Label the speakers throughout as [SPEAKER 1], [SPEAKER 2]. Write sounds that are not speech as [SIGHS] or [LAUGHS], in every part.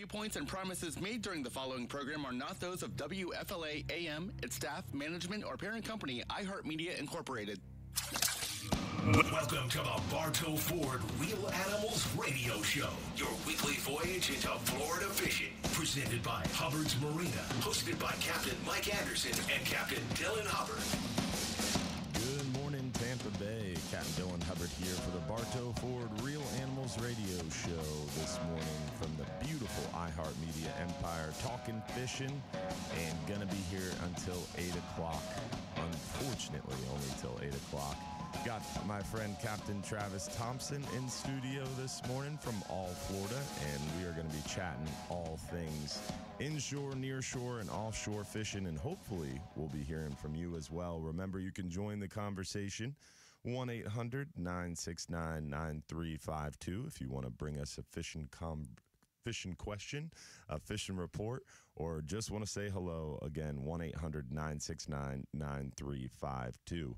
[SPEAKER 1] Viewpoints and promises made during the following program are not those of WFLA AM, its staff, management, or parent company, iHeartMedia Incorporated.
[SPEAKER 2] Welcome to the Bartow Ford Reel Animals Radio Show, your weekly voyage into Florida fishing. Presented by Hubbard's Marina, hosted by Captain Mike Anderson and Captain Dylan Hubbard.
[SPEAKER 3] Good morning, Tampa Bay. Captain Dylan Hubbard here for the Bartow Ford Reel Animals Radio Show this morning from the beautiful iHeartMedia Empire, talking fishing, and gonna be here until 8 o'clock. Unfortunately, only till 8 o'clock. Got my friend Captain Travis Thompson in studio this morning from All Florida, and we are to be chatting all things inshore, nearshore, and offshore fishing, and hopefully we'll be hearing from you as well. Remember, you can join the conversation. 1 800 969 9352 if you want to bring us a fishing com- fishing question, a fishing report, or just want to say hello. Again, 1 800 969 9352.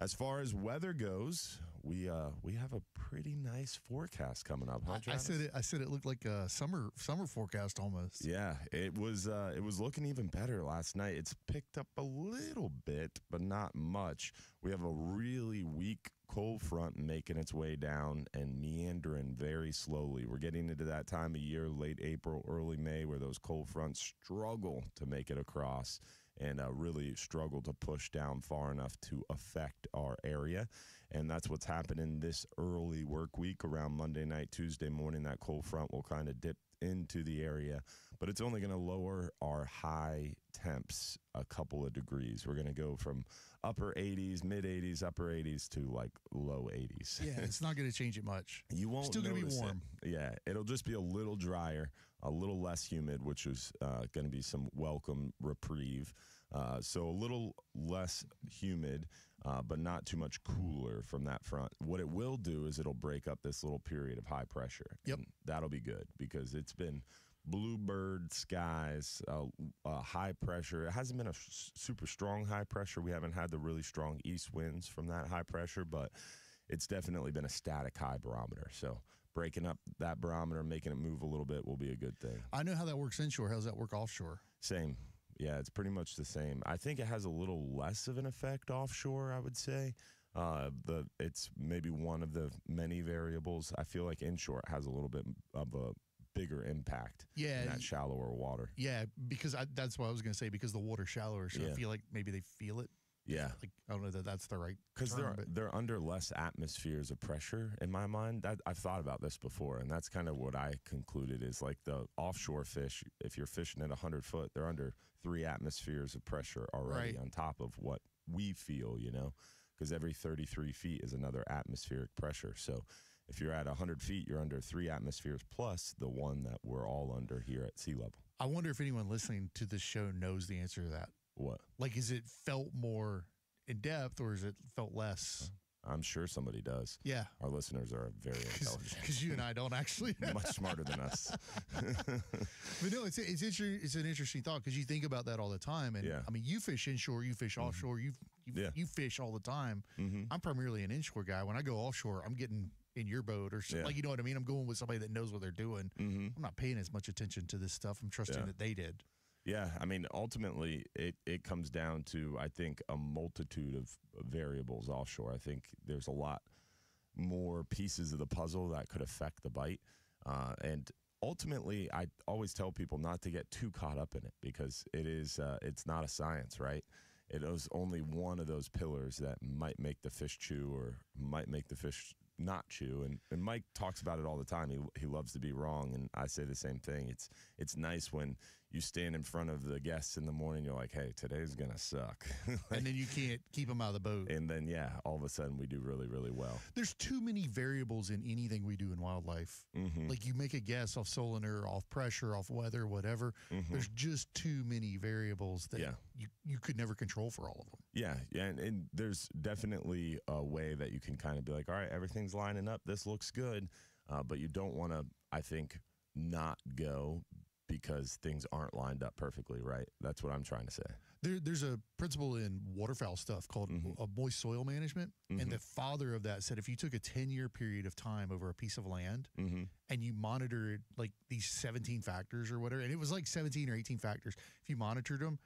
[SPEAKER 3] As far as weather goes, we uh we have a pretty nice forecast coming up. Huh,
[SPEAKER 4] I, I said it. I said it looked like a summer summer forecast almost.
[SPEAKER 3] Yeah, it was uh, it was looking even better last night. It's picked up a little bit, but not much. We have a really weak cold front making its way down and meandering very slowly. We're getting into that time of year, late April, early May, where those cold fronts struggle to make it across and uh, really struggle to push down far enough to affect our area. And that's what's happening this early work week around Monday night, Tuesday morning. That cold front will kind of dip into the area, but it's only going to lower our high temps a couple of degrees. We're going to go from upper 80s, mid 80s, upper 80s to like low 80s.
[SPEAKER 4] Yeah, it's not going to change it much. [LAUGHS]
[SPEAKER 3] You won't
[SPEAKER 4] Still gonna be
[SPEAKER 3] notice it.
[SPEAKER 4] warm.
[SPEAKER 3] Yeah, it'll just be a little drier, a little less humid, which is uh, going to be some welcome reprieve. Uh, so a little less humid, uh, but not too much cooler from that front. What it will do is it'll break up this little period of high pressure.
[SPEAKER 4] Yep.
[SPEAKER 3] That'll be good because it's been bluebird skies, uh, uh, high pressure. It hasn't been a super strong high pressure. We haven't had the really strong east winds from that high pressure, but it's definitely been a static high barometer. So breaking up that barometer, making it move a little bit will be a good thing.
[SPEAKER 4] I know how that works inshore. How does that work offshore?
[SPEAKER 3] Same. Yeah, it's pretty much the same. I think it has a little less of an effect offshore, I would say. Uh, the it's maybe one of the many variables. I feel like inshore has a little bit of a bigger impact
[SPEAKER 4] Yeah,
[SPEAKER 3] in that shallower water.
[SPEAKER 4] Yeah, because I, that's what I was going to say. Because the water shallower, so
[SPEAKER 3] Yeah.
[SPEAKER 4] I feel like maybe they feel it.
[SPEAKER 3] Yeah.
[SPEAKER 4] Like I don't know that that's the right
[SPEAKER 3] because they're
[SPEAKER 4] but
[SPEAKER 3] they're under less atmospheres of pressure in my mind. That I've thought about this before, and that's kind of what I concluded is like the offshore fish. If you're fishing at hundred foot, they're under three atmospheres of pressure already
[SPEAKER 4] Right.
[SPEAKER 3] on top of what we feel. You know, because every 33 feet is another atmospheric pressure. So. If you're at 100 feet, you're under three atmospheres plus the one that we're all under here at sea level.
[SPEAKER 4] I wonder if anyone listening to this show knows the answer to that.
[SPEAKER 3] What?
[SPEAKER 4] Like, is it felt more in depth or is it felt less?
[SPEAKER 3] I'm sure somebody does.
[SPEAKER 4] Yeah,
[SPEAKER 3] Our listeners are very [LAUGHS] intelligent,
[SPEAKER 4] because you and I don't actually. [LAUGHS]
[SPEAKER 3] much smarter than us. [LAUGHS]
[SPEAKER 4] But no, it's it's inter- it's an interesting thought because you think about that all the time. And
[SPEAKER 3] Yeah.
[SPEAKER 4] I mean, you fish inshore, you fish offshore, you you,
[SPEAKER 3] Yeah.
[SPEAKER 4] you fish all the time.
[SPEAKER 3] hmm
[SPEAKER 4] I'm primarily an inshore guy. When I go offshore, I'm getting in your boat or something.
[SPEAKER 3] Yeah.
[SPEAKER 4] like you know what I mean. I'm going with somebody that knows what they're doing.
[SPEAKER 3] hmm
[SPEAKER 4] I'm not paying as much attention to this stuff. I'm trusting
[SPEAKER 3] Yeah.
[SPEAKER 4] that they did.
[SPEAKER 3] Yeah, I mean, ultimately, it, it comes down to, I think, a multitude of variables offshore. I think there's a lot more pieces of the puzzle that could affect the bite. Uh, and ultimately, I always tell people not to get too caught up in it because it is, uh, it's not a science, right? It is only one of those pillars that might make the fish chew or might make the fish not chew. And, and Mike talks about it all the time. He, he loves to be wrong. And I say the same thing. It's, it's nice when you stand in front of the guests in the morning, you're like, hey, today's going to suck. [LAUGHS]
[SPEAKER 4] and then you can't keep them out of the boat.
[SPEAKER 3] and then, yeah, all of a sudden we do really, really well.
[SPEAKER 4] There's too many variables in anything we do in wildlife.
[SPEAKER 3] Mm-hmm.
[SPEAKER 4] Like you make a guess off solunar, off pressure, off weather, whatever.
[SPEAKER 3] Mhm.
[SPEAKER 4] There's just too many variables that
[SPEAKER 3] Yeah.
[SPEAKER 4] you, you could never control for all of them.
[SPEAKER 3] Yeah, yeah, and, and there's definitely a way that you can kind of be like, all right, everything's lining up. This looks good, uh, but you don't want to, I think, not go because things aren't lined up perfectly, right? That's what I'm trying to say.
[SPEAKER 4] There, there's a principle in waterfowl stuff called
[SPEAKER 3] Mhm.
[SPEAKER 4] uh, moist soil management,
[SPEAKER 3] Mhm.
[SPEAKER 4] and the father of that said if you took a 10 year period of time over a piece of land
[SPEAKER 3] Mm-hmm.
[SPEAKER 4] and you monitored like these 17 factors or whatever, and it was like 17 or 18 factors, if you monitored them,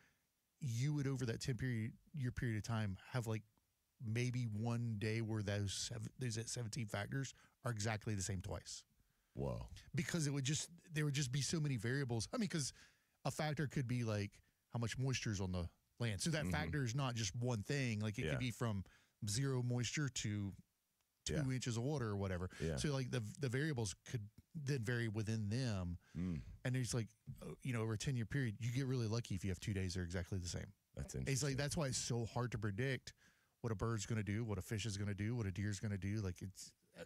[SPEAKER 4] you would over that 10 period year period of time have like maybe one day where those seven, those 17 factors are exactly the same twice
[SPEAKER 3] Whoa.
[SPEAKER 4] because it would just there would just be so many variables. I mean, because a factor could be like how much moisture is on the land. So that
[SPEAKER 3] Mhm.
[SPEAKER 4] factor is not just one thing. Like it
[SPEAKER 3] Yeah.
[SPEAKER 4] could be from zero moisture to two
[SPEAKER 3] Yeah.
[SPEAKER 4] inches of water or whatever.
[SPEAKER 3] Yeah.
[SPEAKER 4] So like the the variables could then vary within them.
[SPEAKER 3] Mm,
[SPEAKER 4] And it's like uh, you know over a ten year period, you get really lucky if you have two days that are exactly the same.
[SPEAKER 3] that's interesting.
[SPEAKER 4] It's like that's why it's so hard to predict what a bird's going to do, what a fish is going to do, what a deer's going to do. Like it's uh,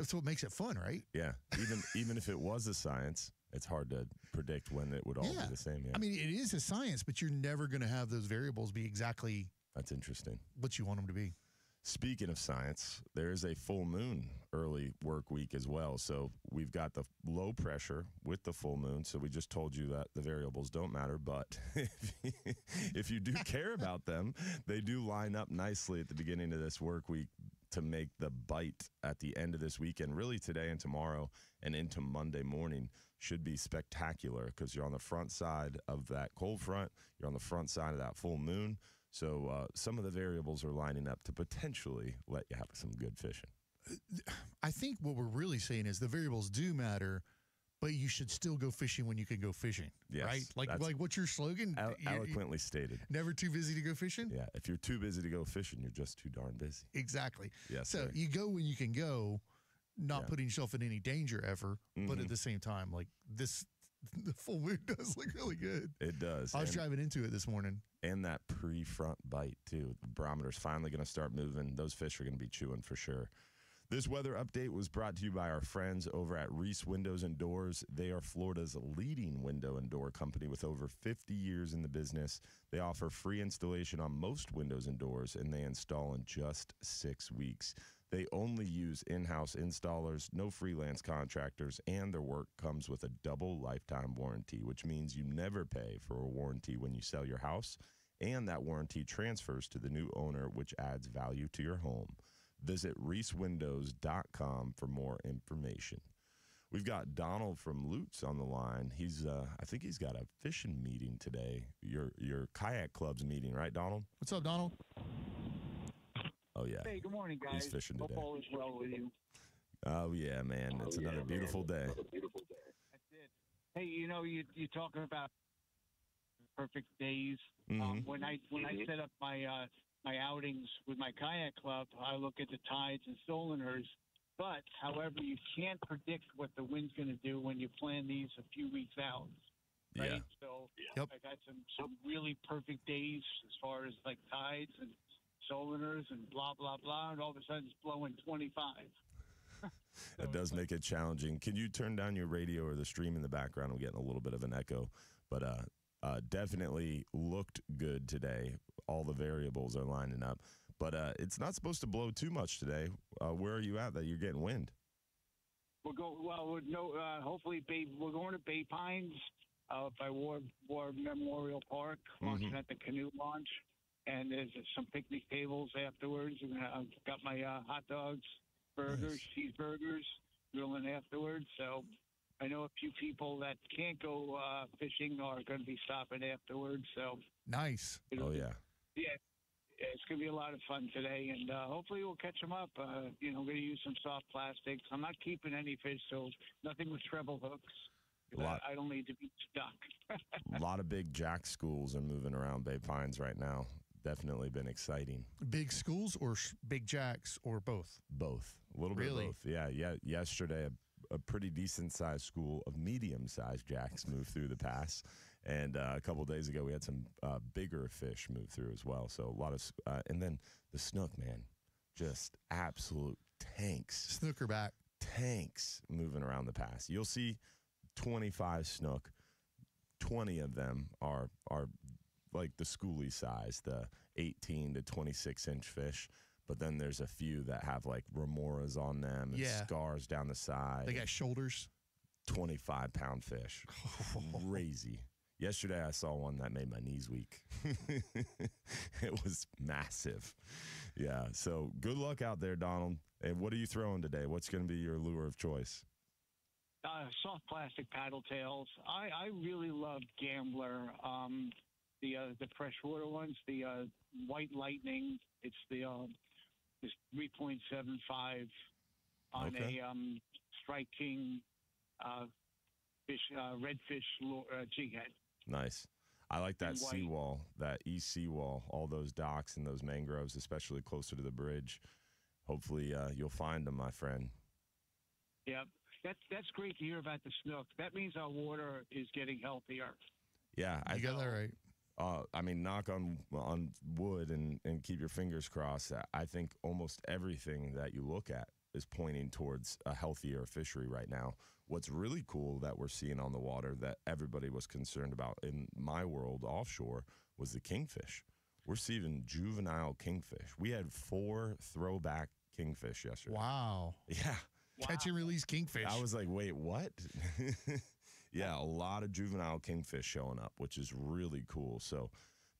[SPEAKER 4] that's what makes it fun, right?
[SPEAKER 3] Yeah. Even [LAUGHS] even if it was a science, it's hard to predict when it would all
[SPEAKER 4] Yeah.
[SPEAKER 3] be the same. Yeah.
[SPEAKER 4] I mean, it is a science, but you're never going to have those variables be exactly
[SPEAKER 3] That's interesting.
[SPEAKER 4] what you want them to be.
[SPEAKER 3] Speaking of science, there is a full moon early work week as well. So we've got the low pressure with the full moon. So we just told you that the variables don't matter. But [LAUGHS] if, if you do care about them, they do line up nicely at the beginning of this work week to make the bite at the end of this weekend, really today and tomorrow and into Monday morning should be spectacular because you're on the front side of that cold front, you're on the front side of that full moon. So uh, some of the variables are lining up to potentially let you have some good fishing.
[SPEAKER 4] I think what we're really saying is the variables do matter, but you should still go fishing when you can go fishing.
[SPEAKER 3] Yes,
[SPEAKER 4] right? Like like what's your slogan?
[SPEAKER 3] El-
[SPEAKER 4] You- you-
[SPEAKER 3] eloquently stated.
[SPEAKER 4] never too busy to go fishing?
[SPEAKER 3] Yeah, if you're too busy to go fishing, you're just too darn busy.
[SPEAKER 4] Exactly.
[SPEAKER 3] Yes,
[SPEAKER 4] so
[SPEAKER 3] sir.
[SPEAKER 4] you go when you can go, not
[SPEAKER 3] Yeah.
[SPEAKER 4] putting yourself in any danger ever, but
[SPEAKER 3] Mhm.
[SPEAKER 4] at the same time, like this [LAUGHS] the full moon [LAUGHS] does look really good.
[SPEAKER 3] It does.
[SPEAKER 4] I was
[SPEAKER 3] and,
[SPEAKER 4] driving into it this morning.
[SPEAKER 3] and that pre-front bite too. The barometer's finally going to start moving. Those fish are going to be chewing for sure. This weather update was brought to you by our friends over at Reese Windows and Doors. They are Florida's leading window and door company with over 50 years in the business. They offer free installation on most windows and doors, and they install in just six weeks. They only use in house installers, no freelance contractors, and their work comes with a double lifetime warranty, which means you never pay for a warranty when you sell your house, and that warranty transfers to the new owner, which adds value to your home. Visit reesewindows.com for more information. We've got Donald from Lutz on the line. He's, uh, I think he's got a fishing meeting today. Your your kayak club's meeting, right, Donald?
[SPEAKER 4] What's up, Donald?
[SPEAKER 3] Oh yeah.
[SPEAKER 5] Hey, good morning, guys.
[SPEAKER 3] He's fishing
[SPEAKER 5] Hope
[SPEAKER 3] today.
[SPEAKER 5] all is well with you.
[SPEAKER 3] Oh yeah, man. It's another beautiful day.
[SPEAKER 5] That's it. Hey, you know, you you're talking about perfect days.
[SPEAKER 3] Mhm.
[SPEAKER 5] Um, when I when I set up my uh, my outings with my kayak club, I look at the tides and solunars. But however, you can't predict what the wind's going to do when you plan these a few weeks out. Right?
[SPEAKER 3] Yeah.
[SPEAKER 5] So
[SPEAKER 4] Yep.
[SPEAKER 5] I got some some really perfect days as far as like tides and solunars and blah blah blah, and all of a sudden it's blowing 25. [LAUGHS]
[SPEAKER 3] It does make it challenging. Can you turn down your radio or the stream in the background? I'm getting a little bit of an echo, but uh, uh, definitely looked good today. All the variables are lining up, but uh, it's not supposed to blow too much today. Uh, where are you at that you're getting wind?
[SPEAKER 5] We're going well. We're no, uh, hopefully, Bay, we're going to Bay Pines uh, by War War Memorial Park, launching at the canoe launch, and there's some picnic tables afterwards. And I've got my uh, hot dogs, burgers, cheeseburgers, grilling afterwards. So I know a few people that can't go uh, fishing are going to be stopping afterwards. So
[SPEAKER 4] Nice.
[SPEAKER 5] it'll
[SPEAKER 3] Oh
[SPEAKER 5] be-
[SPEAKER 3] yeah,
[SPEAKER 5] yeah, it's going to be a lot of fun today, and uh, hopefully we'll catch them up. Uh, you know, I'm going to use some soft plastics. I'm not keeping any fish, so nothing with treble hooks.
[SPEAKER 3] A lot-
[SPEAKER 5] I, I don't need to be stuck. [LAUGHS]
[SPEAKER 3] a lot of big jack schools are moving around Bay Pines right now. Definitely been exciting.
[SPEAKER 4] Big schools or sh- big jacks or both?
[SPEAKER 3] Both, a little bit
[SPEAKER 4] Really?
[SPEAKER 3] of both. Yeah, yeah. Yesterday, a, a pretty decent sized school of medium sized jacks moved through the pass, and uh, a couple days ago we had some uh, bigger fish move through as well. So a lot of, uh, and then the snook, man, just absolute tanks,
[SPEAKER 4] Snooker back.
[SPEAKER 3] tanks moving around the pass. You'll see twenty five snook. Twenty of them are are like the schoolie size, the eighteen to twenty six inch fish. But then there's a few that have like remoras on them and
[SPEAKER 4] Yeah.
[SPEAKER 3] scars down the side.
[SPEAKER 4] They got shoulders.
[SPEAKER 3] 25 pound fish. [LAUGHS] Crazy. Yesterday, I saw one that made my knees weak. [LAUGHS] it was massive. Yeah. So good luck out there, Donald. And what are you throwing today? What's going to be your lure of choice?
[SPEAKER 5] Uh, soft plastic paddle tails. I, I really love Gambler. Um, the uh, the freshwater ones, the uh, White Lightning. It's the uh, it's three point seven five on
[SPEAKER 3] Okay.
[SPEAKER 5] a um, Strike King uh, fish uh, redfish lure, uh, jig head.
[SPEAKER 3] Nice. I like that seawall, that east seawall, all those docks and those mangroves, especially closer to the bridge. Hopefully, uh, you'll find them, my friend.
[SPEAKER 5] Yep. That's that's great to hear about the snook. That means our water is getting healthier.
[SPEAKER 3] Yeah, I
[SPEAKER 4] You got that right.
[SPEAKER 3] uh, I mean, knock on on wood and and keep your fingers crossed. I think almost everything that you look at is pointing towards a healthier fishery right now. What's really cool that we're seeing on the water that everybody was concerned about in my world offshore was the kingfish. We're seeing juvenile kingfish. We had four throwback kingfish yesterday.
[SPEAKER 4] Wow.
[SPEAKER 3] Yeah.
[SPEAKER 4] Catch and release kingfish.
[SPEAKER 3] I was like, wait, what? [LAUGHS] yeah, a lot of juvenile kingfish showing up, which is really cool. So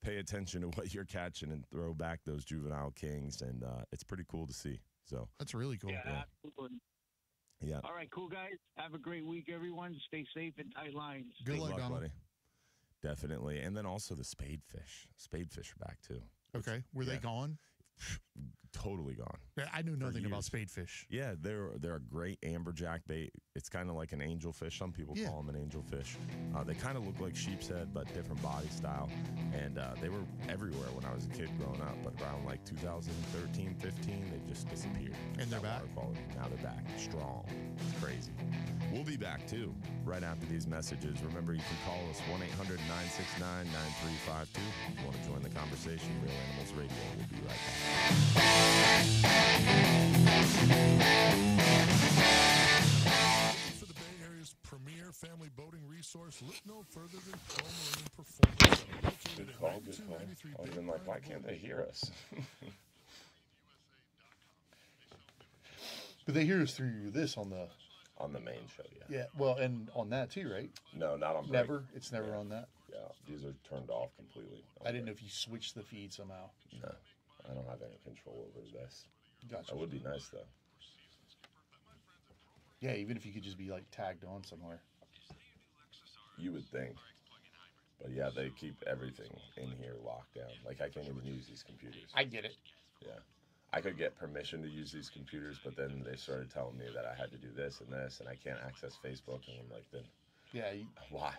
[SPEAKER 3] pay attention to what you're catching and throw back those juvenile kings, and uh, it's pretty cool to see. So
[SPEAKER 4] That's really cool.
[SPEAKER 5] Yeah, absolutely.
[SPEAKER 3] Yeah,
[SPEAKER 5] All right, cool guys. Have a great week, everyone. Stay safe and tight lines.
[SPEAKER 4] Good luck, Donald.
[SPEAKER 3] buddy. Definitely, and then also the spadefish. Spadefish are back too.
[SPEAKER 4] Okay. Were
[SPEAKER 3] Yeah.
[SPEAKER 4] they gone?
[SPEAKER 3] Totally gone.
[SPEAKER 4] I knew nothing about spadefish.
[SPEAKER 3] Yeah, they're they're a great amberjack bait. It's kind of like an angelfish. Some people
[SPEAKER 4] Yeah.
[SPEAKER 3] call them an angelfish. Uh, they kind of look like sheep's head, but different body style. And uh, they were everywhere when I was a kid growing up. But around like 2013, 15, they just disappeared.
[SPEAKER 4] And they're back?
[SPEAKER 3] Quality. Now they're back, strong. It's crazy. We'll be back too right after these messages. Remember, you can call us 1 800 969 9352 if you want to join the conversation. Reel Animals Radio. We'll be right back.
[SPEAKER 6] For the Bay Area's premier family boating resource, look no further than Pro Marine Performance Center. Located at 9293
[SPEAKER 3] I was
[SPEAKER 6] Bay
[SPEAKER 3] been like, why can't they hear us? [LAUGHS]
[SPEAKER 7] But they hear us through this on the
[SPEAKER 3] On the main show, yeah.
[SPEAKER 7] yeah. Well, and on that too, right?
[SPEAKER 3] No, not on break.
[SPEAKER 7] Never. It's never
[SPEAKER 3] Yeah.
[SPEAKER 7] on that.
[SPEAKER 3] Yeah, these are turned off completely. on
[SPEAKER 7] I didn't know if you switched the feed somehow.
[SPEAKER 3] No, I don't have any control over this.
[SPEAKER 7] Gotcha.
[SPEAKER 3] That would be nice though.
[SPEAKER 7] Yeah, even if you could just be like tagged on somewhere.
[SPEAKER 3] You would think. But yeah, they keep everything in here locked down. Like I can't even use these computers.
[SPEAKER 7] I get it.
[SPEAKER 3] Yeah. I could get permission to use these computers, but then they started telling me that I had to do this and this, and I can't access Facebook. And I'm like, then
[SPEAKER 7] Yeah, you, [LAUGHS]
[SPEAKER 3] why?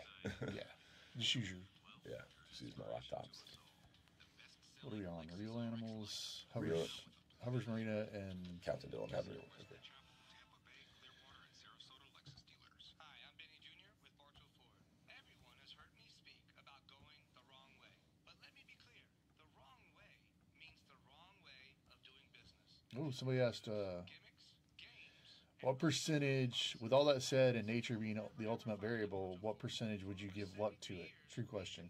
[SPEAKER 7] yeah. [LAUGHS] Just use your.
[SPEAKER 3] yeah, just use my laptops.
[SPEAKER 7] What are we on? Reel animals, Hubbard's,
[SPEAKER 3] Reel-
[SPEAKER 7] Hubbard's Marina, and
[SPEAKER 3] Captain Dylan, have real quick.
[SPEAKER 8] Hi, I'm Benny Jr. with Bartow Ford. Everyone has heard me speak about going the wrong way. But let me be clear the wrong way means the wrong way of doing business.
[SPEAKER 7] oh, somebody asked, uh, what percentage, with all that said, and nature being the ultimate variable, what percentage would you give luck to it? True question.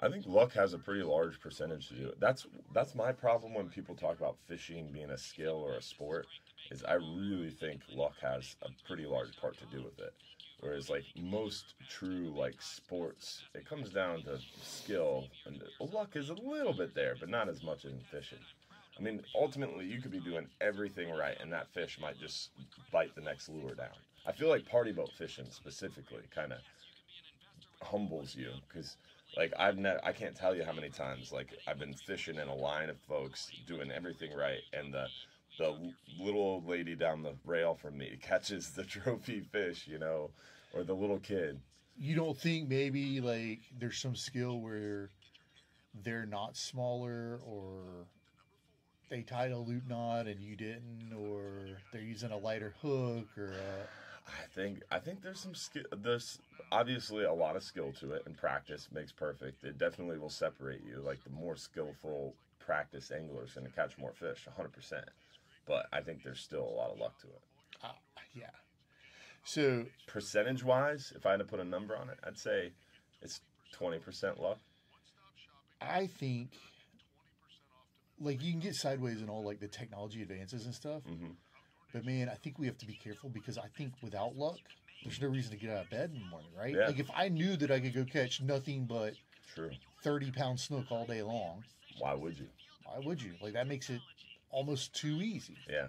[SPEAKER 3] I think luck has a pretty large percentage to do it. That's that's my problem when people talk about fishing being a skill or a sport. Is I really think luck has a pretty large part to do with it. Whereas like most true like sports, it comes down to skill and luck is a little bit there, but not as much in fishing. I mean, ultimately, you could be doing everything right, and that fish might just bite the next lure down. I feel like party boat fishing specifically kind of humbles you because like I've never I can't tell you how many times like I've been fishing in a line of folks doing everything right and the the little old lady down the rail from me catches the [LAUGHS] trophy fish, you know, or the little kid.
[SPEAKER 7] You don't think maybe like there's some skill where they're not smaller or they tied a loop knot and you didn't or they're using a lighter hook or uh,
[SPEAKER 3] I think I think there's some skill. There's obviously a lot of skill to it, and practice makes perfect. It definitely will separate you. Like the more skillful practice angler is going to catch more fish, 100. percent But I think there's still a lot of luck to it.
[SPEAKER 7] uh, yeah. So
[SPEAKER 3] percentage wise, if I had to put a number on it, I'd say it's 20% luck.
[SPEAKER 7] I think like you can get sideways in all like the technology advances and stuff.
[SPEAKER 3] Mhm.
[SPEAKER 7] But man, I think we have to be careful because I think without luck, there's no reason to get out of bed in the morning, right?
[SPEAKER 3] Yeah.
[SPEAKER 7] Like if I knew that I could go catch nothing but
[SPEAKER 3] True.
[SPEAKER 7] 30 pound snook all day long,
[SPEAKER 3] Why would you?
[SPEAKER 7] why would you? Like that makes it almost too easy.
[SPEAKER 3] Yeah.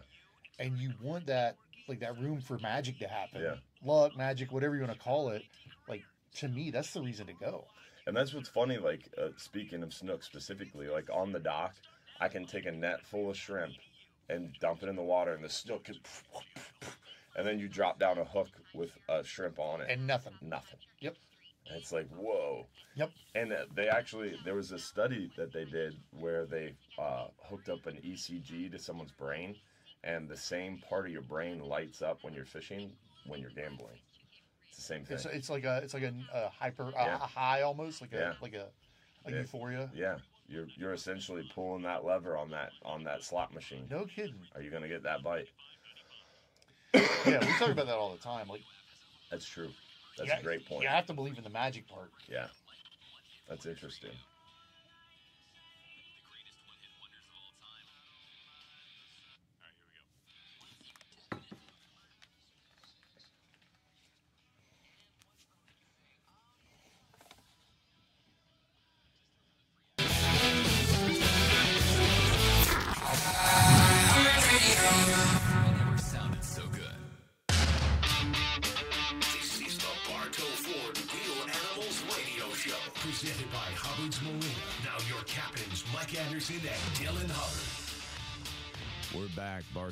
[SPEAKER 7] And you want that like that room for magic to happen.
[SPEAKER 3] Yeah.
[SPEAKER 7] Luck, magic, whatever you want to call it. Like to me, that's the reason to go.
[SPEAKER 3] And that's what's funny. Like uh, speaking of snook specifically, like on the dock, I can take a net full of shrimp and dump it in the water, and the snook can, and then you drop down a hook with a shrimp on it,
[SPEAKER 7] And nothing.
[SPEAKER 3] nothing.
[SPEAKER 7] Yep.
[SPEAKER 3] And it's like whoa.
[SPEAKER 7] Yep.
[SPEAKER 3] And uh, they actually there was a study that they did where they uh, hooked up an ECG to someone's brain, and the same part of your brain lights up when you're fishing when you're gambling. It's the same thing.
[SPEAKER 7] It's, it's like a it's like a, a hyper a,
[SPEAKER 3] Yeah.
[SPEAKER 7] a high almost like a
[SPEAKER 3] Yeah.
[SPEAKER 7] like a, a
[SPEAKER 3] Yeah.
[SPEAKER 7] euphoria.
[SPEAKER 3] Yeah, you're you're essentially pulling that lever on that on that slot machine.
[SPEAKER 7] No kidding.
[SPEAKER 3] Are you gonna get that bite?
[SPEAKER 7] Yeah, we talk about that all the time. Like
[SPEAKER 3] That's true. That's
[SPEAKER 7] you
[SPEAKER 3] a great point.
[SPEAKER 7] You have to believe in the magic part.
[SPEAKER 3] Yeah, that's interesting.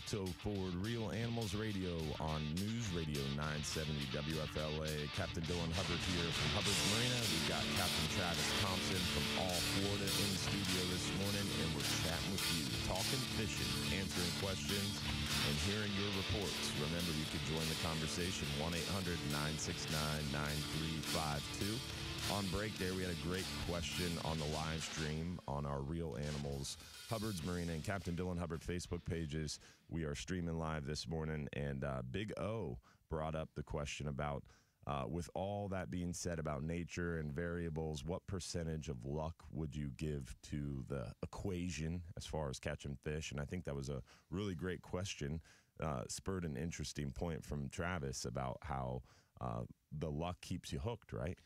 [SPEAKER 2] Ford Reel Animals Radio
[SPEAKER 3] on News Radio 970 WFLA. Captain Dylan Hubbard here from Hubbard's Marina. We've got Captain Travis Thompson from All Florida in the studio this morning, and we're chatting with you, talking fishing, answering questions, and hearing your reports. Remember, you can join the conversation 1 800 969 9352. On break there, we had a great question on the live stream on our Reel Animals Hubbard's Marina and Captain Dylan Hubbard Facebook pages. We are streaming live this morning, and uh, Big O brought up the question about, uh, with all that being said about nature and variables, what percentage of luck would you give to the equation as far as catching fish? And I think that was a really great question. Uh, spurred an interesting point from Travis about how uh, the luck keeps you hooked, right?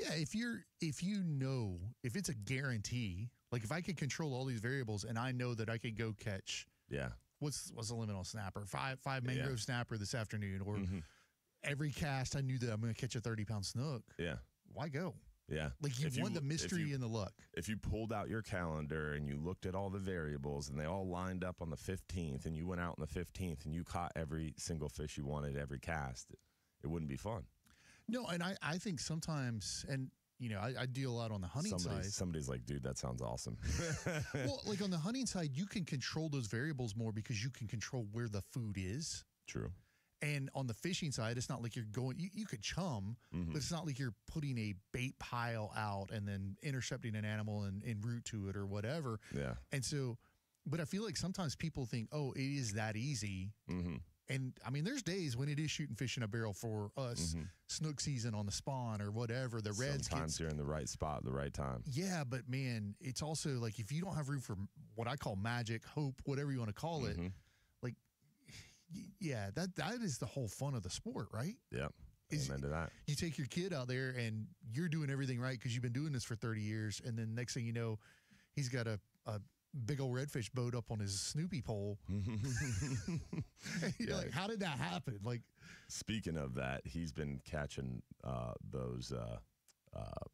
[SPEAKER 4] Yeah, if you're if you know if it's a guarantee, like if I could control all these variables and I know that I could go catch
[SPEAKER 3] Yeah.
[SPEAKER 4] what's what's the limit on snapper? Five five
[SPEAKER 3] Yeah.
[SPEAKER 4] mangrove snapper this afternoon, or
[SPEAKER 3] Mhm.
[SPEAKER 4] every cast I knew that I'm going to catch a thirty pound snook.
[SPEAKER 3] Yeah.
[SPEAKER 4] Why go?
[SPEAKER 3] Yeah.
[SPEAKER 4] Like you
[SPEAKER 3] If
[SPEAKER 4] want the mystery
[SPEAKER 3] you-
[SPEAKER 4] and the luck.
[SPEAKER 3] if you pulled out your calendar and you looked at all the variables and they all lined up on the 15th and you went out on the 15th and you caught every single fish you wanted every cast, it wouldn't be fun.
[SPEAKER 4] No, and I I think sometimes and. You know, I, I deal a lot on the hunting
[SPEAKER 3] Somebody,
[SPEAKER 4] side.
[SPEAKER 3] somebody's like, dude, that sounds awesome. [LAUGHS]
[SPEAKER 4] well, like on the hunting side, you can control those variables more because you can control where the food is.
[SPEAKER 3] True.
[SPEAKER 4] And on the fishing side, it's not like you're going. You, you could chum,
[SPEAKER 3] Mhm.
[SPEAKER 4] but it's not like you're putting a bait pile out and then intercepting an animal and en route to it or whatever.
[SPEAKER 3] Yeah.
[SPEAKER 4] And so, but I feel like sometimes people think, oh, it is that easy.
[SPEAKER 3] Mm-hmm.
[SPEAKER 4] And I mean, there's days when it is shooting fish in a barrel for us,
[SPEAKER 3] Mhm.
[SPEAKER 4] snook season on the spawn or whatever. The reds
[SPEAKER 3] Sometimes
[SPEAKER 4] get
[SPEAKER 3] you're in the right spot at the right time.
[SPEAKER 4] yeah, but man, it's also like if you don't have room for what I call magic, hope, whatever you want to call it,
[SPEAKER 3] Mhm.
[SPEAKER 4] like [SIGHS] yeah, that that is the whole fun of the sport, right? Is-
[SPEAKER 3] Amen to that.
[SPEAKER 4] You take your kid out there and you're doing everything right because you've been doing this for 30 years, and then next thing you know, he's got a, a big old redfish boat up on his Snoopy pole. [LAUGHS]
[SPEAKER 3] Yeah.
[SPEAKER 4] like, how did that happen? Like,
[SPEAKER 3] Speaking of that, he's been catching uh, those uh, uh,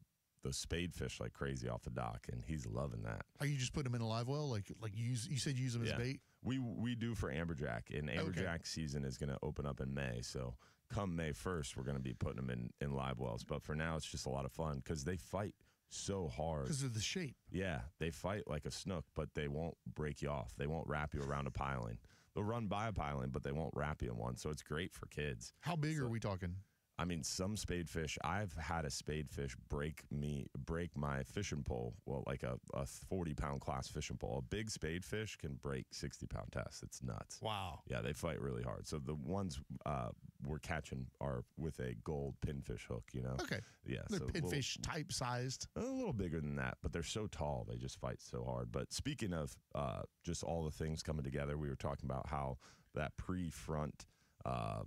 [SPEAKER 3] those spade fish like crazy off the dock, and he's loving that.
[SPEAKER 4] are you just putting them in a live well? Like, like you use, you said use them as bait.
[SPEAKER 3] We we do for amberjack, and amberjack season is going to open up in May. So come May first, we're going to be putting them in in live wells. But for now, it's just a lot of fun because they fight so hard.
[SPEAKER 4] Because of the shape.
[SPEAKER 3] Yeah, they fight like a snook, but they won't break you off. They won't wrap you around a piling. They'll run by a piling, but they won't wrap you in one. So it's great for kids.
[SPEAKER 4] How big
[SPEAKER 3] So-
[SPEAKER 4] are we talking?
[SPEAKER 3] I mean, some spade fish. I've had a spade fish break me, break my fishing pole. Well, like a, a forty pound class fishing pole. A big spade fish can break sixty pound tests. It's nuts.
[SPEAKER 4] Wow.
[SPEAKER 3] Yeah, they fight really hard. So the ones uh, we're catching are with a gold pinfish hook. You know.
[SPEAKER 4] Okay.
[SPEAKER 3] Yeah.
[SPEAKER 4] They're
[SPEAKER 3] so a little-
[SPEAKER 4] pinfish type sized.
[SPEAKER 3] a little bigger than that, but they're so tall. They just fight so hard. But speaking of uh, just all the things coming together, we were talking about how that pre-front, uh,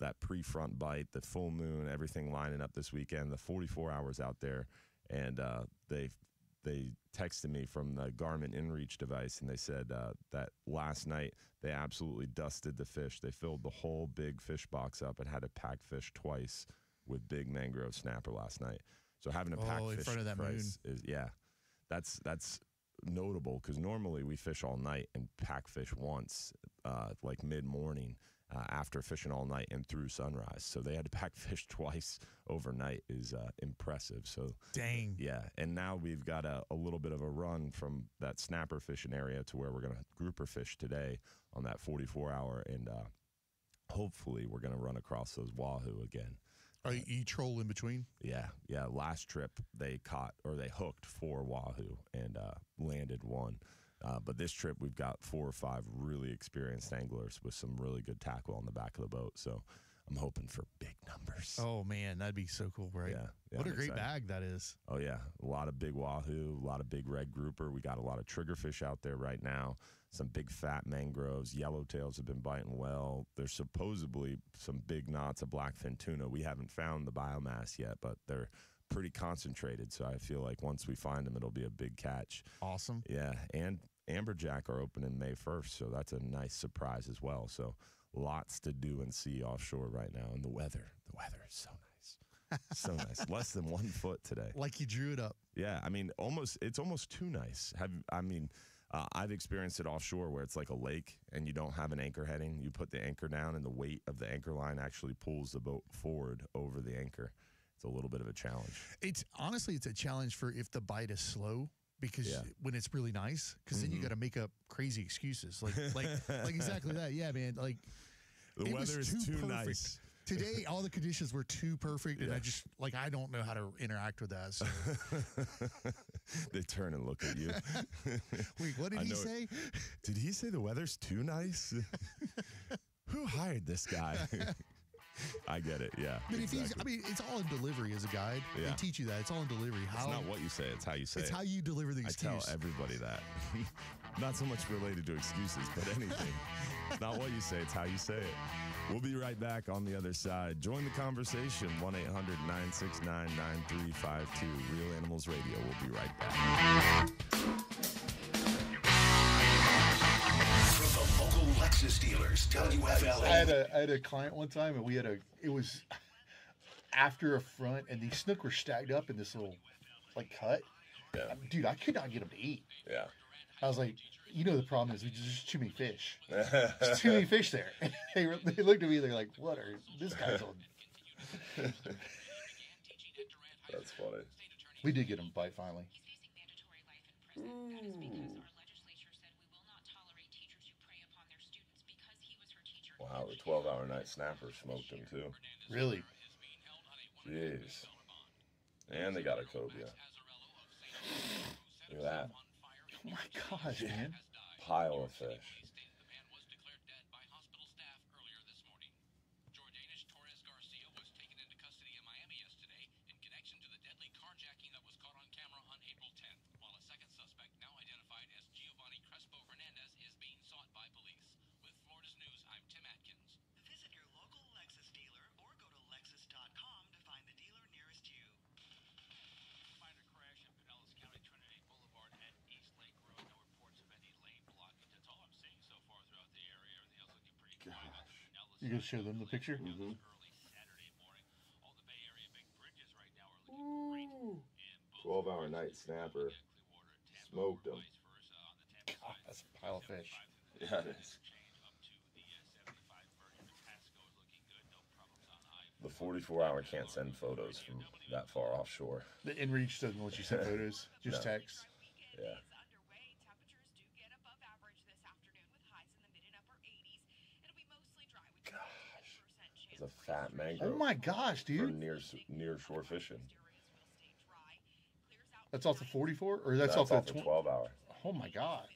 [SPEAKER 3] that pre-front bite, the full moon, everything lining up this weekend. The 44 hours out there, and uh, they they texted me from the Garmin InReach device, and they said uh, that last night they absolutely dusted the fish. They filled the whole big fish box up and had to pack fish twice with big mangrove snapper last night. So having to pack
[SPEAKER 4] Oh, in
[SPEAKER 3] fish
[SPEAKER 4] front of that
[SPEAKER 3] price is yeah, that's that's notable because normally we fish all night and pack fish once, uh, like mid morning. Uh, after fishing all night and through sunrise, so they had to [LAUGHS] pack fish twice overnight is uh, impressive. So
[SPEAKER 4] Dang.
[SPEAKER 3] yeah, and now we've got a, a little bit of a run from that snapper fishing area to where we're going to grouper fish today on that 44 hour, and uh, hopefully we're going to run across those wahoo again.
[SPEAKER 4] Are you, you troll in between?
[SPEAKER 3] Yeah, yeah. Last trip they caught or they hooked four wahoo and uh, landed one. Uh, but this trip we've got four or five really experienced anglers with some really good tackle on the back of the boat. So I'm hoping for big numbers.
[SPEAKER 4] Oh man, that'd be so cool, right?
[SPEAKER 3] Yeah, yeah,
[SPEAKER 4] what a
[SPEAKER 3] I'm
[SPEAKER 4] great
[SPEAKER 3] excited.
[SPEAKER 4] bag that is.
[SPEAKER 3] Oh yeah, a lot of big wahoo, a lot of big red grouper. We got a lot of triggerfish out there right now. Some big fat mangroves, yellowtails have been biting well. There's supposedly some big knots of blackfin tuna. We haven't found the biomass yet, but they're pretty concentrated. So I feel like once we find them, it'll be a big catch.
[SPEAKER 4] Awesome.
[SPEAKER 3] Yeah, and amberjack are opening May 1st, so that's a nice surprise as well. So lots to do and see offshore right now, and the weather, the weather is so nice, so nice. [LAUGHS] Less than one foot today.
[SPEAKER 4] Like you drew it up.
[SPEAKER 3] Yeah, I mean, almost it's almost too nice. Have I mean, uh, I've experienced it offshore where it's like a lake and you don't have an anchor heading. You put the anchor down, and the weight of the anchor line actually pulls the boat forward over the anchor. It's a little bit of a challenge.
[SPEAKER 4] It's honestly, it's a challenge for if the bite is slow because
[SPEAKER 3] Yeah.
[SPEAKER 4] when it's really nice, because then you
[SPEAKER 3] Mhm.
[SPEAKER 4] got to make up crazy excuses, like like like [LAUGHS] exactly that. Yeah, man. Like
[SPEAKER 3] The weather is
[SPEAKER 4] too
[SPEAKER 3] nice.
[SPEAKER 4] today, all the conditions were too perfect, and I just like I don't know how to interact with that. So [LAUGHS]
[SPEAKER 3] they turn and look at you. [LAUGHS]
[SPEAKER 4] wait, what did
[SPEAKER 3] I
[SPEAKER 4] he
[SPEAKER 3] it.
[SPEAKER 4] say?
[SPEAKER 3] Did he say the weather's too nice? Who hired this guy? [LAUGHS] I get it. Yeah.
[SPEAKER 4] But if he's, I mean, it's all in delivery as a guide.
[SPEAKER 3] Yeah.
[SPEAKER 4] They teach you that. It's all in delivery.
[SPEAKER 3] it's not what you say; it's how you say it.
[SPEAKER 4] it's
[SPEAKER 3] it.
[SPEAKER 4] how you deliver the
[SPEAKER 3] I tell everybody that. [LAUGHS] not so much related to excuses, but anything. It's [LAUGHS] not what you say; it's how you say it. We'll be right back on the other side. Join the conversation 1 800 969 9352. Reel Animals Radio. We'll be right back.
[SPEAKER 2] Local Lexus dealers, WFLA.
[SPEAKER 7] I had a I had a client one time, and we had a it was after a front, and these snook were stacked up in this little like cut.
[SPEAKER 3] Yeah.
[SPEAKER 7] Dude, I could not get them to eat.
[SPEAKER 3] Yeah.
[SPEAKER 7] I was like, you know, the problem is we just there's too many fish. [LAUGHS] There's too many fish there. [LAUGHS] they, were, they looked at me. They're like, what are this guy's on? [LAUGHS]
[SPEAKER 3] That's funny.
[SPEAKER 7] We did get him bite finally.
[SPEAKER 3] Wow, the 12 hour night snapper smoked him too.
[SPEAKER 7] Really?
[SPEAKER 3] Jeez. And they got a cobia. Look at that.
[SPEAKER 7] Oh my gosh, man.
[SPEAKER 3] Pile of fish.
[SPEAKER 8] Jordanis Torres Garcia was taken into custody in Miami yesterday in connection to the deadly carjacking that was caught on camera on April 10th, while a second suspect, now identified as Giovanni Crespo Hernandez, is being sought by police. With Florida's News, I'm Tim Atkins.
[SPEAKER 9] Visit your local Lexus dealer or go to Lexus.com to find the dealer nearest you.
[SPEAKER 8] Minor crash in Pinellas County, Trinity Boulevard at East Lake Road. No reports of any lane blockage. That's all I'm seeing so far throughout the area. Everything else looking pretty quiet. on the Pinellas
[SPEAKER 7] show them the picture?
[SPEAKER 3] Mm-hmm.
[SPEAKER 8] early Saturday morning. All the Bay Area big bridges right now are looking great. And
[SPEAKER 3] 12 hour night snapper. Smoked him. [LAUGHS]
[SPEAKER 7] God, that's a pile of fish.
[SPEAKER 3] Yeah, it is. The 44 hour can't send photos from that far offshore.
[SPEAKER 7] The InReach doesn't let you send photos, [LAUGHS] just
[SPEAKER 3] No.
[SPEAKER 7] text.
[SPEAKER 3] Yeah.
[SPEAKER 10] underway. Temperatures do get above average this afternoon with highs in the mid and upper 80s. It'll be mostly dry with a 50% chance
[SPEAKER 3] It's a fat mangrove.
[SPEAKER 4] Oh my gosh, dude.
[SPEAKER 3] near near shore fishing.
[SPEAKER 4] That's off the 44, or that's,
[SPEAKER 3] That's
[SPEAKER 4] off the
[SPEAKER 3] off the
[SPEAKER 4] tw-
[SPEAKER 3] 12 hour.
[SPEAKER 4] Oh my god.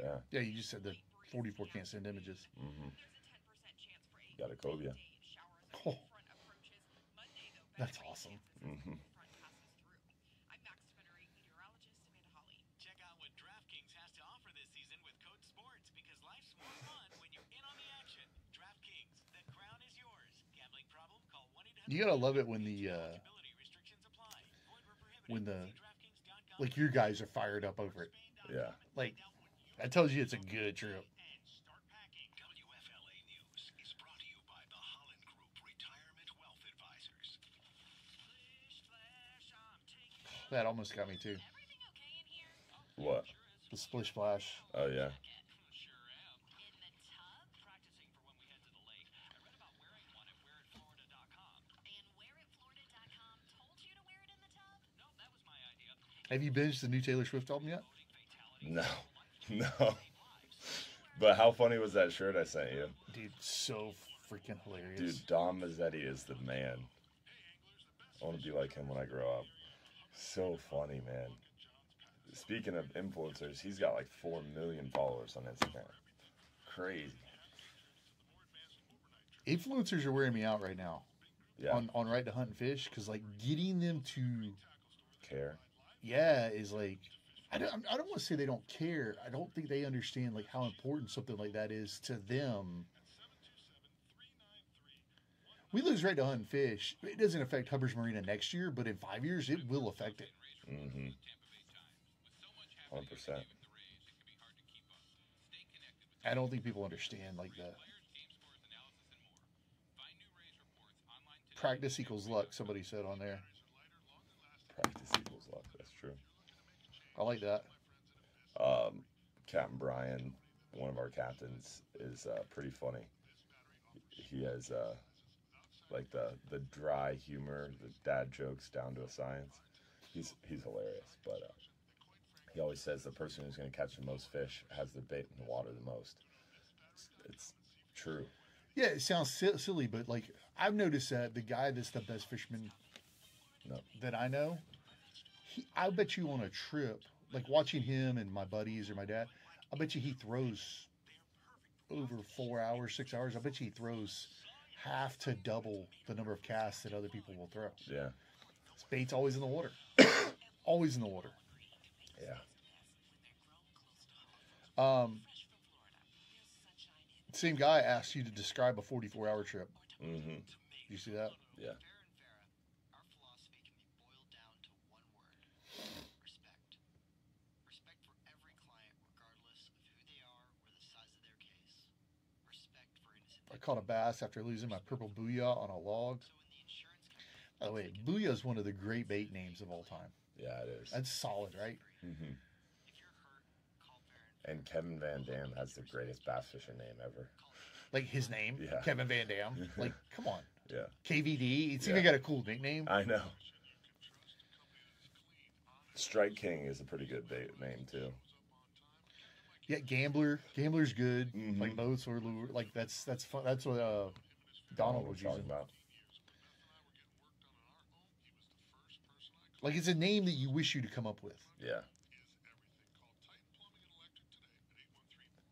[SPEAKER 3] Yeah.
[SPEAKER 4] Yeah, you just said the 44 can't send images.
[SPEAKER 3] Mm-hmm. Got a cobia.
[SPEAKER 4] Oh, that's awesome.
[SPEAKER 3] Mm-hmm.
[SPEAKER 11] Check out what DraftKings has to offer this season with code SPORTS because life's more fun when you're in on the action. DraftKings, the crown is yours. Gambling problem? Call 1
[SPEAKER 4] You gotta love it when the uh, when the like your guys are fired up over it.
[SPEAKER 3] Yeah.
[SPEAKER 4] Like that tells you it's a good trip. That almost got me too.
[SPEAKER 3] What?
[SPEAKER 4] The splish splash.
[SPEAKER 3] Oh yeah.
[SPEAKER 4] Have you binged the new Taylor Swift album yet?
[SPEAKER 3] No. [LAUGHS] No. But how funny was that shirt I sent you?
[SPEAKER 4] Dude, so freaking hilarious.
[SPEAKER 3] Dude, Dom Mazzetti is the man. I want to be like him when I grow up. So funny, man. Speaking of influencers, he's got like 4 million followers on Instagram. Crazy.
[SPEAKER 4] Influencers are wearing me out right now.
[SPEAKER 3] Yeah.
[SPEAKER 4] On on right to hunt and fish because like getting them to
[SPEAKER 3] Care.
[SPEAKER 4] Yeah is like I don't I don't want to say they don't care. I don't think they understand like how important something like that is to them. We lose right to hunt and fish. It doesn't affect Hubbard's Marina next year, but in five years it will affect it.
[SPEAKER 3] Mm-hmm. 100%.
[SPEAKER 4] I don't think people understand like the practice equals luck. Somebody said on there.
[SPEAKER 3] Practice equals luck. That's true.
[SPEAKER 4] I like that.
[SPEAKER 3] Um, Captain Brian, one of our captains, is uh, pretty funny. He has uh, like the the dry humor, the dad jokes down to a science. He's he's hilarious, but uh, he always says the person who's going to catch the most fish has the bait in the water the most. It's, it's true.
[SPEAKER 4] Yeah, it sounds silly, but like I've noticed that the guy that's the best fisherman
[SPEAKER 3] No.
[SPEAKER 4] that I know, he, I bet you on a trip, like watching him and my buddies or my dad, I bet you he throws over four hours, six hours. I bet you he throws half to double the number of casts that other people will throw.
[SPEAKER 3] Yeah.
[SPEAKER 4] Bait's always in the water, [COUGHS] always in the water.
[SPEAKER 3] Yeah.
[SPEAKER 4] Um, same guy asked you to describe a 44 hour trip.
[SPEAKER 3] Mm-hmm.
[SPEAKER 4] You see that?
[SPEAKER 3] Yeah.
[SPEAKER 4] Caught a bass after losing my purple booyah on a log. By the way, booyah is one of the great bait names of all time.
[SPEAKER 3] Yeah, it is.
[SPEAKER 4] That's solid, right?
[SPEAKER 3] Mm-hmm. And Kevin Van Dam has the greatest bass fishing name ever.
[SPEAKER 4] Like his name,
[SPEAKER 3] Yeah.
[SPEAKER 4] Kevin Van Dam. [LAUGHS] Like, come on.
[SPEAKER 3] Yeah.
[SPEAKER 4] KVD. It's
[SPEAKER 3] Yeah.
[SPEAKER 4] even got a cool nickname.
[SPEAKER 3] I know. Strike King is a pretty good bait name too.
[SPEAKER 4] Yeah, Gambler. Gambler's good.
[SPEAKER 3] Mhm.
[SPEAKER 4] Like boats or lure. Like that's that's fun. That's what uh, Donald was
[SPEAKER 3] talking
[SPEAKER 4] using.
[SPEAKER 3] about.
[SPEAKER 4] Like it's a name that you wish you to come up with.
[SPEAKER 3] Yeah.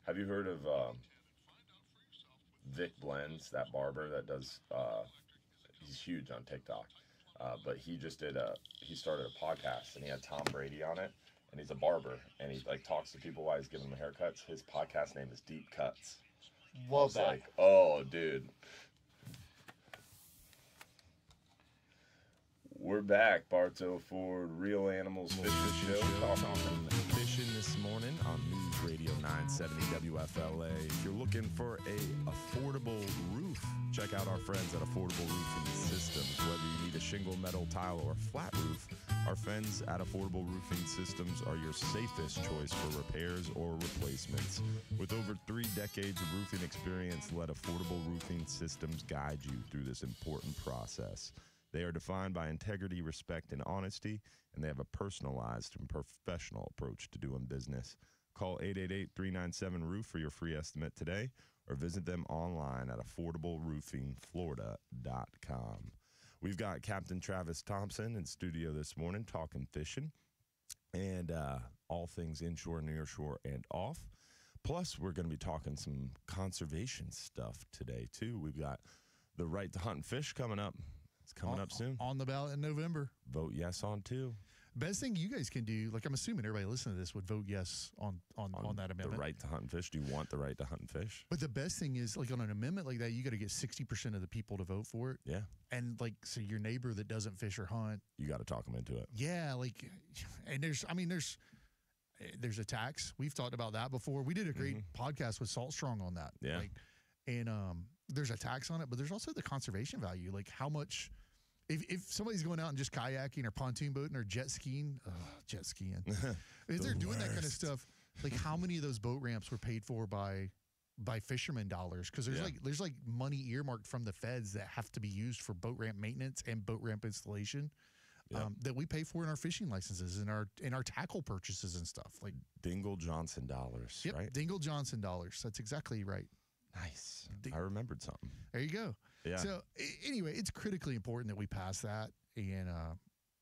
[SPEAKER 3] Have you heard of um, Vic Blends, that barber that does? Uh, he's huge on TikTok, uh, but he just did a. He started a podcast and he had Tom Brady on it, and he's a barber and he like talks to people while he's giving them haircuts. His podcast name is Deep Cuts. I
[SPEAKER 4] Love
[SPEAKER 3] was
[SPEAKER 4] that.
[SPEAKER 3] like, oh, dude. We're back, Bartow Ford, Reel Animals Fishing Show. Talking talking fishing this morning on Radio 970 WFLA. If you're looking for a affordable roof, check out our friends at Affordable Roofing Systems. Whether you need a shingle, metal, tile, or flat roof, our friends at Affordable Roofing Systems are your safest choice for repairs or replacements. With over three decades of roofing experience, let Affordable Roofing Systems guide you through this important process. They are defined by integrity, respect, and honesty, and they have a personalized and professional approach to doing business. Call 888 397 Roof for your free estimate today, or visit them online at affordableroofingflorida.com. We've got Captain Travis Thompson in studio this morning talking fishing and uh, all things inshore, near shore, and off. Plus, we're going to be talking some conservation stuff today, too. We've got the right to hunt and fish coming up. It's coming
[SPEAKER 4] on,
[SPEAKER 3] up soon.
[SPEAKER 4] on the ballot in November.
[SPEAKER 3] Vote yes on two.
[SPEAKER 4] Best thing you guys can do, like I'm assuming everybody listening to this would vote yes on on, on, that amendment.
[SPEAKER 3] The right to hunt and fish. Do you want the right to hunt and fish?
[SPEAKER 4] But the best thing is, like on an amendment like that, you got to get 60% of the people to vote for it.
[SPEAKER 3] Yeah.
[SPEAKER 4] And like, so your neighbor that doesn't fish or hunt,
[SPEAKER 3] You got to talk them into it.
[SPEAKER 4] yeah, like, and there's, I mean, there's, there's a tax. We've talked about that before. We did a great podcast with Salt Strong on that.
[SPEAKER 3] Mm-hmm. Yeah.
[SPEAKER 4] Like, and um, there's a tax on it, but there's also the conservation value. Like, how much, if, if somebody's going out and just kayaking or pontoon boating or jet skiing, ugh, jet skiing, [LAUGHS] if they're doing that kind of stuff, like how many of those boat ramps were paid for by by fisherman dollars? Because there's
[SPEAKER 3] Yeah.
[SPEAKER 4] like there's like money earmarked from the feds that have to be used for boat ramp maintenance and boat ramp installation.
[SPEAKER 3] Yep.
[SPEAKER 4] Um, that we pay for in our fishing licenses and our in our tackle purchases and stuff like
[SPEAKER 3] Dingell Johnson dollars,
[SPEAKER 4] yep,
[SPEAKER 3] right?
[SPEAKER 4] Dingell Johnson dollars. That's exactly right.
[SPEAKER 3] Nice.
[SPEAKER 4] Ding-
[SPEAKER 3] I remembered something.
[SPEAKER 4] There you go.
[SPEAKER 3] Yeah.
[SPEAKER 4] So anyway, it's critically important that we pass that. And uh,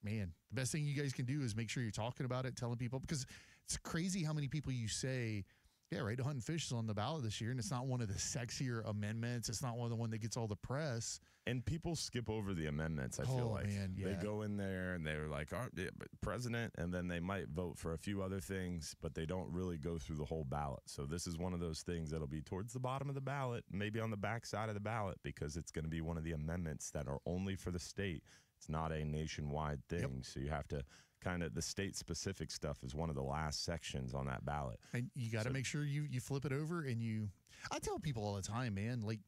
[SPEAKER 4] man, the best thing you guys can do is make sure you're talking about it, telling people because it's crazy how many people you say, yeah, right to hunt and fish is on the ballot this year, and it's not one of the sexier amendments. It's not one of the one that gets all the press.
[SPEAKER 3] And people skip over the amendments. I feel
[SPEAKER 4] Oh,
[SPEAKER 3] like
[SPEAKER 4] man,
[SPEAKER 3] they go in there and they're like, "All right, yeah, but president," and then they might vote for a few other things, but they don't really go through the whole ballot. So this is one of those things that'll be towards the bottom of the ballot, maybe on the back side of the ballot, because it's going to be one of the amendments that are only for the state. It's not a nationwide thing, so you have to kind of the state specific stuff is one of the last sections on that ballot.
[SPEAKER 4] And you got to
[SPEAKER 3] So-
[SPEAKER 4] make sure you you flip it over and you. I tell people all the time, man. Like,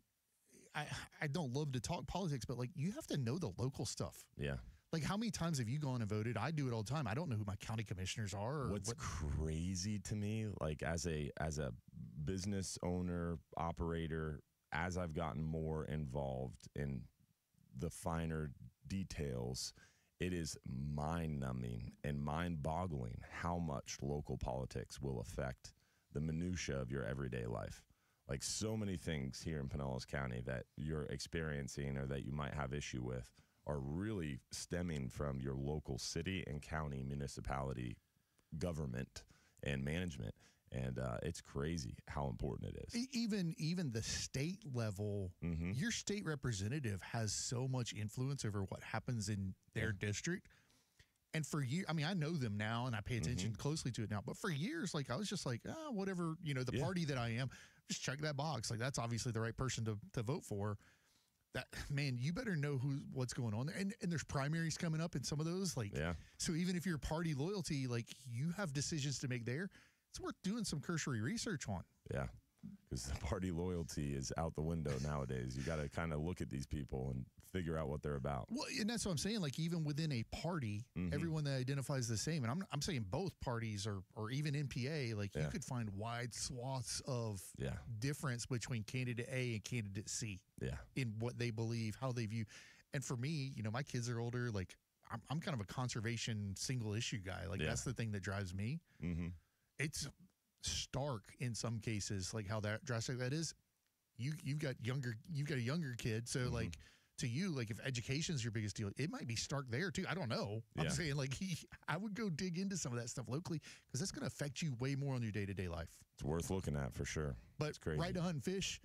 [SPEAKER 4] I I don't love to talk politics, but like you have to know the local stuff.
[SPEAKER 3] Yeah.
[SPEAKER 4] Like, how many times have you gone and voted? I do it all the time. I don't know who my county commissioners are. Or
[SPEAKER 3] What's
[SPEAKER 4] what,
[SPEAKER 3] crazy to me, like as a as a business owner operator, as I've gotten more involved in the finer details, it is mind numbing and mind boggling how much local politics will affect the minutia of your everyday life. Like so many things here in Pinellas County that you're experiencing or that you might have issue with are really stemming from your local city and county municipality government and management. And uh, it's crazy how important it is.
[SPEAKER 4] Even even the state level,
[SPEAKER 3] Mhm.
[SPEAKER 4] your state representative has so much influence over what happens in their district. And for years, I mean, I know them now, and I pay attention closely to it now. But for years, like I was just like, ah, whatever, you know, the
[SPEAKER 3] Yeah.
[SPEAKER 4] party that I am, just check that box. Like that's obviously the right person to to vote for. That man, you better know who what's going on there. And and there's primaries coming up in some of those. Like,
[SPEAKER 3] Yeah.
[SPEAKER 4] so even if you're party loyalty, like you have decisions to make there. It's worth doing some cursory research on.
[SPEAKER 3] Yeah. Because the party loyalty is out the window nowadays. You got to kind of look at these people and figure out what they're about.
[SPEAKER 4] Well, and that's what I'm saying. Like even within a party,
[SPEAKER 3] Mhm.
[SPEAKER 4] everyone that identifies the same, and I'm I'm saying both parties or or even NPA, like you could find wide swaths of
[SPEAKER 3] Yeah.
[SPEAKER 4] difference between candidate A and candidate C
[SPEAKER 3] Yeah.
[SPEAKER 4] in what they believe, how they view. And for me, you know, my kids are older. Like I'm I'm kind of a conservation single issue guy. Like
[SPEAKER 3] Yeah.
[SPEAKER 4] that's the thing that drives me.
[SPEAKER 3] Mm-hmm.
[SPEAKER 4] It's stark in some cases, like how that drastic that is. You you've got younger you've got a younger kid, so
[SPEAKER 3] Mm-hmm.
[SPEAKER 4] like to you, like if education's your biggest deal, it might be stark there too. I don't know. I'm saying like he, [LAUGHS] I would go dig into some of that stuff locally because that's going to affect you way more on your day to day life.
[SPEAKER 3] It's worth looking at for sure.
[SPEAKER 4] But right to hunt fish,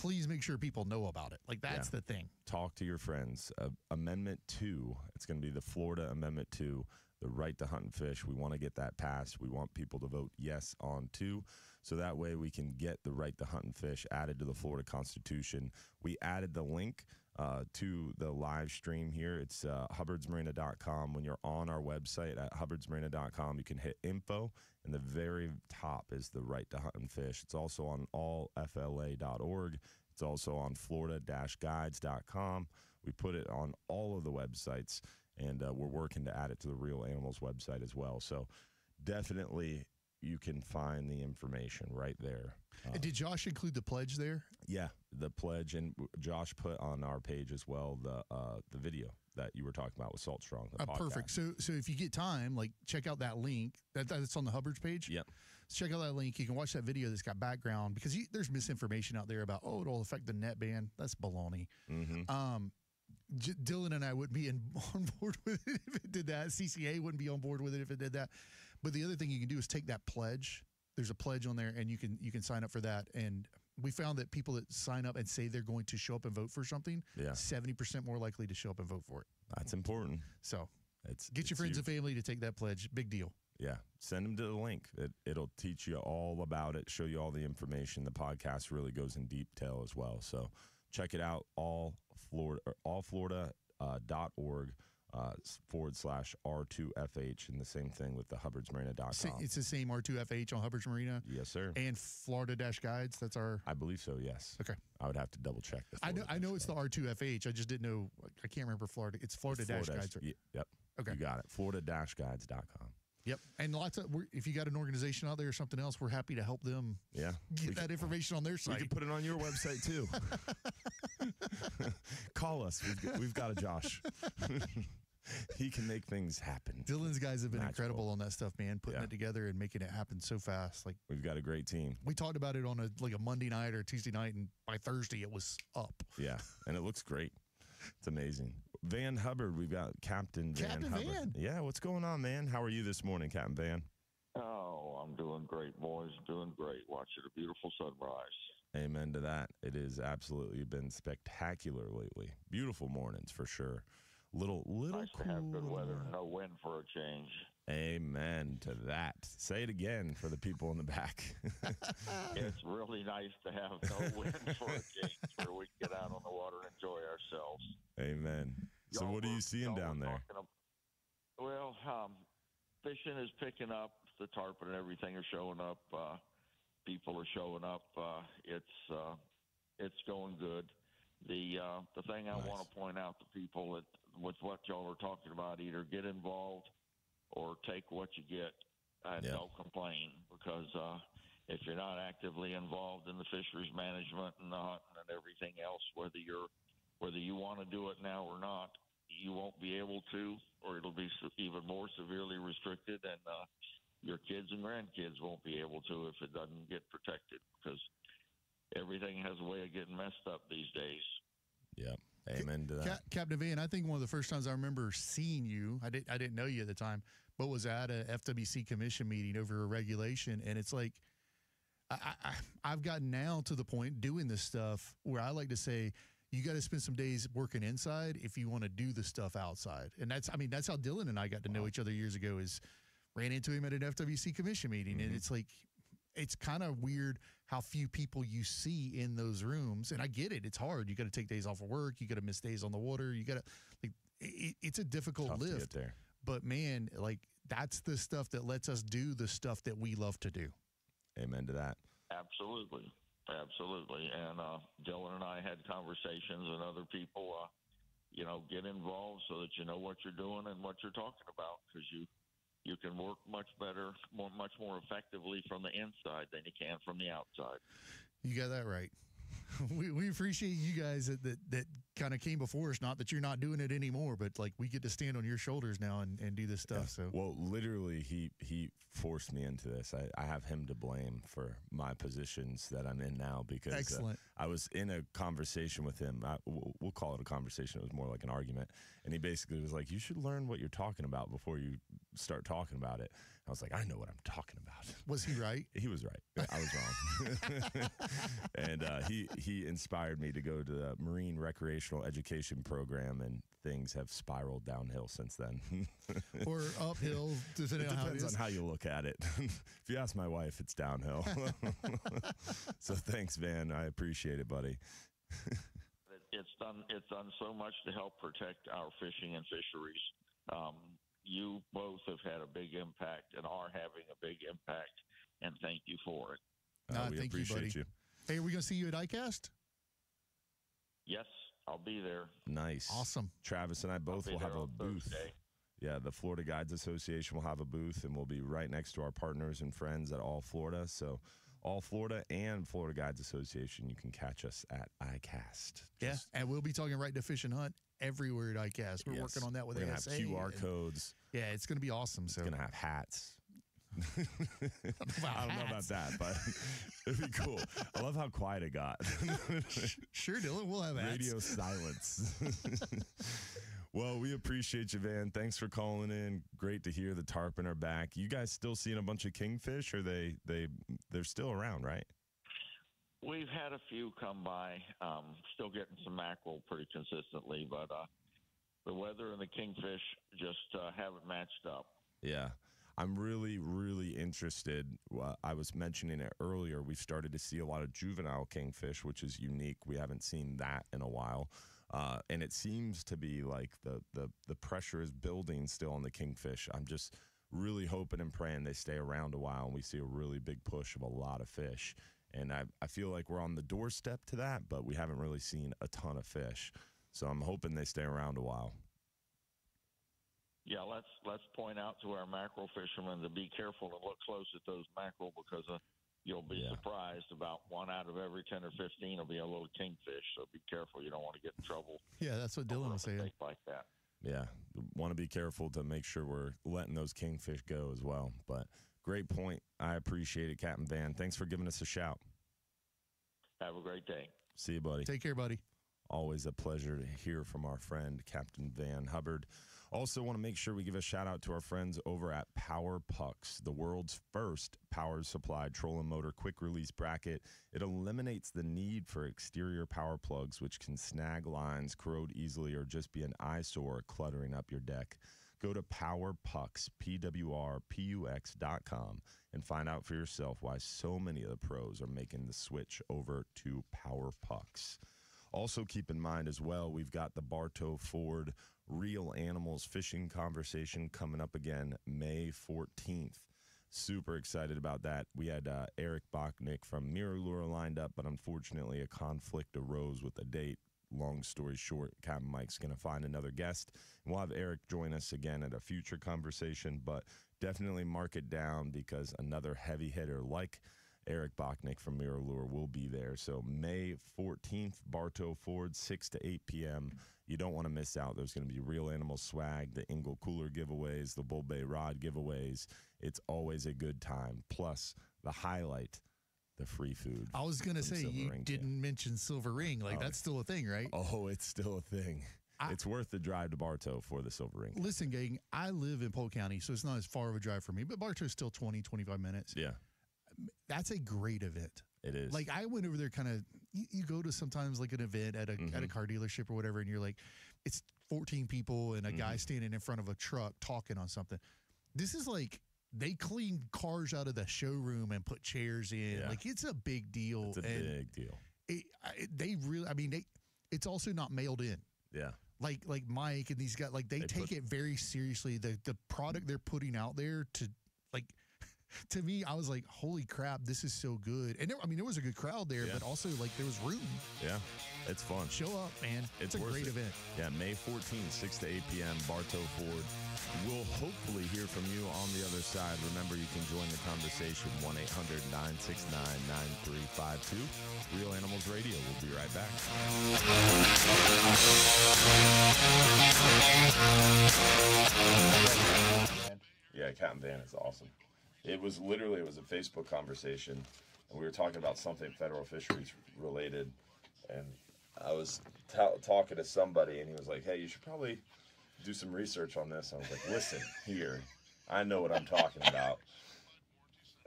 [SPEAKER 4] please make sure people know about it. Like that's
[SPEAKER 3] Yeah.
[SPEAKER 4] the thing.
[SPEAKER 3] talk to your friends. Uh, amendment two, it's going to be the Florida Amendment two, the right to hunt and fish. We want to get that passed. We want people to vote yes on two, so that way we can get the right to hunt and fish added to the Florida Constitution. We added the link. Uh, to the live stream here. It's uh, hubbardsmarina.com. When you're on our website at hubbardsmarina.com, you can hit info, and the very top is the right to hunt and fish. It's also on allfla.org. It's also on florida-guides.com. We put it on all of the websites, and uh, we're working to add it to the Reel Animals website as well. So definitely you can find the information right there. Uh,
[SPEAKER 4] And did Josh include the pledge there?
[SPEAKER 3] yeah, the pledge, and Josh put on our page as well the uh, the video that you were talking about with Salt Strong. The
[SPEAKER 4] Uh, perfect. So so if you get time, like check out that link. That that's on the Hubbard's page.
[SPEAKER 3] Yep.
[SPEAKER 4] check out that link. You can watch that video that's got background because you, there's misinformation out there about oh it'll affect the net ban. That's baloney.
[SPEAKER 3] hmm
[SPEAKER 4] Um, J- Dylan and I wouldn't be in, [LAUGHS] on board with it if it did that. CCA wouldn't be on board with it if it did that. But the other thing you can do is take that pledge. There's a pledge on there, and you can you can sign up for that. And we found that people that sign up and say they're going to show up and vote for something,
[SPEAKER 3] Yeah.
[SPEAKER 4] seventy percent more likely to show up and vote for it.
[SPEAKER 3] That's important.
[SPEAKER 4] So
[SPEAKER 3] It's
[SPEAKER 4] get your
[SPEAKER 3] it's
[SPEAKER 4] friends and family to take that pledge. Big deal.
[SPEAKER 3] Yeah, send them to the link. It, it'll teach you all about it, show you all the information. The podcast really goes in detail as well. So check it out. All Florida, all Florida uh, dot org uh, forward slash R2FH, and the same thing with the HubbardsMarina.com.
[SPEAKER 4] Sa- It's the same R2FH on Hubbard's Marina
[SPEAKER 3] yes, sir.
[SPEAKER 4] and Florida Dash Guides. That's our.
[SPEAKER 3] I believe so. Yes.
[SPEAKER 4] Okay.
[SPEAKER 3] I would have to double check. The
[SPEAKER 4] I know. I know it's the. R2FH. I just didn't know. I can't remember Florida. It's Florida Dash Guides.
[SPEAKER 3] Ye- Yep.
[SPEAKER 4] Okay.
[SPEAKER 3] You got it. Florida Dash Guides.com.
[SPEAKER 4] Yep. And lots of, we're, if you got an organization out there or something else, we're happy to help them
[SPEAKER 3] Yeah.
[SPEAKER 4] get
[SPEAKER 3] We
[SPEAKER 4] that
[SPEAKER 3] can-
[SPEAKER 4] information on their
[SPEAKER 3] We
[SPEAKER 4] You
[SPEAKER 3] can put it on your website too. [LAUGHS] [LAUGHS] Call us. We've we've got a Josh. [LAUGHS] [LAUGHS] he can make things happen.
[SPEAKER 4] Dylan's guys have been
[SPEAKER 3] Magical.
[SPEAKER 4] incredible on that stuff, man, putting
[SPEAKER 3] Yeah.
[SPEAKER 4] it together and making it happen so fast. Like
[SPEAKER 3] We've got a great team.
[SPEAKER 4] we talked about it on a like a Monday night or Tuesday night, and by Thursday it was up.
[SPEAKER 3] Yeah, and it looks great. It's amazing. Van Hubbard, we've got Captain Van
[SPEAKER 4] Captain
[SPEAKER 3] Hubbard.
[SPEAKER 4] Van.
[SPEAKER 3] Yeah, what's going on, man? How are you this morning, Captain Van?
[SPEAKER 12] Oh, I'm doing great, boys. Doing great. Watching a beautiful sunrise.
[SPEAKER 3] Amen to that. It has absolutely been spectacular lately. Beautiful mornings for sure. Little little
[SPEAKER 12] Nice to have good weather. No wind for a change.
[SPEAKER 3] Amen to that. Say it again for the people in the back. [LAUGHS]
[SPEAKER 12] it's really nice to have no [LAUGHS] wind for a change where we can get out on the water and enjoy ourselves.
[SPEAKER 3] Amen. So
[SPEAKER 12] Y'all
[SPEAKER 3] what are you seeing down there?
[SPEAKER 12] talking ab- well, um, fishing is picking up. The tarpon and everything are showing up. Uh, people are showing up. Uh, it's uh, it's going good. The uh, the thing I
[SPEAKER 3] Nice.
[SPEAKER 12] want to point out to people that with what y'all are talking about, either get involved or take what you get and
[SPEAKER 3] Yeah.
[SPEAKER 12] don't complain because uh, if you're not actively involved in the fisheries management and the hunting and everything else, whether you're whether you want to do it now or not, you won't be able to, or it'll be even more severely restricted, and uh, your kids and grandkids won't be able to if it doesn't get protected because everything has a way of getting messed up these days.
[SPEAKER 3] Yep. Amen to that.
[SPEAKER 4] Cap- Captain Van, I think one of the first times I remember seeing you, I didn't I didn't know you at the time, but was at a FWC commission meeting over a regulation, and it's like I, I I've gotten now to the point doing this stuff where I like to say you got to spend some days working inside if you want to do the stuff outside, and that's I mean that's how Dylan and I got to know each other years ago. Is ran into him at an FWC commission meeting, and mm-hmm. it's like it's kind of weird how few people you see in those rooms. And I get it; it's hard. You got to take days off of work. You got to miss days on the water. You got to like it, it's a difficult
[SPEAKER 3] Tough
[SPEAKER 4] lift.
[SPEAKER 3] get there.
[SPEAKER 4] But man, like that's the stuff that lets us do the stuff that we love to do.
[SPEAKER 3] Amen to that.
[SPEAKER 12] Absolutely, absolutely. And uh, Dylan and I had conversations, and other people, uh, you know, get involved so that you know what you're doing and what you're talking about because you you can work much better, more much more effectively from the inside than you can from the outside.
[SPEAKER 4] You got that right. [LAUGHS] we, we appreciate you guys that that, that kind of came before us. Not that you're not doing it anymore, but like we get to stand on your shoulders now and, and do this stuff. So
[SPEAKER 3] Well, literally, he he forced me into this. I, I have him to blame for my positions that I'm in now because uh,
[SPEAKER 4] Excellent.
[SPEAKER 3] I was in a conversation with him. I, we'll we'll call it a conversation. It was more like an argument, and he basically was like, "You should learn what you're talking about before you start talking about it." I was like, "I know what I'm talking about." [LAUGHS]
[SPEAKER 4] was he right?
[SPEAKER 3] He was right. I was wrong. [LAUGHS] and uh, he he inspired me to go to the Marine Recreational Education Program, and things have spiraled downhill since then. [LAUGHS]
[SPEAKER 4] or uphill, depending
[SPEAKER 3] It
[SPEAKER 4] on how it
[SPEAKER 3] depends
[SPEAKER 4] is.
[SPEAKER 3] on how you look at it. if you ask my wife, it's downhill. so thanks, Van. I appreciate it, buddy.
[SPEAKER 12] It's done. It's done so much to help protect our fishing and fisheries. Um, you both have had a big impact and are having a big impact, and thank you for it.
[SPEAKER 4] Nah,
[SPEAKER 3] Uh, we
[SPEAKER 4] thank you,
[SPEAKER 3] appreciate
[SPEAKER 4] buddy.
[SPEAKER 3] you.
[SPEAKER 4] Hey, are we gonna see you at ICAST?
[SPEAKER 12] Yes, I'll be there.
[SPEAKER 3] Nice.
[SPEAKER 4] Awesome.
[SPEAKER 3] Travis and I both will have a booth.
[SPEAKER 12] Thursday.
[SPEAKER 3] Yeah, the Florida Guides Association will have a booth, and we'll be right next to our partners and friends at All Florida. So, All Florida and Florida Guides Association, you can catch us at ICAST.
[SPEAKER 4] Yeah, and we'll be talking right to Fish and Hunt everywhere I ICAST. We're
[SPEAKER 3] yes.
[SPEAKER 4] working on that with
[SPEAKER 3] We're
[SPEAKER 4] ASA.
[SPEAKER 3] have QR
[SPEAKER 4] and-
[SPEAKER 3] codes.
[SPEAKER 4] Yeah, it's gonna be awesome. So
[SPEAKER 3] It's gonna have hats. [LAUGHS] I don't know about that, but [LAUGHS] it'd be cool. I love how quiet it got.
[SPEAKER 4] sure, Dylan, we'll have hats.
[SPEAKER 3] Radio silence. [LAUGHS] well, we appreciate you, Van. Thanks for calling in. Great to hear the tarpon are back. You guys still seeing a bunch of kingfish, or they they they're still around, right?
[SPEAKER 12] We've had a few come by. Um, still getting some mackerel pretty consistently, but uh, the weather and the kingfish just uh, haven't matched up.
[SPEAKER 3] Yeah. I'm really, really interested. Uh, I was mentioning it earlier. We've started to see a lot of juvenile kingfish, which is unique. We haven't seen that in a while. Uh, and it seems to be like the, the, the pressure is building still on the kingfish. I'm just really hoping and praying they stay around a while and we see a really big push of a lot of fish. And I, I feel like we're on the doorstep to that, but we haven't really seen a ton of fish. So I'm hoping they stay around a while.
[SPEAKER 12] Yeah, let's let's point out to our mackerel fishermen to be careful and look close at those mackerel because uh, you'll be
[SPEAKER 3] Yeah.
[SPEAKER 12] surprised. About one out of every ten or fifteen will be a little kingfish. So be careful. You don't want to get in trouble. [LAUGHS]
[SPEAKER 4] Yeah, that's what Dylan was saying.
[SPEAKER 12] Like that.
[SPEAKER 3] Yeah, want to be careful to make sure we're letting those kingfish go as well. But great point. I appreciate it, Captain Van. Thanks for giving us a shout.
[SPEAKER 12] Have a great day.
[SPEAKER 3] See you, buddy.
[SPEAKER 4] Take care, buddy.
[SPEAKER 3] Always a pleasure to hear from our friend, Captain Van Hubbard. Also, want to make sure we give a shout out to our friends over at Power Pucks, the world's first power supply trolling motor quick release bracket. It eliminates the need for exterior power plugs, which can snag lines, corrode easily, or just be an eyesore cluttering up your deck. Go to PowerPucks, P-W-R-P-U-X dot com and find out for yourself why so many of the pros are making the switch over to Power Pucks. Also, keep in mind as well, we've got the Bartow Ford Reel Animals Fishing Conversation coming up again May 14th. Super excited about that. We had uh, Eric Bachnick from MirrOlure lined up, but unfortunately, a conflict arose with the date. Long story short, Captain Mike's going to find another guest. And we'll have Eric join us again at a future conversation, but definitely mark it down because another heavy hitter like Eric Bachnick from MirrOlure will be there. So May 14th, Bartow Ford, 6 to 8 p.m. You don't want to miss out. There's going to be reel animal swag, the Engel Cooler giveaways, the Bull Bay Rod giveaways. It's always a good time. Plus, the highlight, the free food.
[SPEAKER 4] I was gonna say
[SPEAKER 3] Silver
[SPEAKER 4] you
[SPEAKER 3] Ring
[SPEAKER 4] didn't mention Silver Ring. Like
[SPEAKER 3] Oh.
[SPEAKER 4] that's still a thing, right?
[SPEAKER 3] Oh, it's still a thing. it's worth the drive to Bartow for the Silver Ring.
[SPEAKER 4] Listen, gang, I live in Polk County, so it's not as far of a drive for me, but Bartow's still 20, 25 minutes.
[SPEAKER 3] Yeah,
[SPEAKER 4] That's a great event.
[SPEAKER 3] it is.
[SPEAKER 4] Like I went over there kind of you, you go to sometimes like an event at a at a
[SPEAKER 3] Mhm.
[SPEAKER 4] car dealership or whatever and you're like it's 14 people and a guy
[SPEAKER 3] Mm-hmm.
[SPEAKER 4] standing in front of a truck talking on something. This is like they clean cars out of the showroom and put chairs in.
[SPEAKER 3] Yeah.
[SPEAKER 4] Like it's a big deal
[SPEAKER 3] it's a
[SPEAKER 4] and
[SPEAKER 3] big deal.
[SPEAKER 4] it, I- they really I mean they it's also not mailed in.
[SPEAKER 3] Yeah.
[SPEAKER 4] Like like Mike and these guys like they,
[SPEAKER 3] They
[SPEAKER 4] take
[SPEAKER 3] put-
[SPEAKER 4] it very seriously. The the product they're putting out there to like [LAUGHS] to me, I was like, "Holy crap, this is so good!" And there, I mean, there was a good crowd there,
[SPEAKER 3] Yeah.
[SPEAKER 4] but also like there was room.
[SPEAKER 3] Yeah, it's fun.
[SPEAKER 4] Show up, man! It's, a great
[SPEAKER 3] it.
[SPEAKER 4] event.
[SPEAKER 3] Yeah, May 14th, 6 to 8 p.m., Bartow Ford. We'll hopefully hear from you on the other side. Remember, you can join the conversation 1 800 969 9352. Reel Animals Radio. We'll be right back. Yeah, Captain Van is awesome. It was literally it was a Facebook conversation, and we were talking about something federal fisheries related, and I was ta- talking to somebody, and he was like, "Hey, you should probably do some research on this." I was like, "Listen, here, I know what I'm talking about."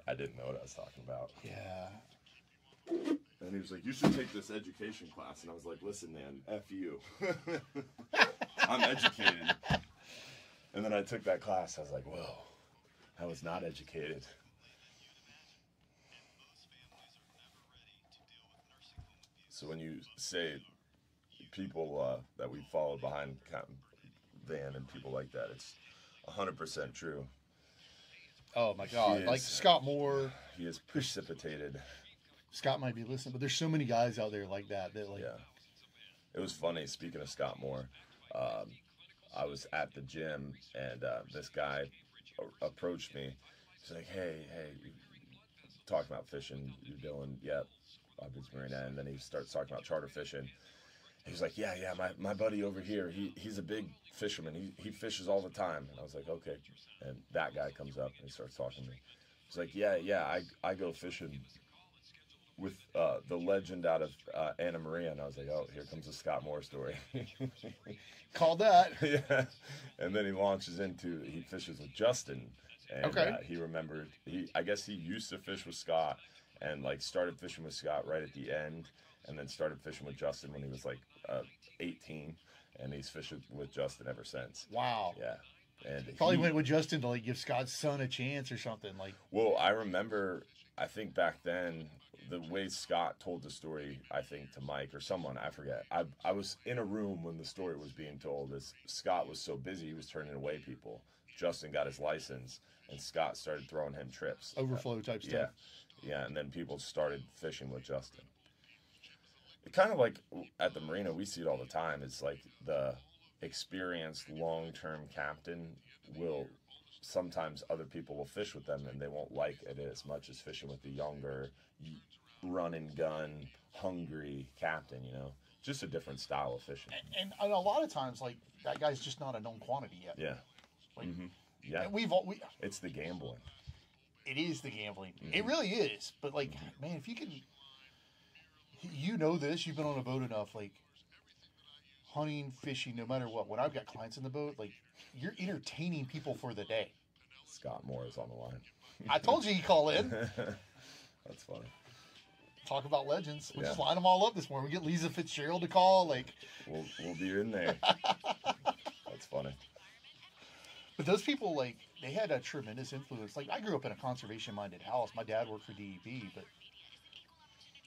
[SPEAKER 3] I didn't know what I was talking about.
[SPEAKER 7] Yeah.
[SPEAKER 3] And he was like, "You should take this education class," and I was like, "Listen, man, f you. [LAUGHS] I'm educated." And then I took that class. I was like, "Whoa, I was not educated." So when you say people uh, that we followed behind Captain Van and people like that, it's 100% true.
[SPEAKER 7] Oh my God!
[SPEAKER 3] He
[SPEAKER 7] Like Scott Moore.
[SPEAKER 3] He is precipitated.
[SPEAKER 7] Scott might be listening, but there's so many guys out there like that that like.
[SPEAKER 3] Yeah. It was funny. Speaking of Scott Moore, um, I was at the gym and uh, this guy approached me. He's like, "Hey, hey, you talking about fishing? You're doing? Yep, Hubbard's Marina." And then he starts talking about charter fishing, He's like, "Yeah, yeah, my, my buddy over here, he he's a big fisherman. He he fishes all the time." And I was like, "Okay." And that guy comes up and he starts talking to me. He's like, "Yeah, yeah, I I go fishing with uh, the legend out of uh, Anna Maria." And I was like, "Oh, here comes the Scott Moore story." [LAUGHS]
[SPEAKER 4] Called that. [LAUGHS]
[SPEAKER 3] yeah. And then he launches into he fishes with Justin. And
[SPEAKER 4] Okay.
[SPEAKER 3] uh, he remembered he I guess he used to fish with Scott and like started fishing with Scott right at the end and then started fishing with Justin when he was like uh, 18 and he's fishing with Justin ever since.
[SPEAKER 4] Wow.
[SPEAKER 3] Yeah. And
[SPEAKER 4] Probably
[SPEAKER 3] he-
[SPEAKER 4] went with Justin to like give Scott's son a chance or something. Like,
[SPEAKER 3] well, I remember, I think back then, the way Scott told the story, I think to Mike or someone, I forget. I, I was in a room when the story was being told. As Scott was so busy, he was turning away people. Justin got his license, and Scott started throwing him trips.
[SPEAKER 4] Overflow type
[SPEAKER 3] Yeah,
[SPEAKER 4] stuff.
[SPEAKER 3] yeah, and then people started fishing with Justin. It kind of like at the marina, we see it all the time. It's like the experienced long-term captain will sometimes other people will fish with them and they won't like it as much as fishing with the younger run and gun hungry captain you know just a different style of fishing
[SPEAKER 4] and, and a lot of times, like that guy's just not a known quantity yet.
[SPEAKER 3] yeah
[SPEAKER 4] Like,
[SPEAKER 3] hmm yeah
[SPEAKER 4] we've all we.
[SPEAKER 3] it's the gambling
[SPEAKER 4] It is the gambling.
[SPEAKER 3] Mm-hmm.
[SPEAKER 4] It really is. But like, man, if you can, you know this. You've been on a boat enough. Like hunting, fishing, no matter what. When I've got clients in the boat, like you're entertaining people for the day.
[SPEAKER 3] scott moore is on the line
[SPEAKER 4] I told you he'd call in. [LAUGHS]
[SPEAKER 3] that's funny
[SPEAKER 4] Talk about legends. We just
[SPEAKER 3] Yeah.
[SPEAKER 4] line them all up this morning. We get Lisa Fitzgerald to call. Like,
[SPEAKER 3] we'll, we'll be in there [LAUGHS] that's funny
[SPEAKER 4] but those people, like, they had a tremendous influence. Like, I grew up in a conservation-minded house. My dad worked for DEP, but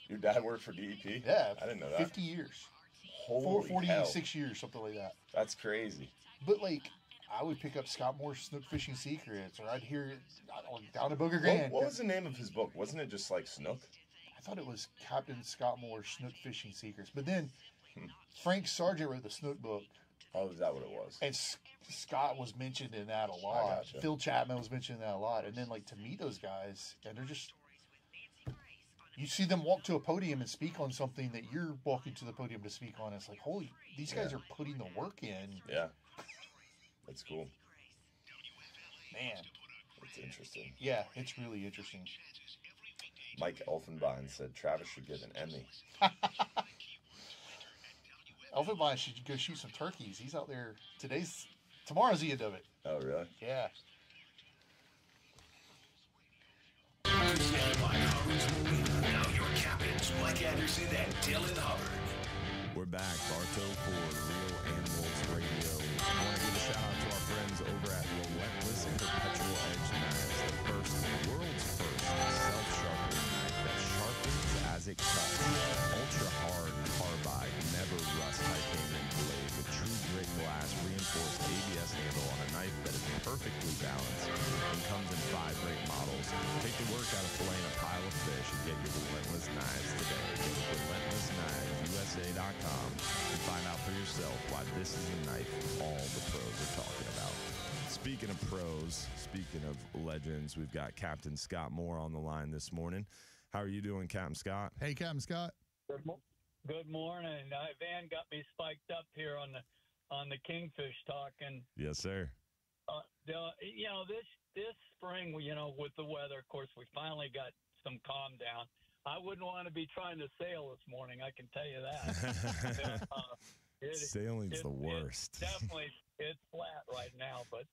[SPEAKER 3] your dad worked for dep
[SPEAKER 4] yeah,
[SPEAKER 3] i didn't know that
[SPEAKER 4] 50 years,
[SPEAKER 3] Holy
[SPEAKER 4] Four-
[SPEAKER 3] hell.
[SPEAKER 4] 46 years, something like that.
[SPEAKER 3] that's crazy
[SPEAKER 4] But like, I would pick up Scott Moore's snook fishing secrets, or I'd hear down at Boca
[SPEAKER 3] what, what was the name of his book wasn't it just like snook
[SPEAKER 4] I thought it was Captain Scott Moore's snook fishing secrets. But then
[SPEAKER 3] Hmm.
[SPEAKER 4] Frank Sargeant wrote the snook book,
[SPEAKER 3] oh is that what it was
[SPEAKER 4] and S- Scott was mentioned in that a lot.
[SPEAKER 3] gotcha.
[SPEAKER 4] Phil Chapman was mentioned in that a lot. And then like to meet those guys, and they're just. You see them walk to a podium and speak on something that you're walking to the podium to speak on. It's like, holy, these guys
[SPEAKER 3] Yeah.
[SPEAKER 4] are putting the work in.
[SPEAKER 3] yeah that's cool
[SPEAKER 4] Man,
[SPEAKER 3] it's interesting
[SPEAKER 4] yeah, it's really interesting.
[SPEAKER 3] Mike Elfenbein said Travis should get an Emmy. [LAUGHS]
[SPEAKER 4] Elfenbein should go shoot some turkeys. He's out there. Today's, tomorrow's the end of it.
[SPEAKER 3] Oh, really?
[SPEAKER 4] Yeah.
[SPEAKER 2] Mike and Dylan Hubbard.
[SPEAKER 3] We're back. Bartow Ford, Reel Animals Radio. I want to give a shout out to our friends over at Relentless Perpetual Edge Knives, the first, world's first self-sharpening knife that sharpens as it cuts. Glass reinforced ABS handle on a knife that is perfectly balanced and comes in five great models. Take the work out of filleting a pile of fish and get your Relentless knives today. Go to relentlessknivesusa.com and find out for yourself why this is the knife all the pros are talking about. Speaking of pros, speaking of legends, we've got Captain Scott Moore on the line this morning. How are you doing, Captain Scott?
[SPEAKER 13] Hey, Captain Scott.
[SPEAKER 14] Good, mo- good morning. Uh, Van got me spiked up here on the on the kingfish talking.
[SPEAKER 3] Yes, sir.
[SPEAKER 14] uh, the, you know this this spring, you know, with the weather, of course, we finally got some calm down. I wouldn't want to be trying to sail this morning. I can tell you that. [LAUGHS] uh, it-
[SPEAKER 3] Sailing's
[SPEAKER 14] it-
[SPEAKER 3] the
[SPEAKER 14] it
[SPEAKER 3] worst.
[SPEAKER 14] definitely, it's flat right now, but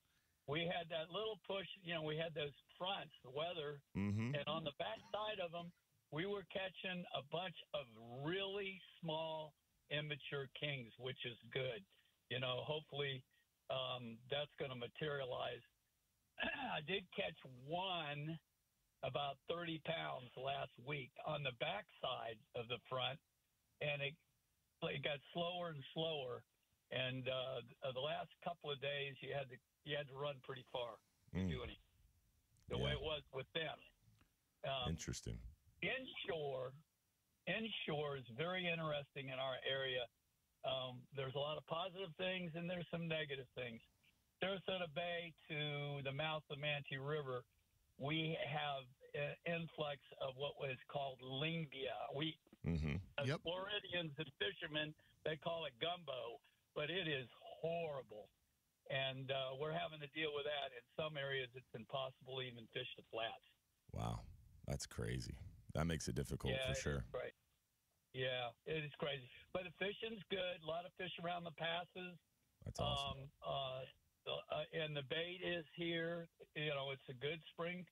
[SPEAKER 14] we had that little push. You know, we had those fronts, the weather,
[SPEAKER 3] Mm-hmm.
[SPEAKER 14] and on the back side of them, we were catching a bunch of really small, immature kings, which is good. You know, hopefully um, that's going to materialize. [CLEARS THROAT] I did catch one about 30 pounds last week on the backside of the front, and it, it got slower and slower. And uh, the last couple of days, you had to you had to run pretty far to
[SPEAKER 3] Mm.
[SPEAKER 14] do any the way it was with them. Um,
[SPEAKER 3] Interesting.
[SPEAKER 14] inshore, inshore is very interesting in our area. Um, there's a lot of positive things and there's some negative things. Sarasota Bay to the mouth of Manatee River, we have an influx of what was called Lyngbya. We
[SPEAKER 3] Mm-hmm.
[SPEAKER 4] Yep.
[SPEAKER 14] Floridians and fishermen, they call it gumbo, but it is horrible. And uh, we're having to deal with that. In some areas, it's impossible to even fish the flats.
[SPEAKER 3] Wow, that's crazy. That makes it difficult
[SPEAKER 14] yeah,
[SPEAKER 3] for sure.
[SPEAKER 14] Crazy. Yeah, it is crazy. But the fishing's good. A lot of fish around the passes.
[SPEAKER 3] That's awesome.
[SPEAKER 14] Um, uh, uh, and the bait is here. You know, it's a good spring,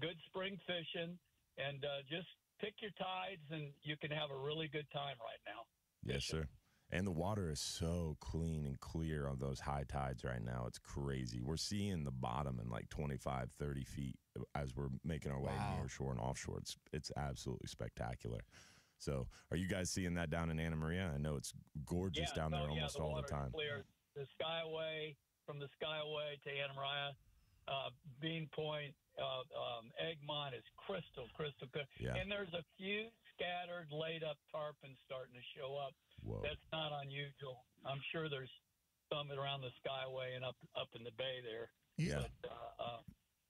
[SPEAKER 14] good spring fishing, and uh, just pick your tides, and you can have a really good time right now.
[SPEAKER 3] Yes, sir. And the water is so clean and clear on those high tides right now. It's crazy. We're seeing the bottom in like 25, 30 feet as we're making our way
[SPEAKER 4] Wow.
[SPEAKER 3] near shore and offshore. It's, it's absolutely spectacular. So, are you guys seeing that down in Anna Maria? I know it's gorgeous
[SPEAKER 14] Yeah,
[SPEAKER 3] down there
[SPEAKER 14] yeah,
[SPEAKER 3] almost
[SPEAKER 14] the
[SPEAKER 3] all the time.
[SPEAKER 14] Clear. The Skyway from the Skyway to Anna Maria, uh, Bean Point, uh, um, Egmont is crystal, crystal clear.
[SPEAKER 3] Yeah.
[SPEAKER 14] And there's a few scattered, laid up tarpons starting to show up.
[SPEAKER 3] Whoa.
[SPEAKER 14] That's not unusual. I'm sure there's some around the Skyway and up up in the bay there.
[SPEAKER 4] Yeah.
[SPEAKER 14] But uh, uh,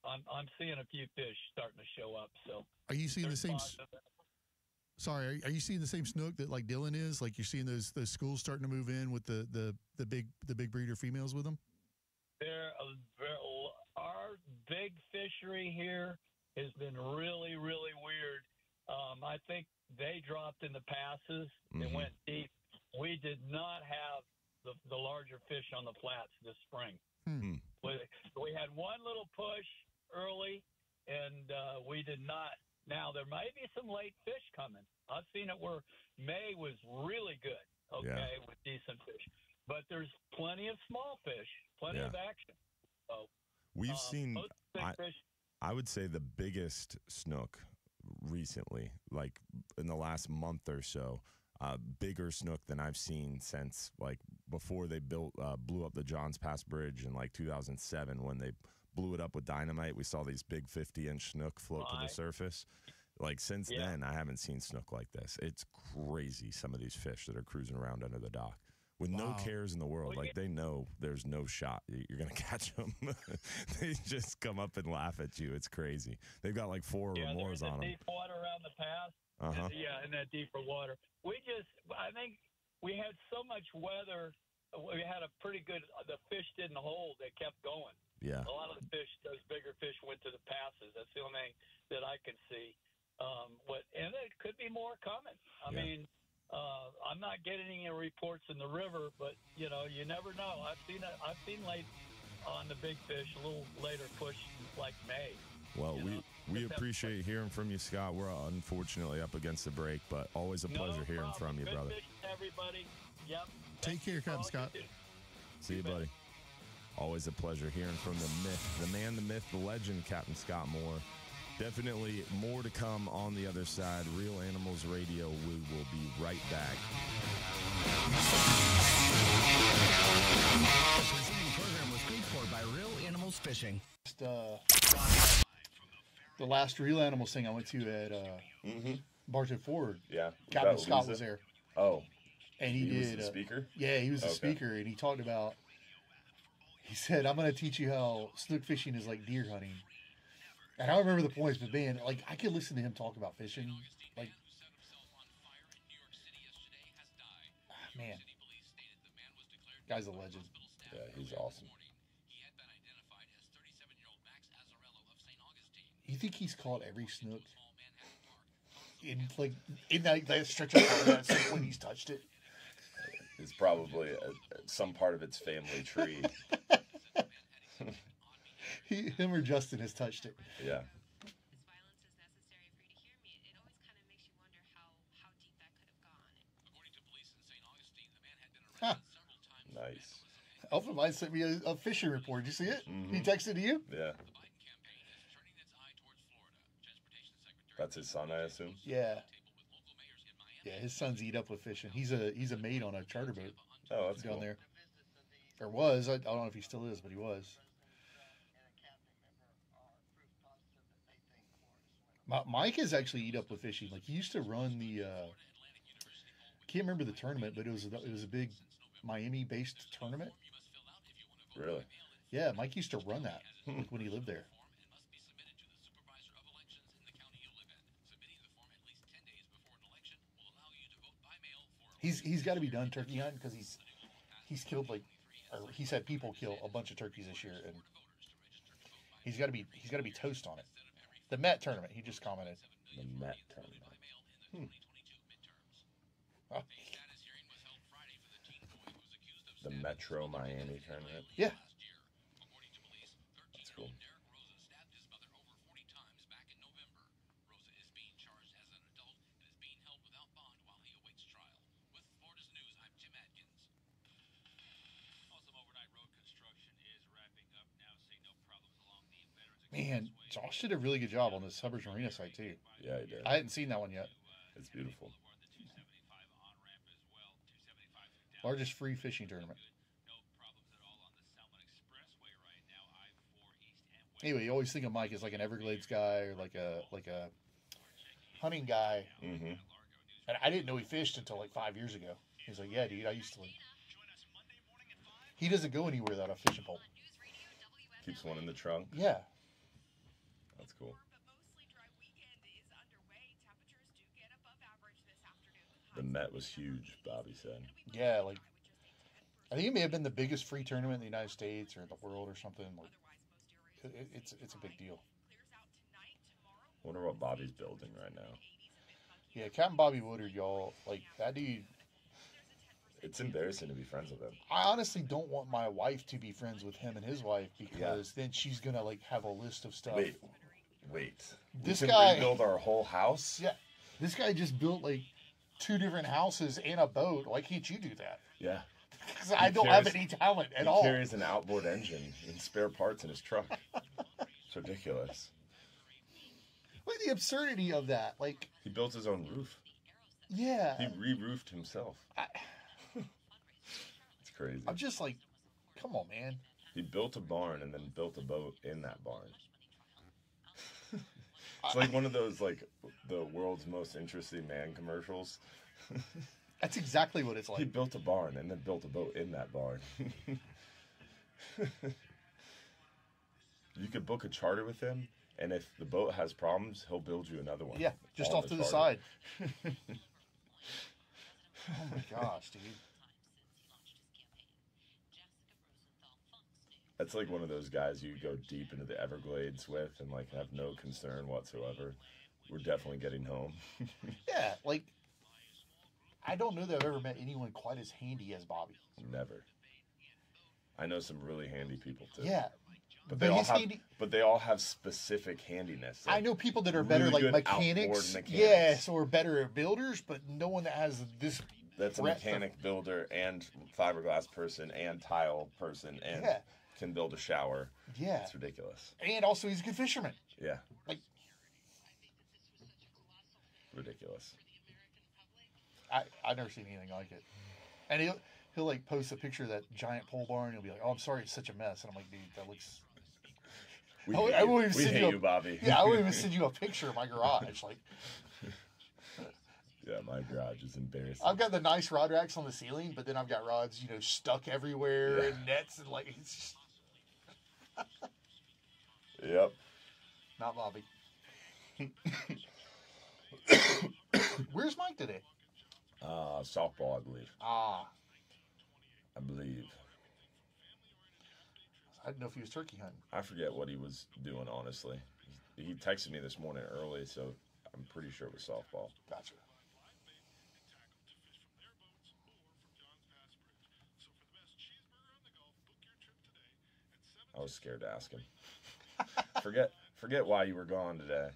[SPEAKER 14] I'm I'm seeing a few fish starting to show up. So
[SPEAKER 4] Are you seeing the same?
[SPEAKER 14] positive.
[SPEAKER 4] Sorry, are, are you seeing the same snook that like Dylan is? Like you're seeing those those schools starting to move in with the the the big the big breeder females with them.
[SPEAKER 14] There, uh, our big fishery here has been really, really weird. Um, I think they dropped in the passes and
[SPEAKER 3] Mhm.
[SPEAKER 14] went deep. We did not have the, the larger fish on the flats this spring.
[SPEAKER 3] Hmm.
[SPEAKER 14] We, we had one little push early, and uh, we did not. Now there might be some late fish coming. I've seen it where May was really good. Okay, with decent fish, but there's plenty of small fish, plenty
[SPEAKER 3] Yeah.
[SPEAKER 14] of action. So
[SPEAKER 3] We've
[SPEAKER 14] um,
[SPEAKER 3] seen, I,
[SPEAKER 14] fish.
[SPEAKER 3] I would say the biggest snook recently, like in the last month or so, uh, bigger snook than I've seen since like before they built uh, blew up the Johns Pass Bridge in like 2007 when they blew it up with dynamite. We saw these big 50 inch snook float to
[SPEAKER 14] Right.
[SPEAKER 3] the surface. Like since
[SPEAKER 14] Yeah.
[SPEAKER 3] then, I haven't seen snook like this. It's crazy. Some of these fish that are cruising around under the dock. With no cares in the world,
[SPEAKER 14] Well,
[SPEAKER 3] like they know there's no shot you're gonna [LAUGHS] catch them. they just come up and laugh at you. It's crazy. They've got like four
[SPEAKER 14] Yeah,
[SPEAKER 3] or more
[SPEAKER 14] there's
[SPEAKER 3] on them.
[SPEAKER 14] deep water around the pass.
[SPEAKER 3] Uh huh.
[SPEAKER 14] And, yeah, in that deeper water. We just, I think we had so much weather. We had a pretty good. The fish didn't hold; they kept going.
[SPEAKER 3] Yeah.
[SPEAKER 14] A lot of the fish, those bigger fish, went to the passes. That's the only thing that I can see. Um, what, and it could be more coming. I
[SPEAKER 3] Yeah.
[SPEAKER 14] mean, uh, I'm not getting any reports in the river, but you know, you never know. I've seen it. I've seen late on the big fish, a little later push like May.
[SPEAKER 3] Well, we
[SPEAKER 14] know,
[SPEAKER 3] we appreciate hearing from you, Scott. We're unfortunately up against the break, but always a
[SPEAKER 14] No
[SPEAKER 3] pleasure hearing from you,
[SPEAKER 14] Good
[SPEAKER 3] brother.
[SPEAKER 14] fishing, everybody. Yep.
[SPEAKER 4] Take care, Captain
[SPEAKER 14] all you
[SPEAKER 4] Scott.
[SPEAKER 3] See you,
[SPEAKER 14] bet.
[SPEAKER 3] buddy. Always a pleasure hearing from the myth, the man, the myth, the legend, Captain Scott Moore. Definitely more to come on the other side. Reel Animals Radio. We will be right back.
[SPEAKER 15] The preceding program was paid for by Reel Animals Fishing.
[SPEAKER 7] Uh, the last reel animals thing I went to at uh, Bartow Ford.
[SPEAKER 3] Yeah.
[SPEAKER 7] Captain Scott was there,
[SPEAKER 3] Oh,
[SPEAKER 7] and he,
[SPEAKER 3] He was
[SPEAKER 7] did.
[SPEAKER 3] the
[SPEAKER 7] uh,
[SPEAKER 3] speaker?
[SPEAKER 7] yeah, he was the
[SPEAKER 3] Okay.
[SPEAKER 7] speaker, and he talked about. He said, "I'm going to teach you how snook fishing is like deer hunting." And I remember the points, but man, like I could listen to him talk about fishing, like. [SIGHS] Man, guy's a legend.
[SPEAKER 3] yeah, he's awesome.
[SPEAKER 7] You think he's caught every snook? In like in that, that stretch of time when he's touched it.
[SPEAKER 3] It's probably a, some part of its family tree. [LAUGHS]
[SPEAKER 7] He, him or Justin has touched it.
[SPEAKER 3] yeah.
[SPEAKER 7] Huh.
[SPEAKER 3] Nice.
[SPEAKER 7] Elfenbein sent me a, a fishing report. Did you see it? He
[SPEAKER 3] Mhm.
[SPEAKER 7] texted to you?
[SPEAKER 3] Yeah. That's his son, I assume.
[SPEAKER 7] Yeah. Yeah, his sons eat up with fishing. He's a he's a mate on a charter boat
[SPEAKER 3] Oh, that's
[SPEAKER 7] down
[SPEAKER 3] cool.
[SPEAKER 7] there. Or was. I, I don't know if he still is, but he was. Mi- Mike has actually eat up with fishing. Like he used to run the. Uh, can't remember the tournament, but it was a, it was a big Miami-based tournament.
[SPEAKER 3] Really?
[SPEAKER 7] Yeah, Mike used to run that like, when he lived there.
[SPEAKER 4] He's he's got to be done turkey hunting because he's he's killed like or he's had people kill a bunch of turkeys this year, and he's got to be he's got to be toast on it. The Met tournament, he just commented.
[SPEAKER 3] The Met tournament.
[SPEAKER 4] Hmm. Oh,
[SPEAKER 3] The Metro Miami tournament.
[SPEAKER 4] yeah,
[SPEAKER 3] That's cool.
[SPEAKER 4] Man, Josh did a really good job on this Hubbard's Marina site too.
[SPEAKER 3] Yeah, he did.
[SPEAKER 4] I hadn't seen that one yet.
[SPEAKER 3] It's beautiful.
[SPEAKER 4] Largest free fishing tournament. Anyway, you always think of Mike as like an Everglades guy or like a like a hunting guy.
[SPEAKER 3] Mm-hmm.
[SPEAKER 4] And I didn't know he fished until like five years ago. He's like, yeah, dude, I used to. Like... He doesn't go anywhere without a fishing pole.
[SPEAKER 3] Keeps one in the trunk.
[SPEAKER 4] Yeah,
[SPEAKER 3] That's cool. The Met was huge, Bobby said.
[SPEAKER 4] yeah, like I think it may have been the biggest free tournament in the United States or the world or something. Like, it, it- it's it's a big deal.
[SPEAKER 3] I Wonder what Bobby's building right now.
[SPEAKER 4] Yeah, Captain Bobby Woodard, y'all, like that dude.
[SPEAKER 3] It's embarrassing to be friends with him.
[SPEAKER 4] I honestly don't want my wife to be friends with him and his wife because then she's gonna like have a list of stuff.
[SPEAKER 3] Wait, wait.
[SPEAKER 4] This
[SPEAKER 3] we can
[SPEAKER 4] guy-
[SPEAKER 3] rebuild our whole house.
[SPEAKER 4] Yeah, this guy just built like two different houses and a boat. Why can't you do that?
[SPEAKER 3] Yeah. [LAUGHS]
[SPEAKER 4] 'Cause I don't have any talent at
[SPEAKER 3] he
[SPEAKER 4] all.
[SPEAKER 3] carries an outboard engine and spare parts in his truck. [LAUGHS] it's ridiculous.
[SPEAKER 4] Look at the absurdity of that. Like,
[SPEAKER 3] He built his own roof.
[SPEAKER 4] yeah,
[SPEAKER 3] He re-roofed himself. [LAUGHS] it's crazy.
[SPEAKER 4] I'm just like, come on, man.
[SPEAKER 3] He built a barn and then built a boat in that barn. It's like one of those like the world's most interesting man commercials. [LAUGHS]
[SPEAKER 4] That's exactly what it's like.
[SPEAKER 3] He built a barn and then built a boat in that barn. [LAUGHS] you could book a charter with him, and if the boat has problems, he'll build you another one.
[SPEAKER 4] Yeah, just off to the side. [LAUGHS] oh my gosh, dude.
[SPEAKER 3] That's like one of those guys you go deep into the Everglades with and like have no concern whatsoever. We're definitely getting home. [LAUGHS]
[SPEAKER 4] Yeah, like, I don't know that I've ever met anyone quite as handy as Bobby.
[SPEAKER 3] Never. I know some really handy people too.
[SPEAKER 4] Yeah,
[SPEAKER 3] But
[SPEAKER 4] but
[SPEAKER 3] they all have,
[SPEAKER 4] handy.
[SPEAKER 3] but they all have specific handiness.
[SPEAKER 4] I know people that are better
[SPEAKER 3] really
[SPEAKER 4] like mechanics,
[SPEAKER 3] mechanics.
[SPEAKER 4] yes, or better at builders, but no one that has this.
[SPEAKER 3] That's a
[SPEAKER 4] breadth of-
[SPEAKER 3] mechanic builder and fiberglass person and tile person and
[SPEAKER 4] Yeah.
[SPEAKER 3] Can build a shower.
[SPEAKER 4] Yeah,
[SPEAKER 3] It's ridiculous.
[SPEAKER 4] and also he's a good fisherman.
[SPEAKER 3] Yeah.
[SPEAKER 4] Like-
[SPEAKER 3] ridiculous.
[SPEAKER 4] I I've never seen anything like it. And he'll he'll like post a picture of that giant pole barn. He'll be like, "Oh, I'm sorry, it's such a mess." And I'm like, "Dude, that looks."
[SPEAKER 3] We [LAUGHS]
[SPEAKER 4] I, I
[SPEAKER 3] you.
[SPEAKER 4] won't even
[SPEAKER 3] We
[SPEAKER 4] send you, a,
[SPEAKER 3] you, Bobby. [LAUGHS]
[SPEAKER 4] Yeah, I won't even [LAUGHS] send you a picture of my garage. Like,
[SPEAKER 3] Yeah, my garage is embarrassing.
[SPEAKER 4] I've got the nice rod racks on the ceiling, but then I've got rods, you know, stuck everywhere
[SPEAKER 3] Yeah.
[SPEAKER 4] and nets and like it's just
[SPEAKER 3] Yep.
[SPEAKER 4] not Bobby. [COUGHS] Where's Mike today?
[SPEAKER 3] Uh, softball, I believe.
[SPEAKER 4] Ah,
[SPEAKER 3] I believe.
[SPEAKER 4] I didn't know if he was turkey hunting.
[SPEAKER 3] I forget what he was doing, honestly. He texted me this morning early, so I'm pretty sure it was softball.
[SPEAKER 4] Gotcha.
[SPEAKER 3] I was scared to ask him. forget forget why you were gone today.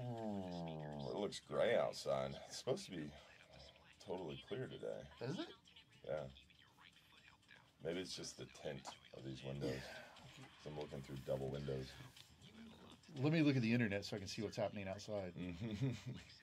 [SPEAKER 3] Mm, it looks gray outside. It's supposed to be totally clear today.
[SPEAKER 4] Is it?
[SPEAKER 3] Yeah. Maybe it's just the tint of these windows. I'm looking through double windows.
[SPEAKER 4] Let me look at the internet so I can see what's happening outside. [LAUGHS]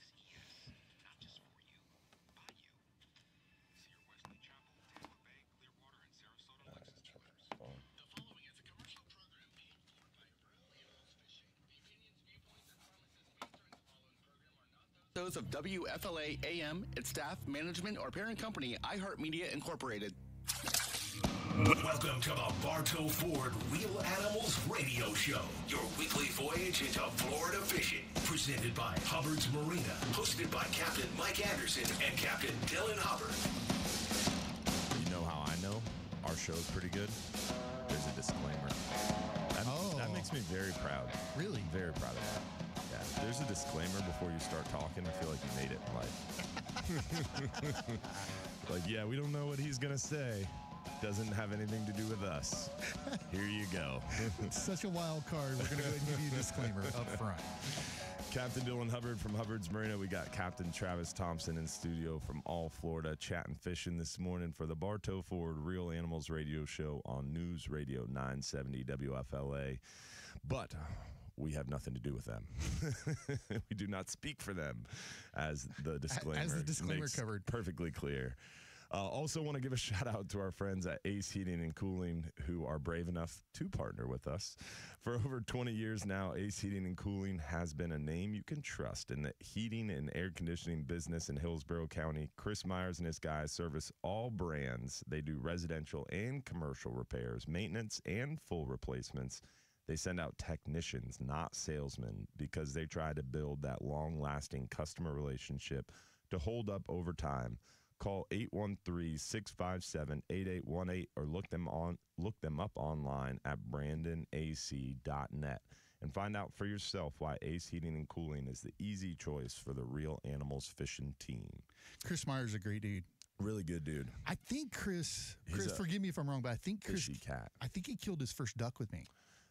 [SPEAKER 1] Those of WFLA AM, its staff, management, or parent company, iHeartMedia Incorporated.
[SPEAKER 2] Welcome to the Bartow Ford Reel Animals Radio Show, your weekly voyage into Florida fishing. Presented by Hubbard's Marina, hosted by Captain Mike Anderson and Captain Dylan Hubbard.
[SPEAKER 3] You know how I know our show is pretty good? There's a disclaimer. That, that oh. makes me very proud.
[SPEAKER 4] Really?
[SPEAKER 3] Very proud of that. There's a disclaimer before you start talking. I feel like you made it in life. [LAUGHS] like, yeah, we don't know what he's going to say. Doesn't have anything to do with us. Here you go. [LAUGHS]
[SPEAKER 4] It's such a wild card. We're going to go ahead and give you a disclaimer up front.
[SPEAKER 3] Captain Dylan Hubbard from Hubbard's Marina. We got Captain Travis Thompson in studio from all Florida chatting fishing this morning for the Bartow Ford Reel Animals Radio Show on News Radio 970 WFLA. But we have nothing to do with them. [LAUGHS] we do not speak for them, as the disclaimer,
[SPEAKER 4] as
[SPEAKER 3] the disclaimer
[SPEAKER 4] covered.
[SPEAKER 3] perfectly clear. Uh, also, want to give a shout out to our friends at Ace Heating and Cooling who are brave enough to partner with us. For over 20 years now, Ace Heating and Cooling has been a name you can trust in the heating and air conditioning business in Hillsborough County. Chris Myers and his guys service all brands. They do residential and commercial repairs, maintenance, and full replacements. They send out technicians, not salesmen, because they try to build that long lasting customer relationship to hold up over time. Call 813-657-8818 or look them on look them up online at brandonac.net and find out for yourself why Ace Heating and Cooling is the easy choice for the reel animals fishing team.
[SPEAKER 4] Chris Myers a great dude.
[SPEAKER 3] Really good dude.
[SPEAKER 4] I think Chris.
[SPEAKER 3] He's
[SPEAKER 4] Chris, forgive me if I'm wrong, but I think Chris.
[SPEAKER 3] Fishy cat.
[SPEAKER 4] I think he killed his first duck with me.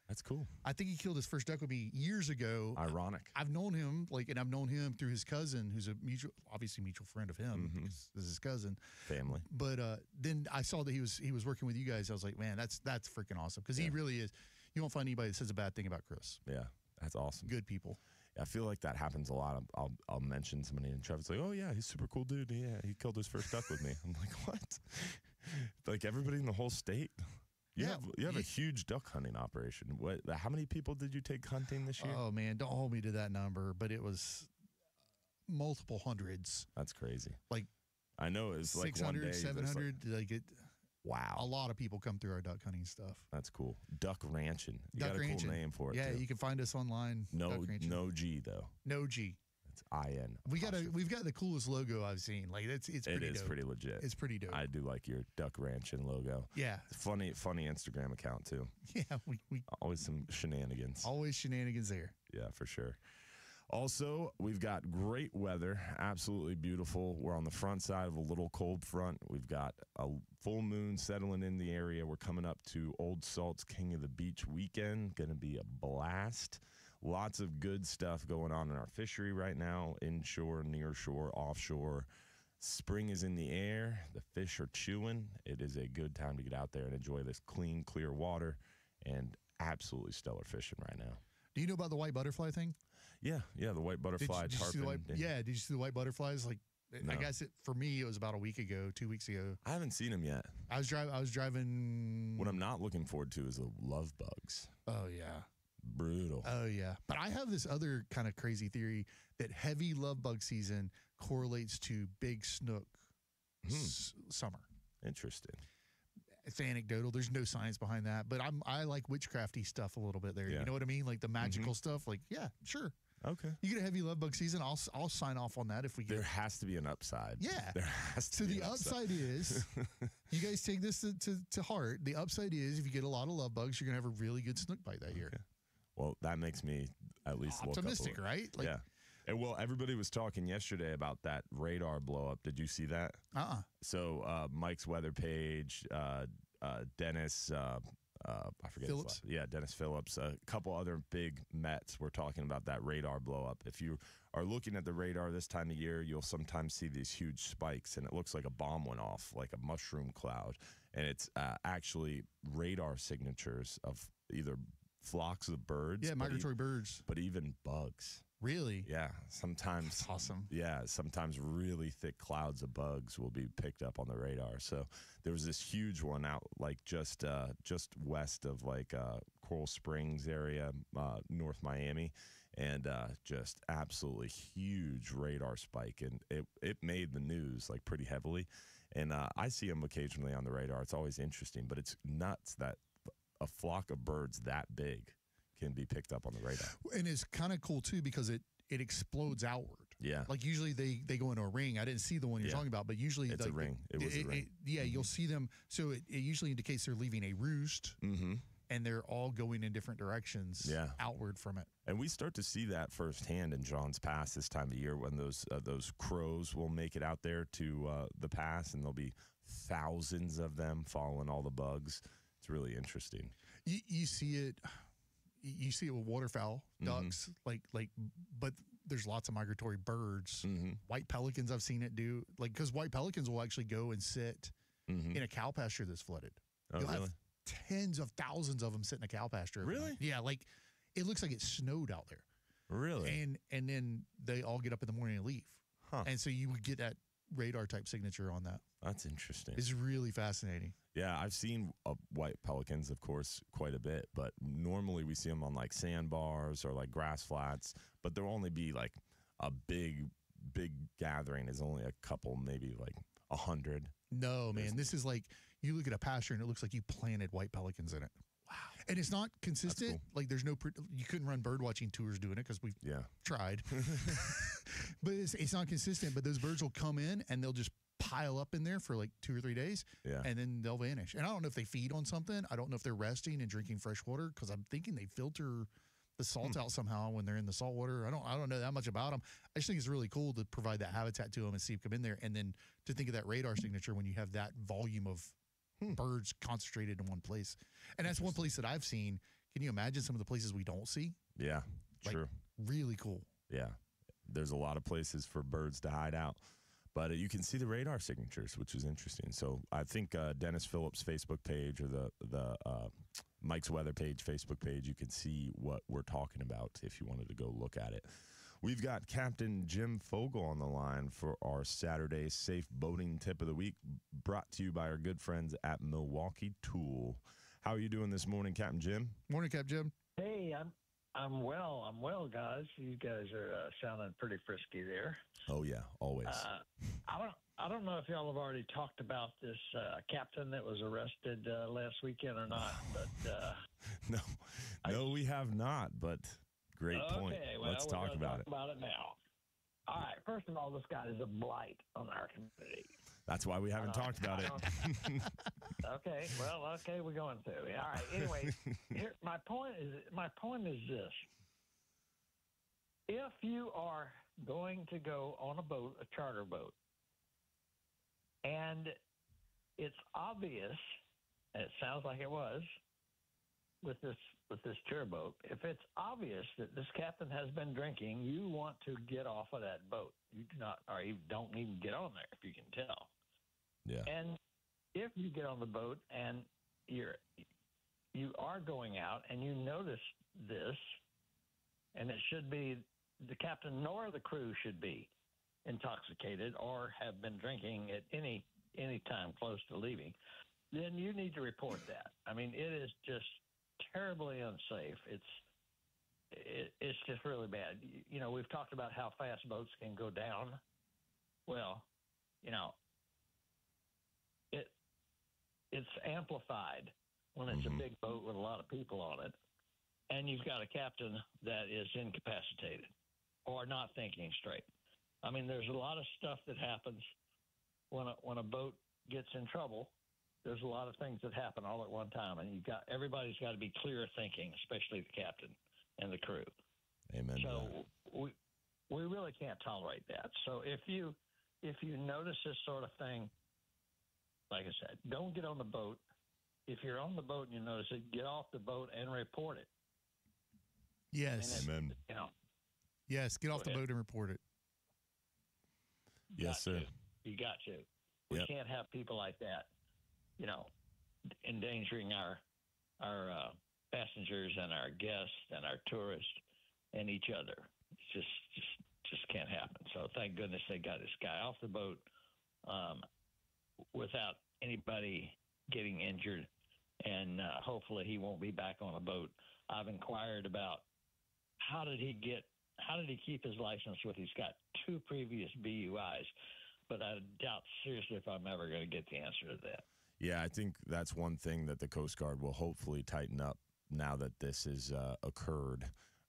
[SPEAKER 3] That's cool.
[SPEAKER 4] I think he killed his first duck with me years ago.
[SPEAKER 3] Ironic.
[SPEAKER 4] I've known him like, and I've known him through his cousin, who's a mutual, obviously mutual friend of him.
[SPEAKER 3] Mhm.
[SPEAKER 4] This is his cousin.
[SPEAKER 3] Family.
[SPEAKER 4] But uh, then I saw that he was he was working with you guys. I was like, man, that's that's freaking awesome because he really is. You won't find anybody that says a bad thing about Chris.
[SPEAKER 3] Yeah, that's awesome.
[SPEAKER 4] Good people.
[SPEAKER 3] I feel like that happens a lot. I'll I'll mention somebody and Trevor's like, "Oh yeah, he's super cool dude. Yeah, he killed his first duck with me." [LAUGHS] I'm like, "What?" [LAUGHS] like everybody in the whole state. You
[SPEAKER 4] Yeah,
[SPEAKER 3] have you have a huge duck hunting operation. What? How many people did you take hunting this year?
[SPEAKER 4] Oh man, don't hold me to that number, but it was multiple hundreds.
[SPEAKER 3] That's crazy.
[SPEAKER 4] Like
[SPEAKER 3] I know it's like one
[SPEAKER 4] 600,
[SPEAKER 3] day. there's, like-
[SPEAKER 4] 700. Like, it,
[SPEAKER 3] wow,
[SPEAKER 4] a lot of people come through our duck hunting stuff.
[SPEAKER 3] that's cool. Duck ranching. You
[SPEAKER 4] duck
[SPEAKER 3] got a
[SPEAKER 4] ranching.
[SPEAKER 3] cool name for it.
[SPEAKER 4] Yeah,
[SPEAKER 3] too.
[SPEAKER 4] you can find us online.
[SPEAKER 3] no no G though.
[SPEAKER 4] no G.
[SPEAKER 3] I N.
[SPEAKER 4] We got a we've got the coolest logo I've seen. Like it's it's pretty
[SPEAKER 3] is
[SPEAKER 4] dope.
[SPEAKER 3] pretty legit.
[SPEAKER 4] It's pretty dope.
[SPEAKER 3] I do like your duck ranching logo.
[SPEAKER 4] yeah,
[SPEAKER 3] Funny funny Instagram account too. [LAUGHS]
[SPEAKER 4] yeah. We we
[SPEAKER 3] Always some shenanigans.
[SPEAKER 4] always shenanigans there.
[SPEAKER 3] Yeah, for sure. Also, we've got great weather, absolutely beautiful. We're on the front side of a little cold front. We've got a full moon settling in the area. We're coming up to Old Salt's King of the Beach weekend. Going to be a blast. Lots of good stuff going on in our fishery right now, inshore, near shore, offshore. Spring is in the air. The fish are chewing. It is a good time to get out there and enjoy this clean, clear water and absolutely stellar fishing right now.
[SPEAKER 4] Do you know about the white butterfly thing?
[SPEAKER 3] Yeah, yeah, the white
[SPEAKER 4] Did
[SPEAKER 3] butterfly
[SPEAKER 4] you, did you see the
[SPEAKER 3] tarpon.
[SPEAKER 4] white, yeah, did you see the white butterflies? Like, I guess it for me it was about a week ago, two weeks ago.
[SPEAKER 3] I haven't seen them yet.
[SPEAKER 4] I was driving. I was driving.
[SPEAKER 3] What I'm not looking forward to is the love bugs.
[SPEAKER 4] Oh yeah.
[SPEAKER 3] Brutal.
[SPEAKER 4] Oh yeah. But I have this other kind of crazy theory that heavy love bug season correlates to big snook
[SPEAKER 3] Hmm.
[SPEAKER 4] s- summer.
[SPEAKER 3] Interesting.
[SPEAKER 4] It's anecdotal. There's no science behind that, but I'm I like witchcrafty stuff a little bit there.
[SPEAKER 3] Yeah. Mm-hmm.
[SPEAKER 4] You know what I mean? Like the magical stuff. Like yeah, sure.
[SPEAKER 3] Okay.
[SPEAKER 4] You get a heavy love bug season. I'll I'll sign off on that if we get.
[SPEAKER 3] There has to be an upside.
[SPEAKER 4] Yeah. [LAUGHS]
[SPEAKER 3] There has to
[SPEAKER 4] So
[SPEAKER 3] be
[SPEAKER 4] the
[SPEAKER 3] an
[SPEAKER 4] upside is, [LAUGHS] you guys take this to, to, to heart. The upside is, if you get a lot of love bugs, you're gonna have a really good snook bite that year.
[SPEAKER 3] Well, that makes me at least look up a
[SPEAKER 4] Optimistic, right? Like,
[SPEAKER 3] yeah. And well, everybody was talking yesterday about that radar blow up. Did you see that?
[SPEAKER 4] uh, uh
[SPEAKER 3] So uh, Mike's weather page, uh, uh, Dennis, uh, uh, I forget. his
[SPEAKER 4] Phillips?
[SPEAKER 3] Yeah, Dennis Phillips. A couple other big Mets were talking about that radar blow up. If you are looking at the radar this time of year, you'll sometimes see these huge spikes, and it looks like a bomb went off, like a mushroom cloud. And it's uh, actually radar signatures of either flocks of birds,
[SPEAKER 4] yeah,
[SPEAKER 3] but e-
[SPEAKER 4] migratory birds.
[SPEAKER 3] but even bugs.
[SPEAKER 4] Really?
[SPEAKER 3] Yeah, sometimes
[SPEAKER 4] That's awesome.
[SPEAKER 3] yeah, sometimes really thick clouds of bugs will be picked up on the radar. So there was this huge one out like just uh, just west of like uh, Coral Springs area, uh, North Miami, and uh, just absolutely huge radar spike, and it it made the news like pretty heavily. And uh, I see them occasionally on the radar. It's always interesting, but it's nuts that a flock of birds that big can be picked up on the radar.
[SPEAKER 4] And it's kind of cool too because it it explodes outward.
[SPEAKER 3] Yeah.
[SPEAKER 4] Like usually they they go into a ring. I didn't see the one you're
[SPEAKER 3] Yeah.
[SPEAKER 4] talking about, but usually
[SPEAKER 3] It's a ring. It was a ring. Mm-hmm.
[SPEAKER 4] yeah, you'll see them. So it, it usually indicates they're leaving a roost,
[SPEAKER 3] Mm-hmm.
[SPEAKER 4] and they're all going in different directions.
[SPEAKER 3] Yeah.
[SPEAKER 4] outward from it.
[SPEAKER 3] And we start to see that firsthand in John's Pass this time of year when those uh, those crows will make it out there to uh, the pass, and there'll be thousands of them following all the bugs. It's really interesting.
[SPEAKER 4] You, you see it. You see it with waterfowl,
[SPEAKER 3] Mhm.
[SPEAKER 4] ducks, like like, but there's lots of migratory birds.
[SPEAKER 3] Mm-hmm.
[SPEAKER 4] White pelicans, I've seen it do like because white pelicans will actually go and sit
[SPEAKER 3] Mhm.
[SPEAKER 4] in a cow pasture that's flooded.
[SPEAKER 3] Oh,
[SPEAKER 4] You'll
[SPEAKER 3] really?
[SPEAKER 4] have tens of thousands of them sit in a cow pasture.
[SPEAKER 3] Really?
[SPEAKER 4] night. Yeah, like it looks like it snowed out there.
[SPEAKER 3] Really?
[SPEAKER 4] And and then they all get up in the morning and leave.
[SPEAKER 3] Huh.
[SPEAKER 4] And so you would get that radar type signature on that.
[SPEAKER 3] That's interesting.
[SPEAKER 4] It's really fascinating.
[SPEAKER 3] Yeah, I've seen uh, white pelicans, of course, quite a bit, but normally we see them on like sandbars or like grass flats, but there'll only be like a big, big gathering is only a couple, maybe like a hundred.
[SPEAKER 4] No, man, this is like you look at a pasture and it looks like you planted white pelicans in it. Wow. And it's not consistent. Like there's no, you couldn't run bird watching tours doing it because we've
[SPEAKER 3] Yeah.
[SPEAKER 4] tried. [LAUGHS] [LAUGHS] but it's, it's not consistent. But those birds will come in and they'll just pile up in there for like two or three days.
[SPEAKER 3] Yeah.
[SPEAKER 4] And then they'll vanish. And I don't know if they feed on something. I don't know if they're resting and drinking fresh water because I'm thinking they filter the salt hmm. out somehow when they're in the salt water. I don't I don't know that much about them. I just think it's really cool to provide that habitat to them and see them come in there and then to think of that radar signature when you have that volume of hmm. birds concentrated in one place. And that's one place that I've seen. Can you imagine some of the places we don't see?
[SPEAKER 3] Yeah,
[SPEAKER 4] Like,
[SPEAKER 3] true.
[SPEAKER 4] Really cool.
[SPEAKER 3] Yeah. There's a lot of places for birds to hide out. But uh, you can see the radar signatures, which is interesting. So I think uh, Dennis Phillips' Facebook page or the the uh, Mike's Weather page Facebook page, you can see what we're talking about if you wanted to go look at it. We've got Captain Jim Fogel on the line for our Saturday safe boating tip of the week, brought to you by our good friends at Milwaukee Tool. How are you doing this morning, Captain Jim?
[SPEAKER 4] Morning, Cap Jim.
[SPEAKER 16] Hey, I'm I'm well. I'm well, guys. You guys are uh, sounding pretty frisky there.
[SPEAKER 3] Oh yeah, always.
[SPEAKER 16] Uh, I don't I don't know if y'all have already talked about this uh, captain that was arrested uh, last weekend or not, [LAUGHS] but uh,
[SPEAKER 3] no, no, we have not. But great point.
[SPEAKER 16] Well,
[SPEAKER 3] Let's talk about
[SPEAKER 16] talk
[SPEAKER 3] it.
[SPEAKER 16] About it now. All right. First of all, this guy is a blight on our community.
[SPEAKER 3] That's why we haven't talked about it. [LAUGHS]
[SPEAKER 16] okay. Well, okay, we're going to. All right. Anyway, here, my point is my point is this: if you are going to go on a boat, a charter boat, and it's obvious, and it sounds like it was with this with this tour boat. If it's obvious that this captain has been drinking, you want to get off of that boat. You do not, or you don't even get on there if you can tell.
[SPEAKER 3] Yeah.
[SPEAKER 16] And if you get on the boat and you're you are going out and you notice this, and it should be the captain nor the crew should be intoxicated or have been drinking at any any time close to leaving, then you need to report that. I mean, it is just terribly unsafe. It's it, it's just really bad. You, know, we've talked about how fast boats can go down. Well, you know, it's amplified when it's a mm-hmm. big boat with a lot of people on it, and you've got a captain that is incapacitated or not thinking straight. I mean, there's a lot of stuff that happens when a, when a boat gets in trouble. There's a lot of things that happen all at one time, and you've got everybody's got to be clear thinking, especially the captain and the crew.
[SPEAKER 3] Amen.
[SPEAKER 16] So we we really can't tolerate that. So if you if you notice this sort of thing, like I said, don't get on the boat. If you're on the boat and you notice it, get off the boat and report it.
[SPEAKER 4] Yes.
[SPEAKER 16] And it- You know,
[SPEAKER 4] Yes. Get off the
[SPEAKER 16] ahead.
[SPEAKER 4] boat and report it.
[SPEAKER 3] Yes, sir.
[SPEAKER 16] you got to. We
[SPEAKER 3] Yep.
[SPEAKER 16] can't have people like that, you know, endangering our our uh, passengers and our guests and our tourists and each other. It's just just just can't happen. So thank goodness they got this guy off the boat um, without anybody getting injured, and uh, hopefully he won't be back on a boat. I've inquired about how did he get? How did he keep his license with? He's got two previous BUIs, but I doubt seriously if I'm ever going to get the answer to that.
[SPEAKER 3] Yeah, I think that's one thing that the Coast Guard will hopefully tighten up now that this has uh, occurred.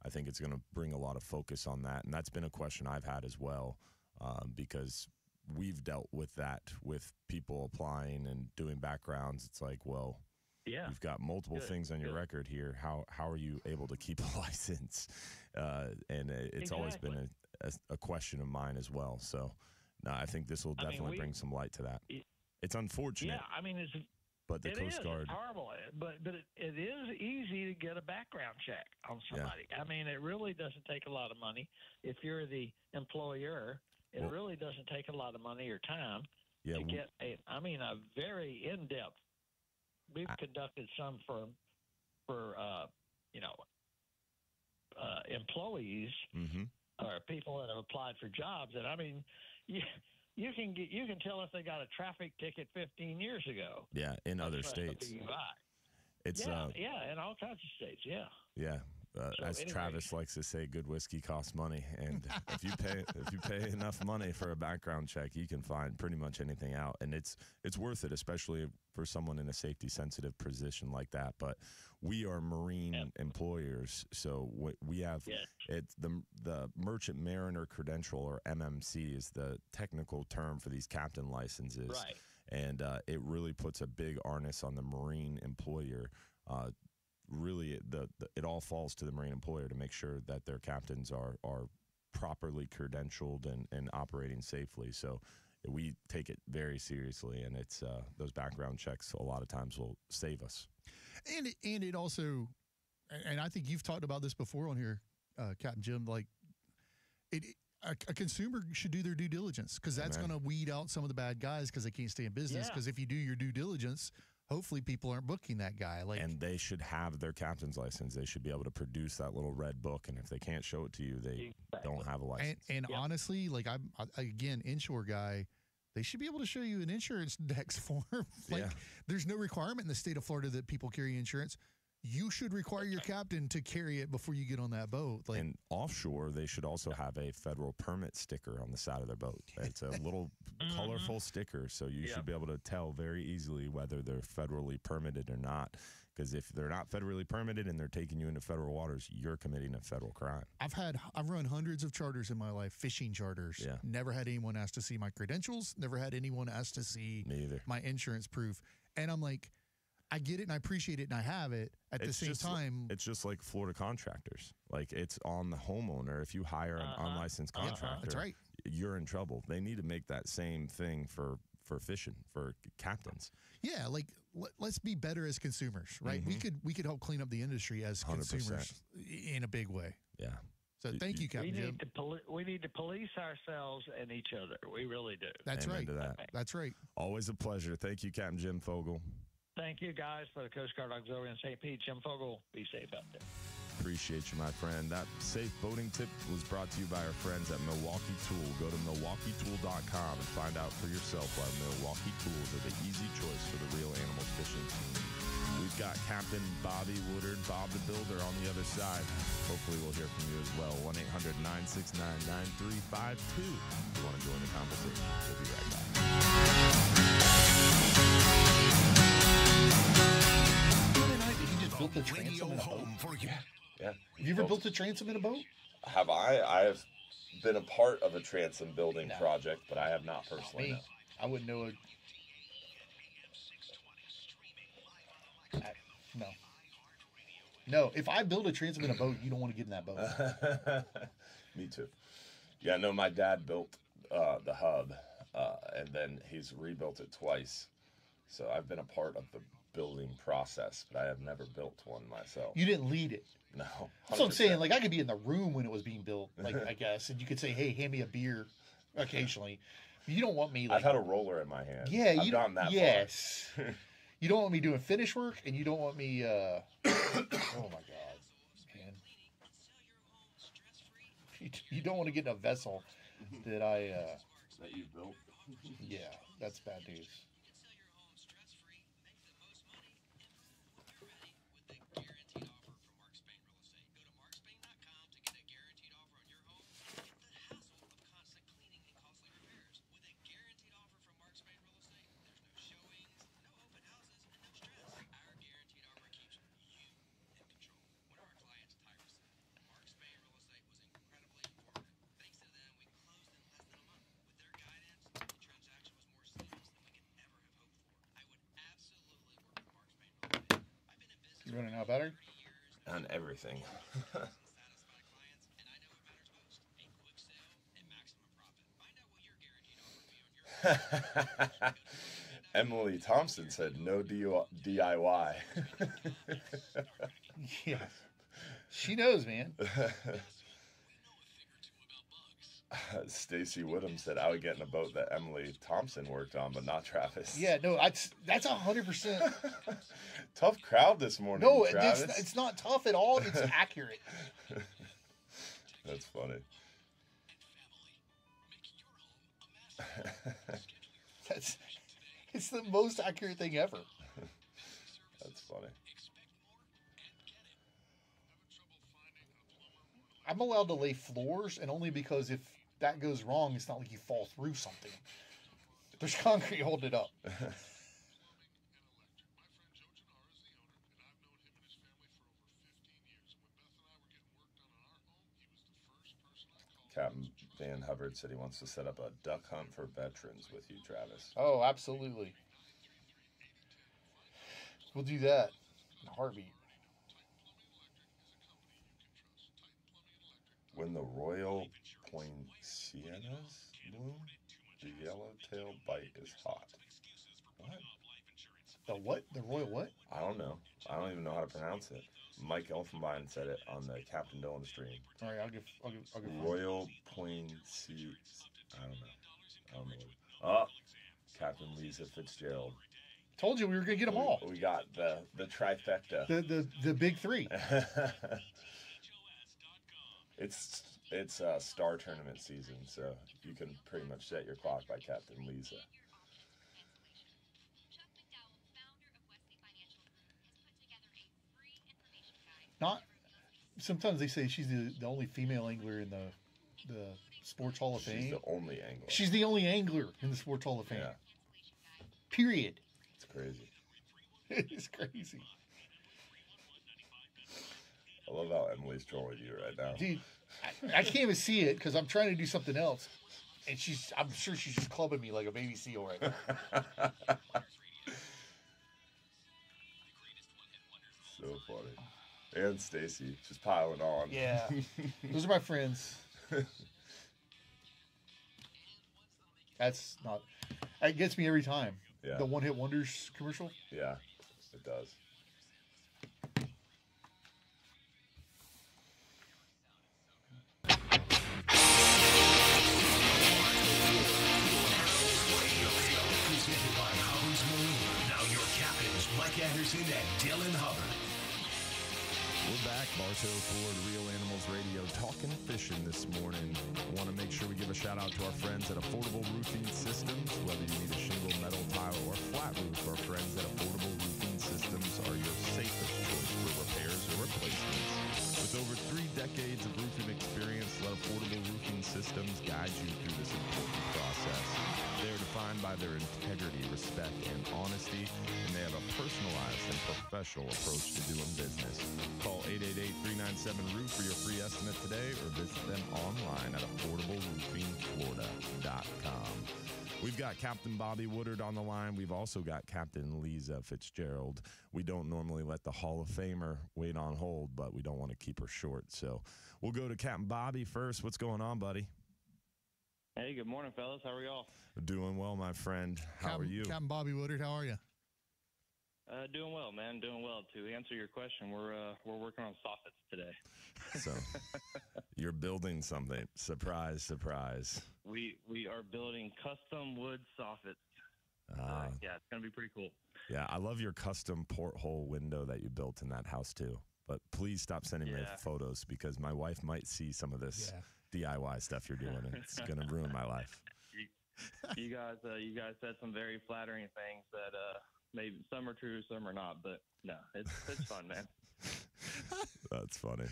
[SPEAKER 3] I think it's going to bring a lot of focus on that, and that's been a question I've had as well, um, because we've dealt with that with people applying and doing backgrounds. It's like, well,
[SPEAKER 16] Yeah.
[SPEAKER 3] you've got multiple
[SPEAKER 16] Good,
[SPEAKER 3] things on your
[SPEAKER 16] good.
[SPEAKER 3] record here. How how are you able to keep [LAUGHS] a license? Uh, and it, it's always been a, a, a question of mine as well. So, no, I think this will
[SPEAKER 16] I mean,
[SPEAKER 3] definitely
[SPEAKER 16] we-
[SPEAKER 3] bring some light to that.
[SPEAKER 16] Y-
[SPEAKER 3] It's unfortunate,
[SPEAKER 16] Yeah, I mean it's
[SPEAKER 3] but the
[SPEAKER 16] it
[SPEAKER 3] Coast
[SPEAKER 16] is,
[SPEAKER 3] Guard.
[SPEAKER 16] It's horrible, eh, but but it, it is easy to get a background check on
[SPEAKER 3] Yeah.
[SPEAKER 16] somebody. I mean, it really doesn't take a lot of money if you're the employer. It
[SPEAKER 3] Well-
[SPEAKER 16] really doesn't take a lot of money or time
[SPEAKER 3] Yeah,
[SPEAKER 16] to get a. I mean, a very in depth. We've conducted some for for uh, you know uh, employees
[SPEAKER 3] Mm-hmm.
[SPEAKER 16] or people that have applied for jobs, and I mean, you you can get you can tell if they got a traffic ticket 15 years ago.
[SPEAKER 3] Yeah, in other states. It's
[SPEAKER 16] yeah,
[SPEAKER 3] uh,
[SPEAKER 16] yeah, in all kinds of states. Yeah.
[SPEAKER 3] yeah. Uh,
[SPEAKER 16] So
[SPEAKER 3] as
[SPEAKER 16] anyway.
[SPEAKER 3] Travis likes to say, good whiskey costs money, and [LAUGHS] if you pay if you pay enough money for a background check, you can find pretty much anything out, and it's it's worth it, especially for someone in a safety sensitive position like that. But we are marine employers, so we, we have
[SPEAKER 16] Yes.
[SPEAKER 3] it's the the merchant mariner credential or MMC is the technical term for these captain licenses,
[SPEAKER 16] Right.
[SPEAKER 3] and uh, it really puts a big onus on the marine employer. Uh, really, it- the, the it all falls to the marine employer to make sure that their captains are are properly credentialed and, and operating safely. So we take it very seriously, and it's uh, those background checks a lot of times will save us.
[SPEAKER 4] and it, and it also, and- and I think you've talked about this before on here, uh, Captain Jim. Like, it a, a consumer should do their due diligence because that's going to weed out some of the bad guys because they can't stay in business.
[SPEAKER 3] Yeah.
[SPEAKER 4] Because if you do your due diligence, hopefully people aren't booking that guy. Like,
[SPEAKER 3] and they should have their captain's license. They should be able to produce that little red book, and if they can't show it to you, they don't have a license.
[SPEAKER 4] and, and honestly, like I'm again inshore guy. They should be able to show you an insurance [LAUGHS] dex form. [LAUGHS] like,
[SPEAKER 3] Yeah.
[SPEAKER 4] there's no requirement in the state of Florida that people carry insurance. You should require your captain to carry it before you get on that boat. Like,
[SPEAKER 3] and offshore, they should also have a federal permit sticker on the side of their boat. It's a little [LAUGHS]
[SPEAKER 16] Mm-hmm.
[SPEAKER 3] colorful sticker, so you
[SPEAKER 4] Yeah.
[SPEAKER 3] should be able to tell very easily whether they're federally permitted or not. Because if they're not federally permitted and they're taking you into federal waters, you're committing a federal crime.
[SPEAKER 4] I've had I've run hundreds of charters in my life, fishing charters.
[SPEAKER 3] Yeah.
[SPEAKER 4] Never had anyone ask to see my credentials. Never had anyone ask to see
[SPEAKER 3] Me either.
[SPEAKER 4] my insurance proof. And I'm like, I get it and I appreciate it and I have it. At the same
[SPEAKER 3] just
[SPEAKER 4] time,
[SPEAKER 3] it's just like Florida contractors. Like it's on the homeowner. If you hire an
[SPEAKER 16] Uh-huh.
[SPEAKER 3] unlicensed
[SPEAKER 4] Yeah,
[SPEAKER 3] contractor,
[SPEAKER 4] that's right.
[SPEAKER 3] you're in trouble. They need to make that same thing for for fishing for captains.
[SPEAKER 4] yeah, like let, let's be better as consumers, right? We
[SPEAKER 3] Mhm.
[SPEAKER 4] could we could help clean up the industry as
[SPEAKER 3] 100%.
[SPEAKER 4] consumers in a big way.
[SPEAKER 3] Yeah.
[SPEAKER 4] So thank you,
[SPEAKER 16] We
[SPEAKER 4] Captain Jim.
[SPEAKER 16] need to poli- we need to police ourselves and each other. We really do.
[SPEAKER 4] That's
[SPEAKER 3] Amen
[SPEAKER 4] right.
[SPEAKER 3] that.
[SPEAKER 4] That's right.
[SPEAKER 3] Always a pleasure. Thank you, Captain Jim Fogel.
[SPEAKER 16] Thank you guys for the Coast Guard Auxiliary in St. Pete. Jim Fogel, be safe out there.
[SPEAKER 3] Appreciate you, my friend. That safe boating tip was brought to you by our friends at Milwaukee Tool. Go to milwaukeetool.com and find out for yourself why Milwaukee Tools are the easy choice for the reel animal fishing team. We've got Captain Bobby Woodard, Bob the Builder, on the other side. Hopefully, we'll hear from you as well. 1 800 969 9352. If you want to join the conversation, we'll be right back.
[SPEAKER 7] Built the transom in a boat.
[SPEAKER 3] Yeah.
[SPEAKER 7] Have you ever built a transom in a boat?
[SPEAKER 3] Have I? I have been a part of a transom building project, but I have not personally.
[SPEAKER 7] Me, I wouldn't know. A, I, no. No, if I build a transom in a boat, you don't want to get in that boat. [LAUGHS]
[SPEAKER 3] Me too. Yeah, no, my dad built uh, the hub, uh, and then he's rebuilt it twice. So I've been a part of the building process, but I have never built one myself.
[SPEAKER 7] You didn't lead it. [LAUGHS]
[SPEAKER 3] No.
[SPEAKER 7] That's what I'm saying. Like I could be in the room when it was being built, like [LAUGHS] I guess, and you could say, "Hey, hand me a beer," occasionally. You don't want me like
[SPEAKER 3] I've had a roller in my hand.
[SPEAKER 7] Yeah,
[SPEAKER 3] I've
[SPEAKER 7] you
[SPEAKER 3] gone that
[SPEAKER 7] yes. [LAUGHS] you don't want me doing finish work, and you don't want me. uh [COUGHS] Oh my god, man! You, you don't want to get in a vessel that I. uh
[SPEAKER 3] That you built.
[SPEAKER 7] Yeah, that's bad news. Not battery?
[SPEAKER 3] On everything. [LAUGHS] [LAUGHS] Emily Thompson said no DIY. [LAUGHS]
[SPEAKER 7] yeah. She knows, man.
[SPEAKER 3] Stacy Woodham said I would get in a boat that Emily Thompson worked on, but not Travis.
[SPEAKER 7] Yeah, no, that's that's a hundred percent.
[SPEAKER 3] Tough crowd this morning.
[SPEAKER 7] No,
[SPEAKER 3] Travis.
[SPEAKER 7] it's, it's not tough at all. It's [LAUGHS] accurate.
[SPEAKER 3] That's funny. [LAUGHS]
[SPEAKER 7] That's it's the most accurate thing ever.
[SPEAKER 3] That's funny.
[SPEAKER 7] I'm allowed to lay floors, and only because if that goes wrong, it's not like you fall through something. There's concrete holding it up. [LAUGHS]
[SPEAKER 3] Captain Van Hubbard said he wants to set up a duck hunt for veterans with you, Travis.
[SPEAKER 7] Oh, absolutely. We'll do that in a heartbeat.
[SPEAKER 3] When the royal poinsettias bloom, the yellowtail bite is hot. What?
[SPEAKER 7] The what? The royal what?
[SPEAKER 3] I don't know. I don't even know how to pronounce it. Mike Elfenbein said it on the Captain Dylan stream.
[SPEAKER 7] All right, I'll give. I'll give. I'll give
[SPEAKER 3] Royal poinsettias. I don't know. I don't know. Oh, Captain Lisa Fitzgerald.
[SPEAKER 7] Told you we were gonna get them
[SPEAKER 3] We-
[SPEAKER 7] all.
[SPEAKER 3] We got the the trifecta.
[SPEAKER 7] The the the big three. [LAUGHS]
[SPEAKER 3] it's it's uh, star tournament season, so you can pretty much set your clock by Captain Lisa.
[SPEAKER 7] Not. Sometimes they say she's the, the only female angler in the the Sports Hall of Fame.
[SPEAKER 3] She's the only angler.
[SPEAKER 7] She's the only angler in the Sports Hall of Fame.
[SPEAKER 3] Yeah.
[SPEAKER 7] Period.
[SPEAKER 3] It's crazy. [LAUGHS]
[SPEAKER 7] it's crazy.
[SPEAKER 3] I love how Emily's trolling you right now.
[SPEAKER 7] Dude, I, I can't even see it because I'm trying to do something else. And she's, I'm sure she's just clubbing me like a baby seal right now. [LAUGHS]
[SPEAKER 3] So funny. And Stacy just piling on.
[SPEAKER 7] Yeah. [LAUGHS] Those are my friends. That's not, it gets me every time.
[SPEAKER 3] Yeah.
[SPEAKER 7] The one hit wonders commercial.
[SPEAKER 3] yeah, it does.
[SPEAKER 2] Presented by Hubbard's Marine. Now your captains, Mike Anderson and Dylan Hubbard.
[SPEAKER 3] We're back, Bartow Ford Reel Animals Radio, talking fishing this morning. Want to make sure we give a shout out to our friends at Affordable Roofing Systems. Whether you need a shingle, metal tile, or flat roof, our friends at Affordable Roofing Systems are your safest choice for repairs or replacements. With over three decades of roofing experience, let Affordable Roofing Systems guide you through this important process. They are defined by their integrity, respect, and and professional approach to doing business. Call 888-397-ROOF for your free estimate today or visit them online at affordableroofingflorida.com. We've got Captain Bobby Woodard on the line. We've also got Captain Lisa Fitzgerald. We don't normally let the Hall of Famer wait on hold, but we don't want to keep her short. So we'll go to Captain Bobby first. What's going on, buddy?
[SPEAKER 17] Hey, good morning, fellas. How are y'all?
[SPEAKER 3] Doing well, my friend. How
[SPEAKER 4] Captain,
[SPEAKER 3] are you?
[SPEAKER 4] Captain Bobby Woodard, how are you?
[SPEAKER 17] Uh, doing well, man. Doing well. To answer your question, we're uh, we're working on soffits today.
[SPEAKER 3] So [LAUGHS] you're building something. Surprise, surprise.
[SPEAKER 17] We we are building custom wood soffits.
[SPEAKER 3] Ah,
[SPEAKER 17] Yeah, it's gonna be pretty cool.
[SPEAKER 3] yeah, I love your custom porthole window that you built in that house too. But please stop sending me photos because my wife might see some of this DIY stuff you're doing, and it's gonna ruin my life. [LAUGHS]
[SPEAKER 17] You, you guys, uh, you guys said some very flattering things that uh, maybe some are true, some are not. But no, it's it's fun, man. [LAUGHS]
[SPEAKER 3] That's funny.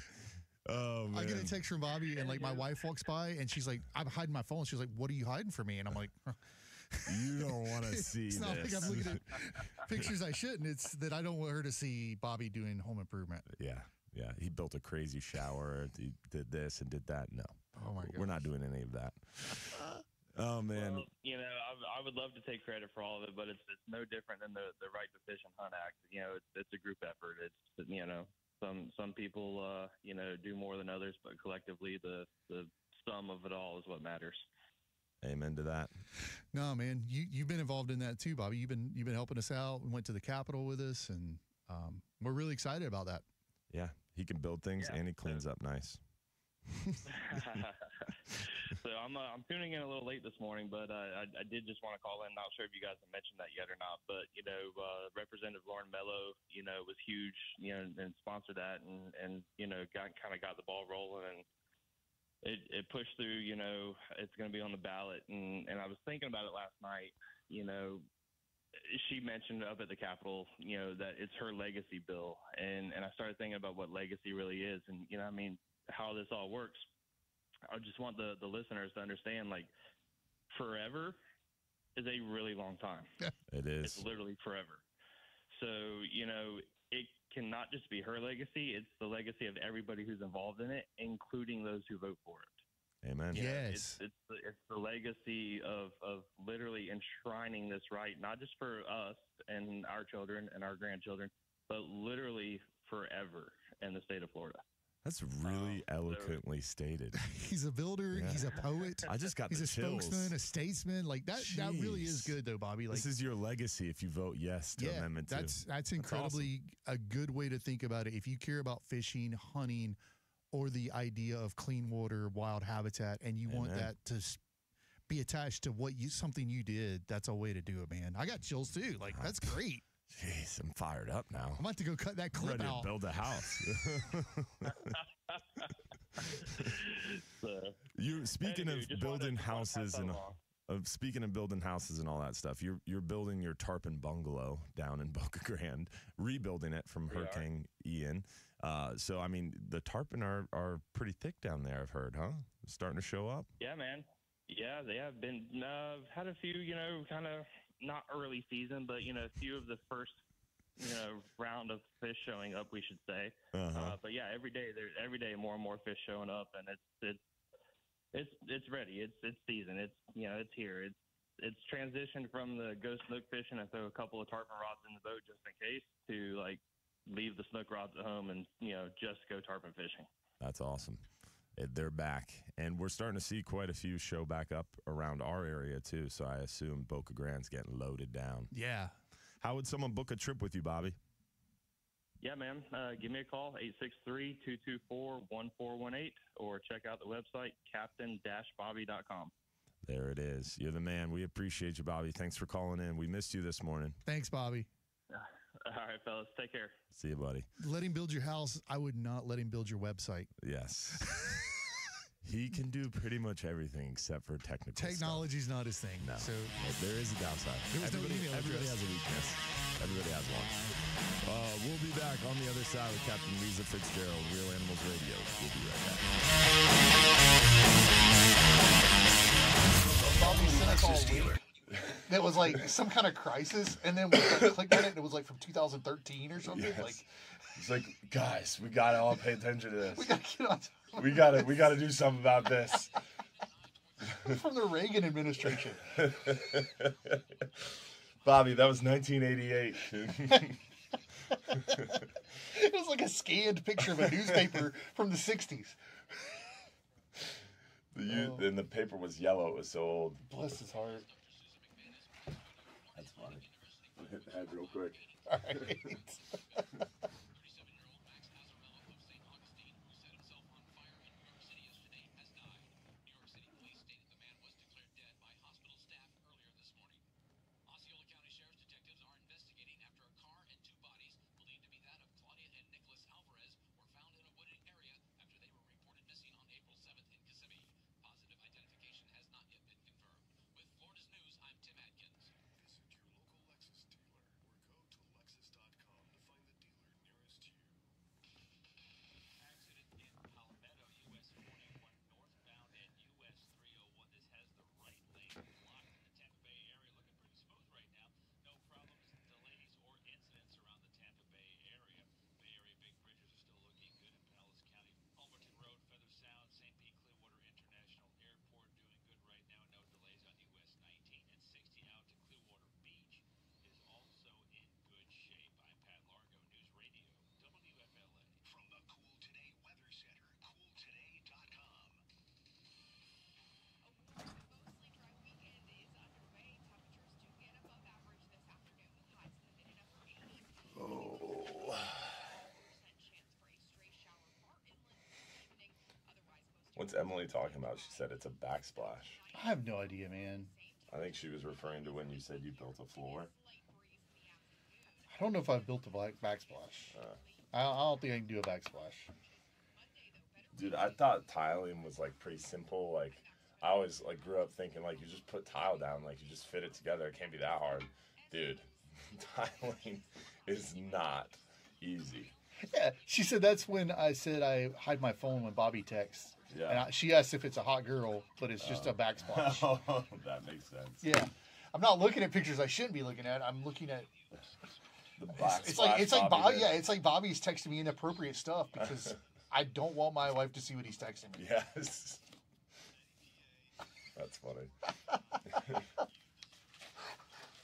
[SPEAKER 3] Oh man.
[SPEAKER 4] I get a text from Bobby, and like my wife walks by, and she's like, "I'm hiding my phone." She's like, "What are you hiding from me?" And I'm like, [LAUGHS]
[SPEAKER 3] You don't want to [LAUGHS] see
[SPEAKER 4] "It's not
[SPEAKER 3] this.
[SPEAKER 4] like I'm looking at pictures I shouldn't. It's that I don't want her to see Bobby doing home improvement."
[SPEAKER 3] Yeah, yeah. He built a crazy shower. He did this and did that. No.
[SPEAKER 4] Oh my god.
[SPEAKER 3] We're not doing any of that. Uh, Oh man,
[SPEAKER 17] Well, you know, I, I would love to take credit for all of it, but it's it's no different than the the Right to Fish and Hunt Act. You know, it's it's a group effort. It's you know some some people uh you know do more than others, but collectively the the sum of it all is what matters.
[SPEAKER 3] amen to that.
[SPEAKER 4] No, man, you you've been involved in that too, Bobby. You've been you've been helping us out. We went to the Capitol with us, and um, we're really excited about that.
[SPEAKER 3] Yeah, he can build things
[SPEAKER 17] Yeah.
[SPEAKER 3] and he cleans up nice. [LAUGHS] [LAUGHS]
[SPEAKER 17] so I'm uh, I'm tuning in a little late this morning, but uh, I, I did just want to call in. Not sure if you guys have mentioned that yet or not, but you know, uh, Representative Lauren Melo, you know, was huge, you know, and sponsored that, and and you know, got kind of got the ball rolling, and it it pushed through. You know, it's going to be on the ballot, and and I was thinking about it last night. You know, she mentioned up at the Capitol, you know, that it's her legacy bill, and and I started thinking about what legacy really is, and you know, I mean, how this all works. I just want the the listeners to understand, like, forever is a really long time. [LAUGHS]
[SPEAKER 3] It is.
[SPEAKER 17] It's literally forever. So you know, it cannot just be her legacy; it's the legacy of everybody who's involved in it, including those who vote for it.
[SPEAKER 3] Amen.
[SPEAKER 17] You know, it's it's the, it's the legacy of of literally enshrining this right, not just for us and our children and our grandchildren, but literally forever in the state of Florida.
[SPEAKER 3] That's really eloquently stated. [LAUGHS]
[SPEAKER 4] He's a builder.
[SPEAKER 3] Yeah.
[SPEAKER 4] He's a poet.
[SPEAKER 3] I just got
[SPEAKER 4] He's a
[SPEAKER 3] chills.
[SPEAKER 4] spokesman, a statesman. Like that. That really is good, though, Bobby. Like
[SPEAKER 3] this is your legacy if you vote yes to
[SPEAKER 4] yeah,
[SPEAKER 3] Amendment Two.
[SPEAKER 4] that's that's
[SPEAKER 3] awesome.
[SPEAKER 4] incredibly a good way to think about it. If you care about fishing, hunting, or the idea of clean water, wild habitat, and you want that to be attached to what you something you did, that's a way to do it, man. I got chills too. Like that's great.
[SPEAKER 3] Jeez, I'm fired up now.
[SPEAKER 4] I'm about to go cut that clip
[SPEAKER 3] ready
[SPEAKER 4] out.
[SPEAKER 3] to build a house. [LAUGHS]
[SPEAKER 17] So,
[SPEAKER 3] you speaking
[SPEAKER 17] Anywho,
[SPEAKER 3] of building houses and
[SPEAKER 17] along.
[SPEAKER 3] of speaking of building houses and all that stuff, you're you're building your tarpon bungalow down in [LAUGHS] Boca Grande, rebuilding it from
[SPEAKER 17] We are.
[SPEAKER 3] Hurricane Ian. Uh, so I mean, the tarpon are are pretty thick down there. I've heard, huh? Starting to show up.
[SPEAKER 17] Yeah, man. Yeah, they have been. Uh, I've had a few, you know, kind of not early season, but you know, a few of the first, you know, round of fish showing up, we should say.
[SPEAKER 3] Uh-huh.
[SPEAKER 17] Uh, but yeah, every day there's every day more and more fish showing up, and it's it's it's it's ready. It's it's season. It's you know it's here. It's it's transitioned from the go snook fishing and throw a couple of tarpon rods in the boat just in case to like leave the snook rods at home and you know just go tarpon fishing.
[SPEAKER 3] That's awesome. Eh, They're back, and we're starting to see quite a few show back up around our area too. So I assume Boca Grande's getting loaded down.
[SPEAKER 4] Yeah.
[SPEAKER 3] How would someone book a trip with you, Bobby?
[SPEAKER 17] Yeah, man. Uh, give me a call, 863-224-1418, or check out the website, captain-bobby.com.
[SPEAKER 3] There it is. You're the man. We appreciate you, Bobby. Thanks for calling in. We missed you this morning.
[SPEAKER 4] Thanks, Bobby.
[SPEAKER 17] All right, fellas. Take care.
[SPEAKER 3] See you, buddy.
[SPEAKER 4] Let him build your house. I would not let him build your website.
[SPEAKER 3] Yes. [LAUGHS] he can do pretty much everything except for technical stuff.
[SPEAKER 4] Technology's not his thing.
[SPEAKER 3] No.
[SPEAKER 4] So
[SPEAKER 3] There is a downside.
[SPEAKER 4] There was no
[SPEAKER 3] everybody,
[SPEAKER 4] email
[SPEAKER 3] everybody
[SPEAKER 4] address.
[SPEAKER 3] has a weakness. Everybody has one. Uh, we'll be back on the other side with Captain Lisa Fitzgerald, Reel Animals Radio. We'll be right back.
[SPEAKER 7] Lexus dealer. That was like some kind of crisis, and then we like, clicked on it, and it was like from 2013 or something.
[SPEAKER 18] Yes.
[SPEAKER 7] Like
[SPEAKER 18] It's like, guys, we gotta all pay attention to this.
[SPEAKER 7] we gotta get on top
[SPEAKER 18] We gotta, we gotta do something about this.
[SPEAKER 7] from the Reagan administration. [LAUGHS]
[SPEAKER 18] Bobby, that was 1988. [LAUGHS]
[SPEAKER 7] it was like a scanned picture of a newspaper from the 60s.
[SPEAKER 18] The u- oh. And the paper was yellow. It was so old.
[SPEAKER 7] Bless his heart.
[SPEAKER 18] That's funny. I'll hit the head real quick.
[SPEAKER 7] All right. [LAUGHS]
[SPEAKER 9] Osceola County Sheriff's detectives are investigating after a car and two bodies, believed to be that of Claudia and Nicholas Alvarez, were found in a wooded area after they were reported missing on April 7th in Kissimmee. Positive identification has not yet been confirmed. With Florida's news, I'm Tim Atkins.
[SPEAKER 6] Visit your local Lexus dealer or go to Lexus.com to find the dealer
[SPEAKER 3] What's Emily talking about? She said it's a backsplash.
[SPEAKER 4] I have no idea, man.
[SPEAKER 3] I think she was referring to when you said you built a floor.
[SPEAKER 4] I don't know if I've built a black backsplash.
[SPEAKER 3] Uh,
[SPEAKER 4] I, I don't think I can do a backsplash.
[SPEAKER 3] dude, I thought tiling was like pretty simple. Like I always like grew up thinking like you just put tile down, like you just fit it together. It can't be that hard, dude. [LAUGHS] tiling is not easy.
[SPEAKER 4] Yeah, she said that's when I said I hide my phone when Bobby texts.
[SPEAKER 3] Yeah.
[SPEAKER 4] And I, she asked if it's a hot girl, but it's just [LAUGHS]
[SPEAKER 3] Oh.
[SPEAKER 4] a backsplash.
[SPEAKER 3] that makes sense.
[SPEAKER 4] yeah. I'm not looking at pictures I shouldn't be looking at. I'm looking at.
[SPEAKER 3] The
[SPEAKER 4] It's, it's like it's like
[SPEAKER 3] Bobby
[SPEAKER 4] Bob,
[SPEAKER 3] did.
[SPEAKER 4] yeah, it's like Bobby's texting me inappropriate stuff because [LAUGHS] I don't want my wife to see what he's texting me.
[SPEAKER 3] Yes. [LAUGHS] That's funny.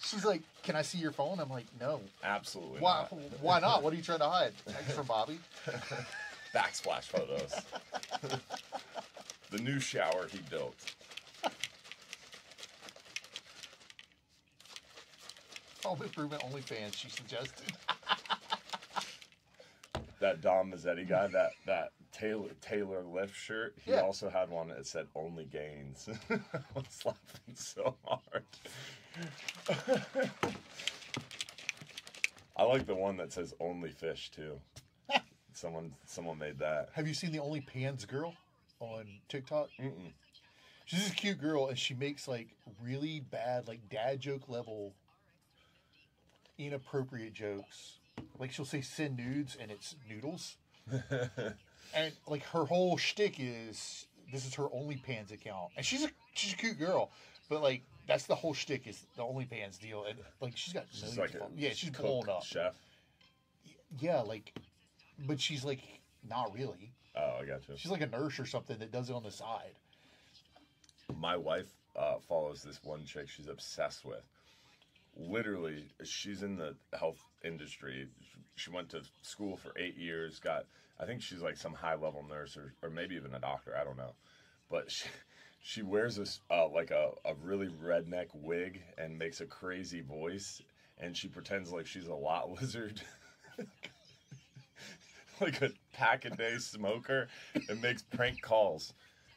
[SPEAKER 4] She's like, "Can I see your phone?" I'm like, "No."
[SPEAKER 3] Absolutely.
[SPEAKER 4] Why?
[SPEAKER 3] not.
[SPEAKER 4] Why not? What are you trying to hide? Text from Bobby. [LAUGHS]
[SPEAKER 3] Backsplash photos. the new shower he built.
[SPEAKER 4] Home Improvement OnlyFans. She suggested. [LAUGHS]
[SPEAKER 3] That Dom Mazzetti guy, that that Taylor Taylor lift shirt. He
[SPEAKER 4] Yeah.
[SPEAKER 3] also had one that said "Only Gains." [LAUGHS] I was laughing so hard. I like the one that says "Only Fish" too. [LAUGHS] someone someone made that.
[SPEAKER 4] Have you seen the Only Pans girl on TikTok?
[SPEAKER 3] Mm-mm.
[SPEAKER 4] She's this cute girl, and she makes like really bad, like dad joke level, inappropriate jokes. Like she'll say "send nudes" and it's noodles, [LAUGHS] and like her whole shtick is this is her OnlyPans account, and she's a she's a cute girl, but like that's the whole shtick is the OnlyPans deal, and like she's got
[SPEAKER 3] She's
[SPEAKER 4] millions
[SPEAKER 3] like
[SPEAKER 4] of yeah she's blown up
[SPEAKER 3] chef.
[SPEAKER 4] yeah like, but she's like not really
[SPEAKER 3] Oh, I got you.
[SPEAKER 4] she's like a nurse or something that does it on the side.
[SPEAKER 3] my wife uh, follows this one chick she's obsessed with. Literally, she's in the health industry. She went to school for eight years. Got, I think she's like some high level nurse or, or maybe even a doctor. I don't know, but she she wears this uh, like a, a really redneck wig and makes a crazy voice, and she pretends like she's a lot [LAUGHS] lizard. like a pack a day smoker and makes prank calls.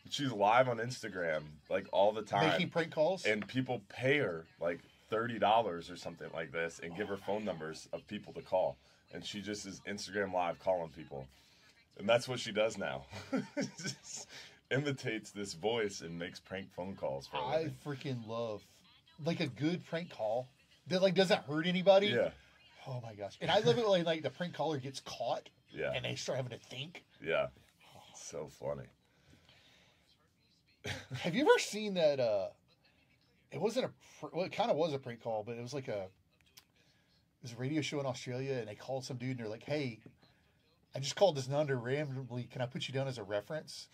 [SPEAKER 3] She's live on Instagram like all the time.
[SPEAKER 4] Making prank calls?
[SPEAKER 3] And people pay her like thirty dollars or something like this and give her phone numbers of people to call. And she just is Instagram live calling people. And that's what she does now. [LAUGHS] imitates this voice and makes prank phone calls for
[SPEAKER 4] I freaking love like a good prank call that like doesn't hurt anybody.
[SPEAKER 3] Yeah.
[SPEAKER 4] Oh my gosh! And I love it when like the prank caller gets caught.
[SPEAKER 3] Yeah.
[SPEAKER 4] And they start having to think.
[SPEAKER 3] Yeah. So funny. [LAUGHS]
[SPEAKER 4] Have you ever seen that? uh It wasn't a. pr- Well, it kind of was a prank call, but it was like a. It was a radio show in Australia, and they called some dude, and they're like, "Hey, I just called this number randomly. Can I put you down as a reference?"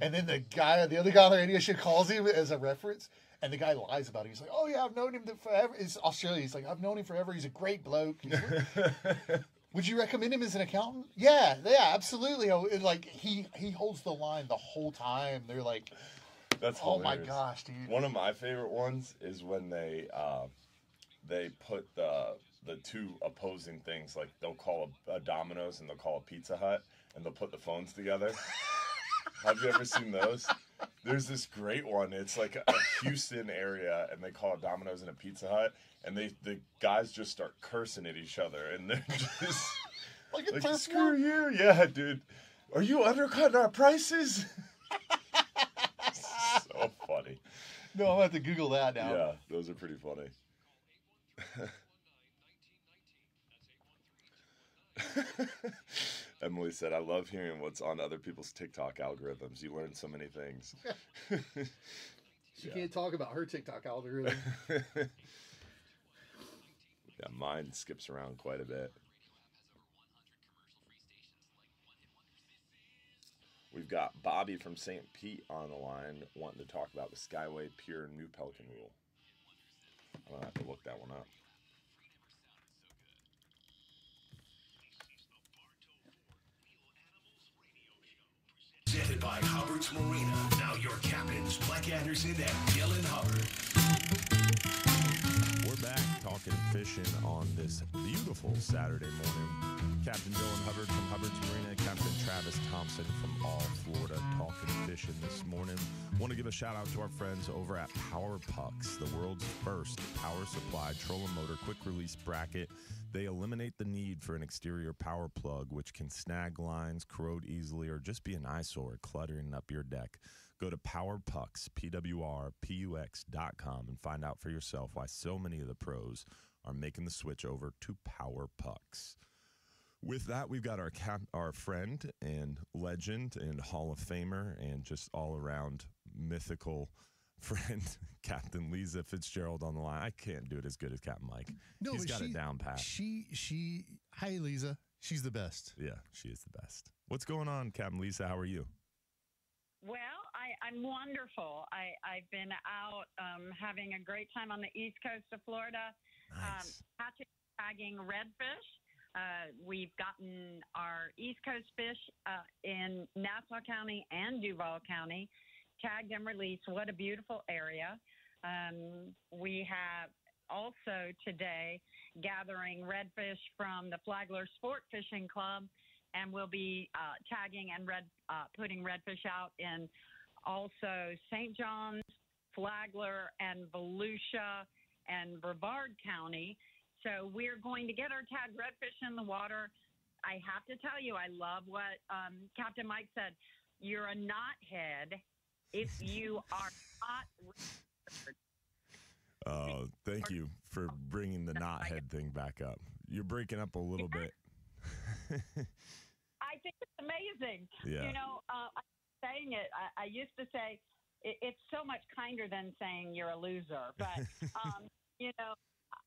[SPEAKER 4] And then the guy, the other guy on the radio show, calls him as a reference, and the guy lies about it. He's like, "Oh yeah, I've known him forever." It's Australia. He's like, "I've known him forever. He's a great bloke." [LAUGHS] Would you recommend him as an accountant? Yeah, yeah, absolutely. Oh, and, Like he he holds the line the whole time. They're like,
[SPEAKER 3] That's
[SPEAKER 4] oh my gosh, dude.
[SPEAKER 3] One of my favorite ones is when they uh, they put the the two opposing things like they'll call a, a Domino's and they'll call a Pizza Hut and they'll put the phones together. [LAUGHS] Have you ever seen those? There's this great one. It's like a Houston area, and they call it Domino's and a Pizza Hut, and they the guys just start cursing at each other, and they're [LAUGHS] just
[SPEAKER 4] like,
[SPEAKER 3] like screw you, yeah, dude. Are you undercutting our prices? [LAUGHS] so funny.
[SPEAKER 4] No, I'm gonna have to Google that now.
[SPEAKER 3] Yeah, those are pretty funny. [LAUGHS] Emily said, I love hearing what's on other people's TikTok algorithms. You learn so many things. [LAUGHS]
[SPEAKER 4] She can't talk about her TikTok algorithm. [LAUGHS]
[SPEAKER 3] yeah, mine skips around quite a bit. We've got Bobby from St. Pete on the line wanting to talk about the Skyway Pier New Pelican rule. I'm going to have to look that one up.
[SPEAKER 2] Presented by Hubbard's Marina. Now your captains, Mike Anderson and Dylan Hubbard.
[SPEAKER 3] We're back talking talking fishing on this beautiful Saturday morning. Captain Dylan Hubbard from Hubbard's Marina, Captain Travis Thompson from All Florida talking fishing this morning. Want to give a shout out to our friends over at Power Pucks, the world's first power supply trolling motor quick release bracket. They eliminate the need for an exterior power plug, which can snag lines, corrode easily, or just be an eyesore cluttering up your deck. Go to PowerPucks, P-W-R-P-U-X.com and find out for yourself why so many of the pros are making the switch over to Power Pucks. With that, we've got our cap, our friend and legend and Hall of Famer and just all around mythical [LAUGHS] friend, Captain Lisa Fitzgerald on the line. I can't do it as good as Captain Mike.
[SPEAKER 4] No,
[SPEAKER 3] he's got
[SPEAKER 4] she,
[SPEAKER 3] it down pat.
[SPEAKER 4] She she. Hi, Lisa. She's the best.
[SPEAKER 3] Yeah, she is the best. What's going on, Captain Lisa? How are you?
[SPEAKER 19] Well, I, I'm wonderful. I, I've been out um, having a great time on the east coast of Florida, um, catching, tagging redfish. Uh, we've gotten our east coast fish uh, in Nassau County and Duval County tagged and released. What a beautiful area. Um, we have also today gathering redfish from the Flagler Sport Fishing Club, and we'll be uh, tagging and red uh, putting redfish out in also St. John's, Flagler, and Volusia and Brevard County. So we're going to get our tagged redfish in the water. I have to tell you, I love what um, Captain Mike said. You're a knothead if [LAUGHS] you are not registered.
[SPEAKER 3] Uh, thank you for bringing the knothead thing back up. You're breaking up a little bit.
[SPEAKER 19] I think it's amazing.
[SPEAKER 3] Yeah.
[SPEAKER 19] You know, uh, saying it, I, I used to say it, it's so much kinder than saying you're a loser. But, [LAUGHS] um, you know,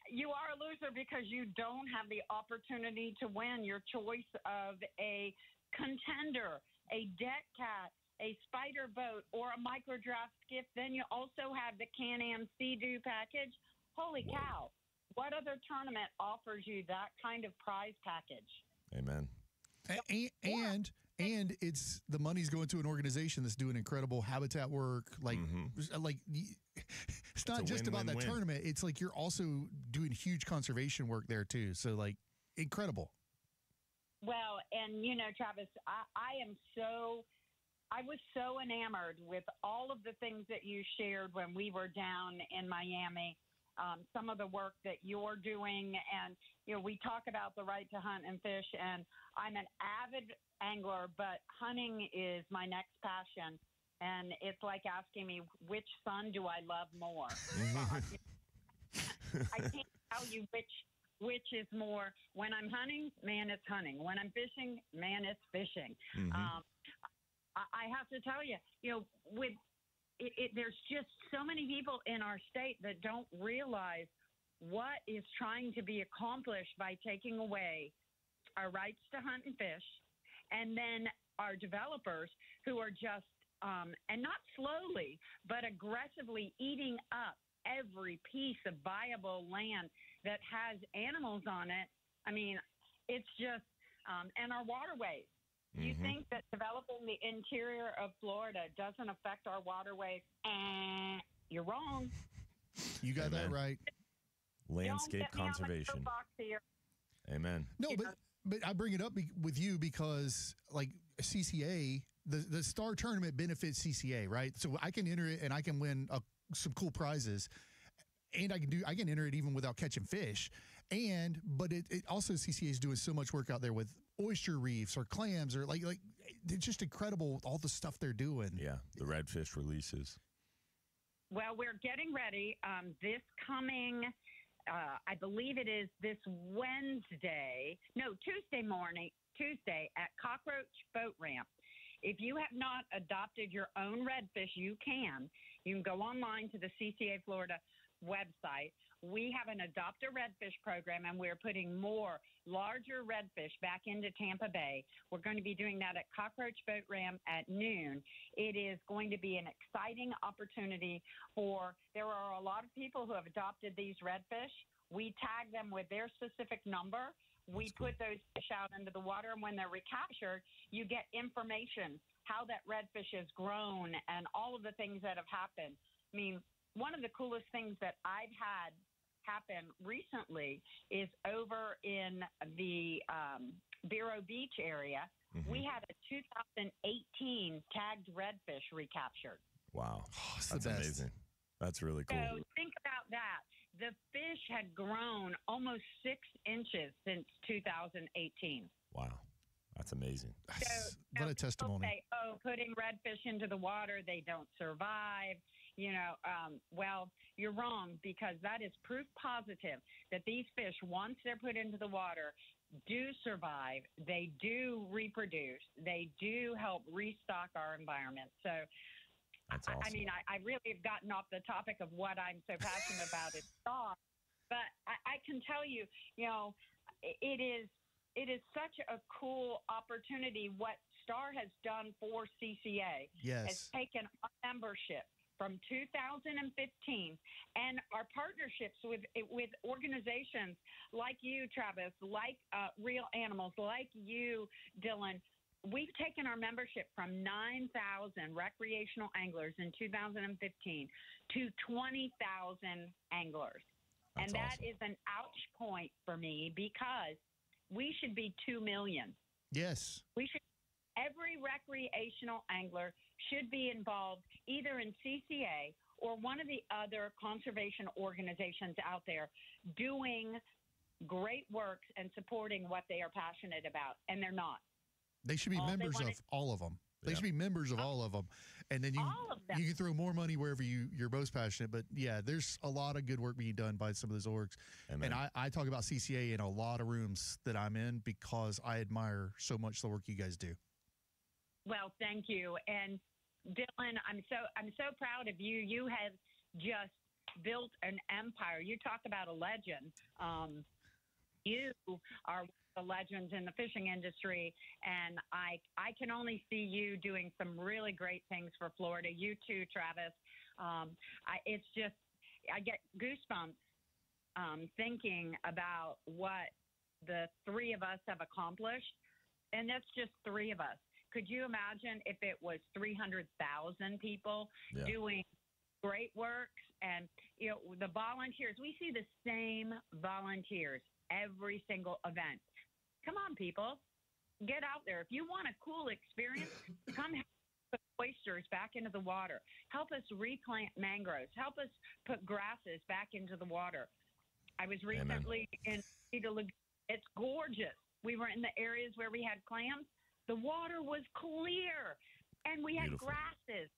[SPEAKER 19] you are a loser because you don't have the opportunity to win your choice of a contender, a deck cat, a spider boat, or a micro draft gift. Then you also have the Can Am Sea Doo package. Holy cow. What other tournament offers you that kind of prize package?
[SPEAKER 3] Amen.
[SPEAKER 4] A- and and it's the money's going to an organization that's doing incredible habitat work. Like like [LAUGHS] it's not
[SPEAKER 3] Mm-hmm. a
[SPEAKER 4] just about that
[SPEAKER 3] win-win-win.
[SPEAKER 4] tournament. It's like you're also doing huge conservation work there too. So like incredible.
[SPEAKER 19] Well, and you know, Travis, I, I am so, I was so enamored with all of the things that you shared when we were down in Miami. Um, some of the work that you're doing, and you know, we talk about the right to hunt and fish, and I'm an avid angler, but hunting is my next passion. And it's like asking me which son do I love more. [LAUGHS] I can't tell you which which is more. When I'm hunting, man, it's hunting. When I'm fishing, man, it's fishing.
[SPEAKER 20] Mhm.
[SPEAKER 19] Um, I, I have to tell you, you know, with it, it, there's just so many people in our state that don't realize what is trying to be accomplished by taking away our rights to hunt and fish, and then our developers who are just um, and not slowly but aggressively eating up every piece of viable land that has animals on it. I mean, it's just um, and our waterways. You
[SPEAKER 3] Mm-hmm.
[SPEAKER 19] think that developing the interior of Florida doesn't affect our waterways? Eh, you're wrong. [LAUGHS]
[SPEAKER 4] You got that right.
[SPEAKER 3] Landscape
[SPEAKER 19] Don't get me on my
[SPEAKER 3] conservation.
[SPEAKER 19] here.
[SPEAKER 3] Amen.
[SPEAKER 4] No, but but I bring it up be- with you because like CCA, the the star tournament benefits CCA, right? So I can enter it and I can win a, some cool prizes, and I can do I can enter it even without catching fish, and but it, it also CCA is doing so much work out there with oyster reefs or clams or like like it's just incredible all the stuff they're doing.
[SPEAKER 3] Yeah, the redfish releases.
[SPEAKER 19] Well, we're getting ready. Um, this coming, uh, I believe it is this Wednesday, no, Tuesday morning, Tuesday at Cockroach Boat Ramp. If you have not adopted your own redfish, you can. You can go online to the CCA Florida website. We have an adopt a redfish program, and we're putting more larger redfish back into Tampa Bay. We're going to be doing that at Cockroach Boat Ramp at noon. It is going to be an exciting opportunity for. There are a lot of people who have adopted these redfish. We tag them with their specific number. We put those fish out into the water, and when they're recaptured, you get information how that redfish has grown and all of the things that have happened. I mean, one of the coolest things that I've had happened recently is over in the um, Vero Beach area.
[SPEAKER 3] Mm-hmm.
[SPEAKER 19] We had a 2018 tagged redfish recaptured.
[SPEAKER 3] Wow.
[SPEAKER 4] it's the
[SPEAKER 3] That's amazing. That's really cool.
[SPEAKER 19] So think about that. The fish had grown almost six inches since 2018.
[SPEAKER 3] Wow. That's amazing.
[SPEAKER 19] So,
[SPEAKER 4] what a testimony.
[SPEAKER 19] Say, oh, putting redfish into the water, they don't survive. You know, um, well, you're wrong because that is proof positive that these fish, once they're put into the water, do survive. They do reproduce. They do help restock our environment. So,
[SPEAKER 3] That's
[SPEAKER 19] I, I mean, I, I really have gotten off the topic of what I'm so passionate about is stock, but I, I can tell you, you know, it is it is such a cool opportunity. What Star has done for CCA
[SPEAKER 4] Yes.
[SPEAKER 19] has taken membership from 2015 and our partnerships with with organizations like you, Travis, like uh, Reel Animals, like you, Dylan. We've taken our membership from 9,000 recreational anglers in 2015 to 20,000 anglers. and
[SPEAKER 3] That's
[SPEAKER 19] that
[SPEAKER 3] awesome.
[SPEAKER 19] is an ouch point for me because we should be 2 million.
[SPEAKER 4] Yes.
[SPEAKER 19] We should every recreational angler should be involved either in CCA or one of the other conservation organizations out there doing great works and supporting what they are passionate about and they're not.
[SPEAKER 4] They should be
[SPEAKER 19] All
[SPEAKER 4] members
[SPEAKER 19] wanna-
[SPEAKER 4] of all of them. They
[SPEAKER 3] Yeah.
[SPEAKER 4] should be members of all of them, and then you
[SPEAKER 19] All
[SPEAKER 4] you can throw more money wherever you you're most passionate. But yeah, there's a lot of good work being done by some of those orgs,
[SPEAKER 3] Amen.
[SPEAKER 4] and I, I talk about CCA in a lot of rooms that I'm in because I admire so much the work you guys do.
[SPEAKER 19] Well, thank you. And Dylan, I'm so I'm so proud of you. You have just built an empire. You talk about a legend. Um, you are the legends in the fishing industry, and I I can only see you doing some really great things for Florida. You too, Travis. Um, I, it's just I get goosebumps um, thinking about what the three of us have accomplished, and that's just three of us. Could you imagine if it was 300,000 people
[SPEAKER 3] Yeah.
[SPEAKER 19] doing great works and you know the volunteers we see the same volunteers every single event. Come on people. Get out there. If you want a cool experience [LAUGHS] come help put oysters back into the water. Help us replant mangroves. Help us put grasses back into the water. I was
[SPEAKER 3] Amen.
[SPEAKER 19] recently in Cedar it's gorgeous. We were in the areas where we had clams the water was clear and we had
[SPEAKER 3] Beautiful.
[SPEAKER 19] grasses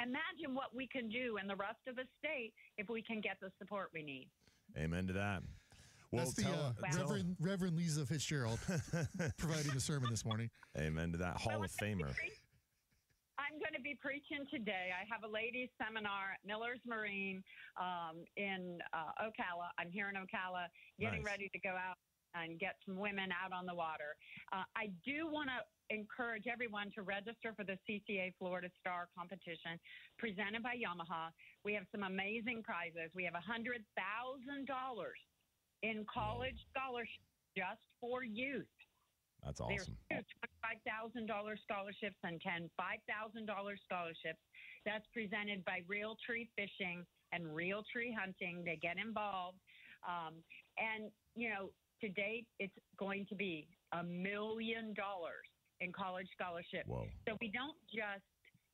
[SPEAKER 19] imagine what we can do in the rest of the state if we can get the support we need.
[SPEAKER 3] Amen to that. Well,
[SPEAKER 4] That's the
[SPEAKER 3] tell,
[SPEAKER 4] uh,
[SPEAKER 3] tell-
[SPEAKER 4] Reverend Reverend Lisa Fitzgerald [LAUGHS] providing the sermon this morning.
[SPEAKER 3] Amen to that. Hall
[SPEAKER 19] Well,
[SPEAKER 3] of Famer.
[SPEAKER 19] I'm going to be preaching today. I have a ladies' seminar at Miller's Marine um, in uh, Ocala. I'm here in Ocala, getting
[SPEAKER 3] Nice.
[SPEAKER 19] ready to go out and get some women out on the water. Uh, I do want to encourage everyone to register for the CCA Florida Star competition presented by Yamaha. We have some amazing prizes. We have $100,000 in college scholarships just for youth.
[SPEAKER 3] That's awesome.
[SPEAKER 19] two $25,000 scholarships and 10 $5,000 scholarships. That's presented by Realtree Fishing and Real Tree Hunting. They get involved. Um, and, you know, to date, it's going to be a million dollars in college scholarships.
[SPEAKER 3] Whoa.
[SPEAKER 19] So we don't just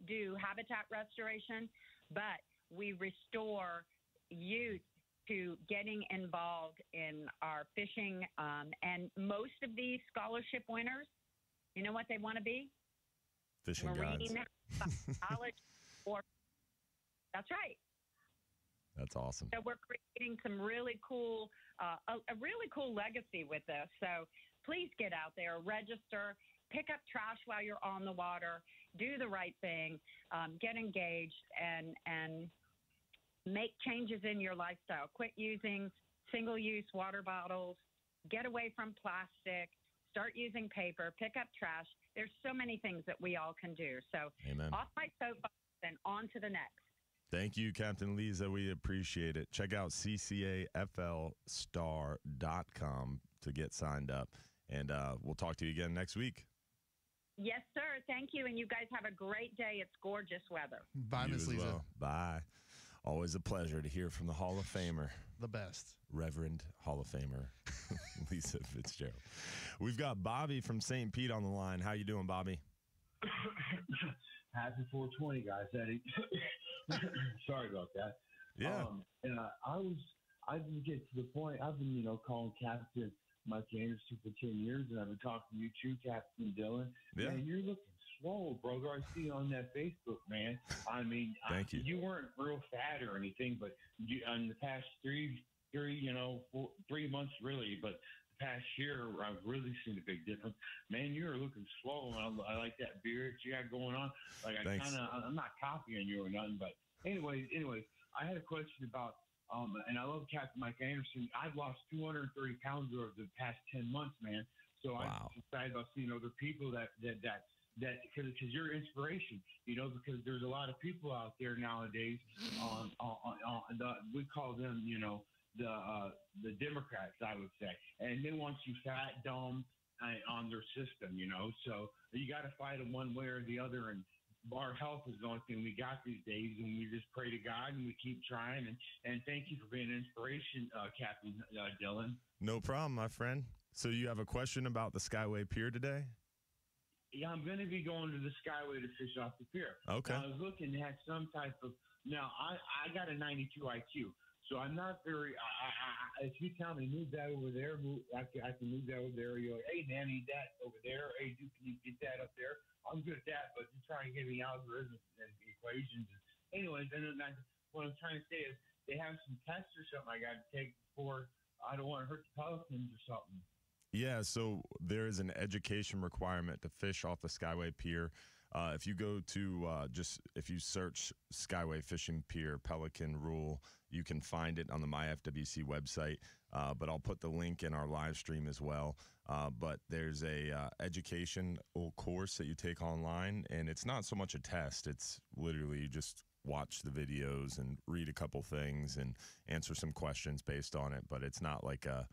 [SPEAKER 19] do habitat restoration, but we restore youth to getting involved in our fishing. Um, and most of these scholarship winners, you know what they want to be?
[SPEAKER 3] Fishing guides.
[SPEAKER 19] Marine [LAUGHS] college or that's right.
[SPEAKER 3] That's awesome.
[SPEAKER 19] So we're creating some really cool, uh, a, a really cool legacy with this. So please get out there, register, pick up trash while you're on the water, do the right thing, um, get engaged, and and make changes in your lifestyle. Quit using single-use water bottles. Get away from plastic. Start using paper. Pick up trash. There's so many things that we all can do. So
[SPEAKER 3] Amen.
[SPEAKER 19] off my soapbox and on to the next.
[SPEAKER 3] Thank you, Captain Lisa. We appreciate it. Check out ccaflstar.com to get signed up. And uh, we'll talk to you again next week.
[SPEAKER 19] Yes, sir. Thank you. And you guys have a great day. It's gorgeous weather.
[SPEAKER 4] Bye, Miss Lisa.
[SPEAKER 3] well. Bye. Always a pleasure to hear from the Hall of Famer,
[SPEAKER 4] The best.
[SPEAKER 3] Reverend Hall of Famer [LAUGHS] Lisa Fitzgerald. We've got Bobby from St. Pete on the line. How you doing, Bobby? [LAUGHS]
[SPEAKER 20] Happy 420, guys. Eddie. [LAUGHS] [LAUGHS] Sorry about that.
[SPEAKER 3] Yeah.
[SPEAKER 20] Um, and I, I was, I didn't get to the point. I've been, you know, calling Captain Mike Anderson for 10 years, and I've been talking to you too, Captain Dylan.
[SPEAKER 3] Yeah.
[SPEAKER 20] Man, you're looking swole, brother. I see you on that Facebook, man. I mean,
[SPEAKER 3] Thank
[SPEAKER 20] I,
[SPEAKER 3] you.
[SPEAKER 20] You weren't real fat or anything, but you, in the past three, three, you know, four, three months really, but past year, I've really seen a big difference. Man, you're looking swole. and I, I like that beard you got going on. Like I kind of, I'm not copying you or nothing, but anyways, anyways, I had a question about. Um, and I love Captain Mike Anderson. I've lost 230 pounds over the past 10 months, man. So I decided about seeing other people that that that that because because you're inspiration, you know, because there's a lot of people out there nowadays. On, on, on the, we call them, you know, the uh, the Democrats, I would say, and they want you fat, dumb, uh, on their system, you know. So you got to fight them one way or the other, and our health is the only thing we got these days, and we just pray to God and we keep trying. And and thank you for being an inspiration, uh, Captain uh, Dylan.
[SPEAKER 3] No problem, my friend. So you have a question about the Skyway Pier today?
[SPEAKER 20] Yeah, I'm going to be going to the Skyway to fish off the pier.
[SPEAKER 3] Okay.
[SPEAKER 20] Now, I was looking at some type of. Now, I I got a 92 IQ, so I'm not very. I, I, I, if you tell me move that over there, move, I can I can move that over there. You're like, hey man, need that over there. Hey, dude, can you get that up there? I'm good at that, but you're trying to give me algorithms and equations. Anyways, and I, what I'm trying to say is they have some tests or something I got to take before I don't want to hurt the pelicans or something.
[SPEAKER 3] Yeah, so there is an education requirement to fish off the Skyway Pier. Uh, if you go to uh, just if you search Skyway Fishing Pier Pelican Rule, you can find it on the MyFWC website. Uh, but I'll put the link in our live stream as well. Uh, but there's a uh, educational course that you take online, and it's not so much a test. It's literally you just watch the videos and read a couple things and answer some questions based on it. But it's not like a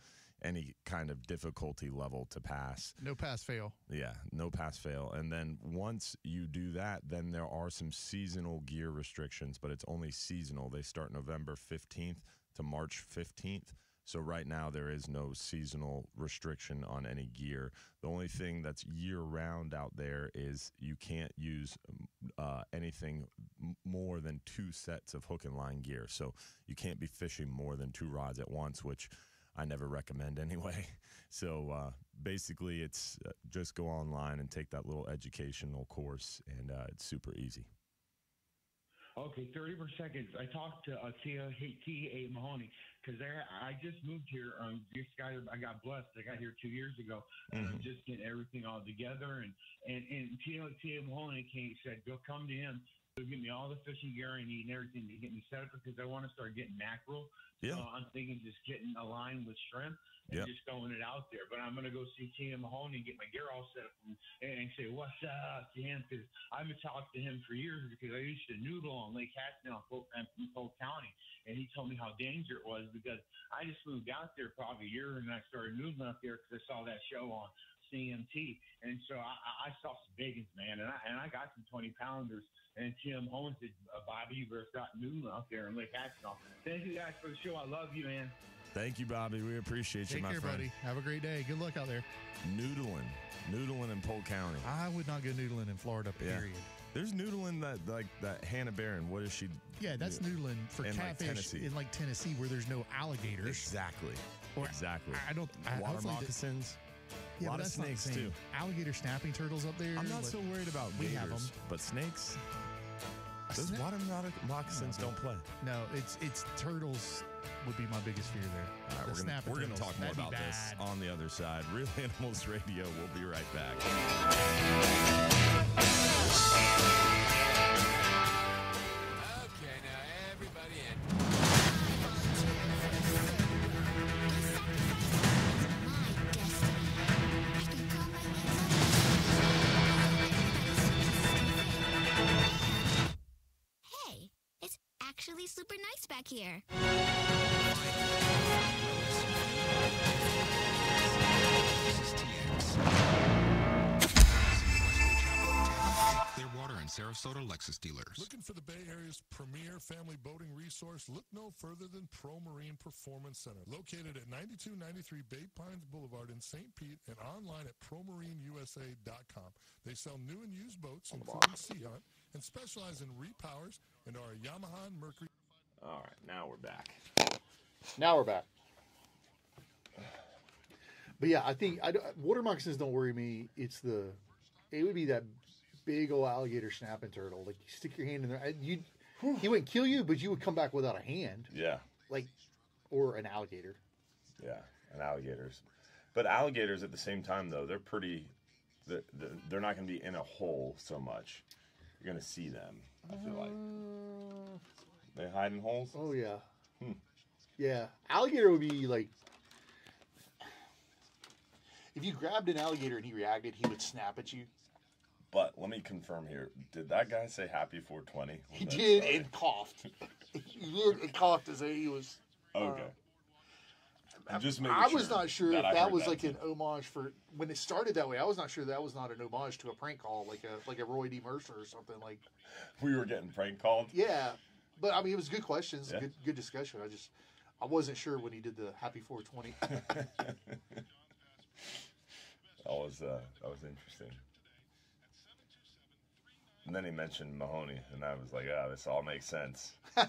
[SPEAKER 3] any kind of difficulty level to pass.
[SPEAKER 4] No pass fail.
[SPEAKER 3] Yeah, no pass fail. And then once you do that, then there are some seasonal gear restrictions, but it's only seasonal. They start November 15th to March 15th. So right now there is no seasonal restriction on any gear. The only thing that's year round out there is you can't use uh, anything more than two sets of hook and line gear. So you can't be fishing more than two rods at once, which I never recommend anyway. [LAUGHS] So uh, basically, it's uh, just go online and take that little educational course, and uh, it's super easy.
[SPEAKER 20] Okay, 30 more seconds. I talked to uh, Tia. Mahoney because I just moved here. Um, this guy, I got blessed. I got here two years ago. And I'm just getting everything all together. And and and Tia Tia Mahoney came said, "Go come to him. He'll give me all the fishing gear I need and everything to get me set up because I want to start getting mackerel.
[SPEAKER 3] Yeah.
[SPEAKER 20] So I'm thinking just getting a line with shrimp and
[SPEAKER 3] Yep.
[SPEAKER 20] just throwing it out there. But I'm gonna go see Tia Mahoney and get my gear all set up and, and say what's up to him because I've been talking to him for years because I used to noodle on Lake Hatfield in Polk, County, and he told me how dangerous it was because I just moved out there probably a year and I started noodling up there because I saw that show on CMT, and so I, I- saw some big ones, man, and I and I got some twenty pounders. And Tim Holmes said, uh, "Bobby, you better start noodling out there in Lake Hatfield." Thank you guys for the show. I love you, man.
[SPEAKER 3] Thank you, Bobby. We appreciate you,
[SPEAKER 4] Take
[SPEAKER 3] my
[SPEAKER 4] care,
[SPEAKER 3] friend.
[SPEAKER 4] buddy. Have a great day. Good luck out there.
[SPEAKER 3] Noodling, noodling in Polk County.
[SPEAKER 4] I would not go noodling in Florida.
[SPEAKER 3] Yeah.
[SPEAKER 4] Period.
[SPEAKER 3] There's noodling that like that Hannah Barron. What is she?
[SPEAKER 4] Yeah, that's noodling for
[SPEAKER 3] in, like,
[SPEAKER 4] catfish
[SPEAKER 3] Tennessee.
[SPEAKER 4] in like Tennessee where there's no alligators.
[SPEAKER 3] Exactly.
[SPEAKER 4] Or-
[SPEAKER 3] exactly.
[SPEAKER 4] I don't. I,
[SPEAKER 3] Water
[SPEAKER 4] hopefully the-
[SPEAKER 3] moccasins.
[SPEAKER 4] Yeah,
[SPEAKER 3] a lot of
[SPEAKER 4] that's not the
[SPEAKER 3] snakes too.
[SPEAKER 4] Alligator snapping turtles up there.
[SPEAKER 3] I'm not so worried about
[SPEAKER 4] we
[SPEAKER 3] gators,
[SPEAKER 4] them,
[SPEAKER 3] but snakes. Those
[SPEAKER 4] sna-
[SPEAKER 3] water moc- moccasins don't play.
[SPEAKER 4] No, it's it's turtles would be my biggest fear there.
[SPEAKER 3] All right,
[SPEAKER 4] The
[SPEAKER 3] we're gonna, we're gonna talk more about this on the other side. Reel Animals Radio. We'll be right back.
[SPEAKER 21] Dealers.
[SPEAKER 6] Looking for the Bay Area's premier family boating resource? Look no further than Pro Marine Performance Center, located at 9293 Bay Pines Boulevard in St. Pete and online at promarineusa.com. They sell new and used boats, including Sea Hunt, and specialize in repowers and are a Yamaha and Mercury.
[SPEAKER 3] All right, now we're back.
[SPEAKER 4] Now we're back. But yeah, I think I, water moccasins don't worry me. It's the it would be that big old alligator snapping turtle. Like you stick your hand in there, and you he wouldn't kill you, but you would come back without a hand,
[SPEAKER 3] Yeah,
[SPEAKER 4] like or an alligator.
[SPEAKER 3] yeah, and alligators. But alligators at the same time, though, they're pretty. They're, they're- not going to be in a hole so much. You're going to see them. I feel like they hide in holes.
[SPEAKER 4] Oh yeah,
[SPEAKER 3] Hmm.
[SPEAKER 4] yeah. Alligator would be like if you grabbed an alligator and he reacted, he would snap at you.
[SPEAKER 3] But let me confirm here. Did that guy say happy 420?
[SPEAKER 4] He did and coughed. he did and coughed as if he was.
[SPEAKER 3] Okay. I'm just making
[SPEAKER 4] I was
[SPEAKER 3] sure
[SPEAKER 4] not sure
[SPEAKER 3] that
[SPEAKER 4] if
[SPEAKER 3] I
[SPEAKER 4] that
[SPEAKER 3] heard
[SPEAKER 4] was
[SPEAKER 3] that
[SPEAKER 4] like
[SPEAKER 3] too.
[SPEAKER 4] an homage for when it started that way. I was not sure that was not an homage to a prank call, like a like a Roy D. Mercer or something. Like,
[SPEAKER 3] We were getting prank called.
[SPEAKER 4] yeah, but I mean, it was good questions,
[SPEAKER 3] Yeah.
[SPEAKER 4] good good discussion. I just I wasn't sure when he did the Happy 420. [LAUGHS]
[SPEAKER 3] That was uh, that was interesting. And then he mentioned Mahoney, and I was like, "Ah, this all makes sense."
[SPEAKER 4] oh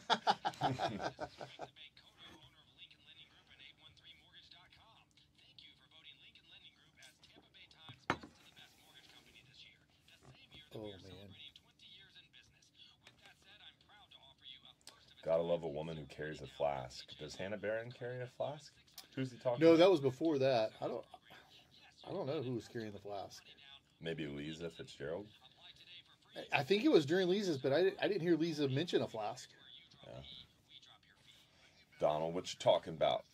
[SPEAKER 4] man,
[SPEAKER 3] Gotta love a woman who carries a flask. Does Hannah Barron carry a flask? Who's he talking?
[SPEAKER 4] no,
[SPEAKER 3] about?
[SPEAKER 4] that was before that. I don't I don't know who was carrying the flask.
[SPEAKER 3] maybe Lisa Fitzgerald.
[SPEAKER 4] I- think it was during Lisa's, but I, di- I didn't hear Lisa mention a flask.
[SPEAKER 3] Yeah. Donald, what you talking about?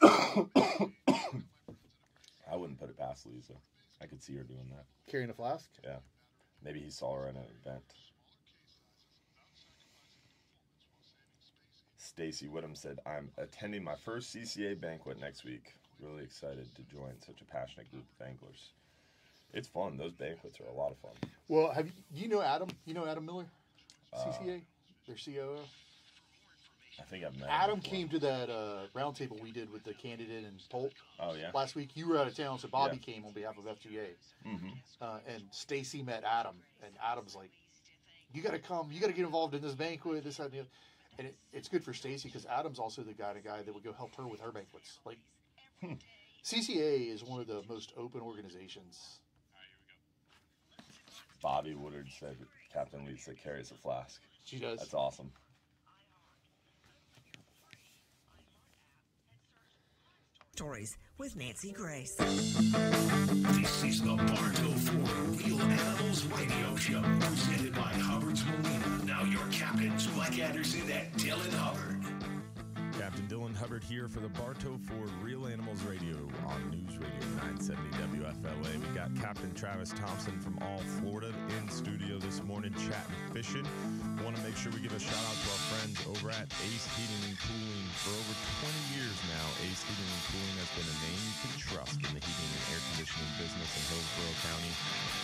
[SPEAKER 3] [COUGHS] I wouldn't put it past Lisa. I could see her doing that.
[SPEAKER 4] Carrying a flask?
[SPEAKER 3] Yeah. Maybe he saw her at an event. Stacy Whittam said, I'm attending my first CCA banquet next week. Really excited to join such a passionate group of anglers. It's fun. Those banquets are a lot of fun.
[SPEAKER 4] Well, have you, you know Adam? You know Adam Miller,
[SPEAKER 3] Uh,
[SPEAKER 4] CCA, their COO.
[SPEAKER 3] I think I've met
[SPEAKER 4] Adam
[SPEAKER 3] before.
[SPEAKER 4] came to that uh, roundtable we did with the candidate and Polk.
[SPEAKER 3] Oh, yeah?
[SPEAKER 4] Last week you were out of town, so Bobby
[SPEAKER 3] Yeah.
[SPEAKER 4] came on behalf of FGA.
[SPEAKER 3] Mm-hmm.
[SPEAKER 4] Uh, and Stacy met Adam, and Adam's like, "You got to come. You got to get involved in this banquet. This that, and the other." And it, it's good for Stacy because Adam's also the guy, the guy that would go help her with her banquets. Like,
[SPEAKER 3] Hmm.
[SPEAKER 4] CCA is one of the most open organizations.
[SPEAKER 3] Bobby Woodard said Captain Lisa carries a flask.
[SPEAKER 4] She does.
[SPEAKER 3] That's awesome.
[SPEAKER 22] Stories with Nancy Grace.
[SPEAKER 2] This is the Bartow Ford Reel Animals Radio Show, presented by Hubbard's Marina. Now your captains, Mike Anderson and Dylan Hubbard.
[SPEAKER 3] Here for the Bartow Ford Reel Animals Radio on News Radio 970 WFLA. We got Captain Travis Thompson from All Florida in studio this morning chatting fishing. Want to make sure we give a shout out to our friends over at Ace Heating and Cooling. For over 20 years now, Ace Heating and Cooling has been a name you can trust in the heating and air conditioning business in Hillsborough County.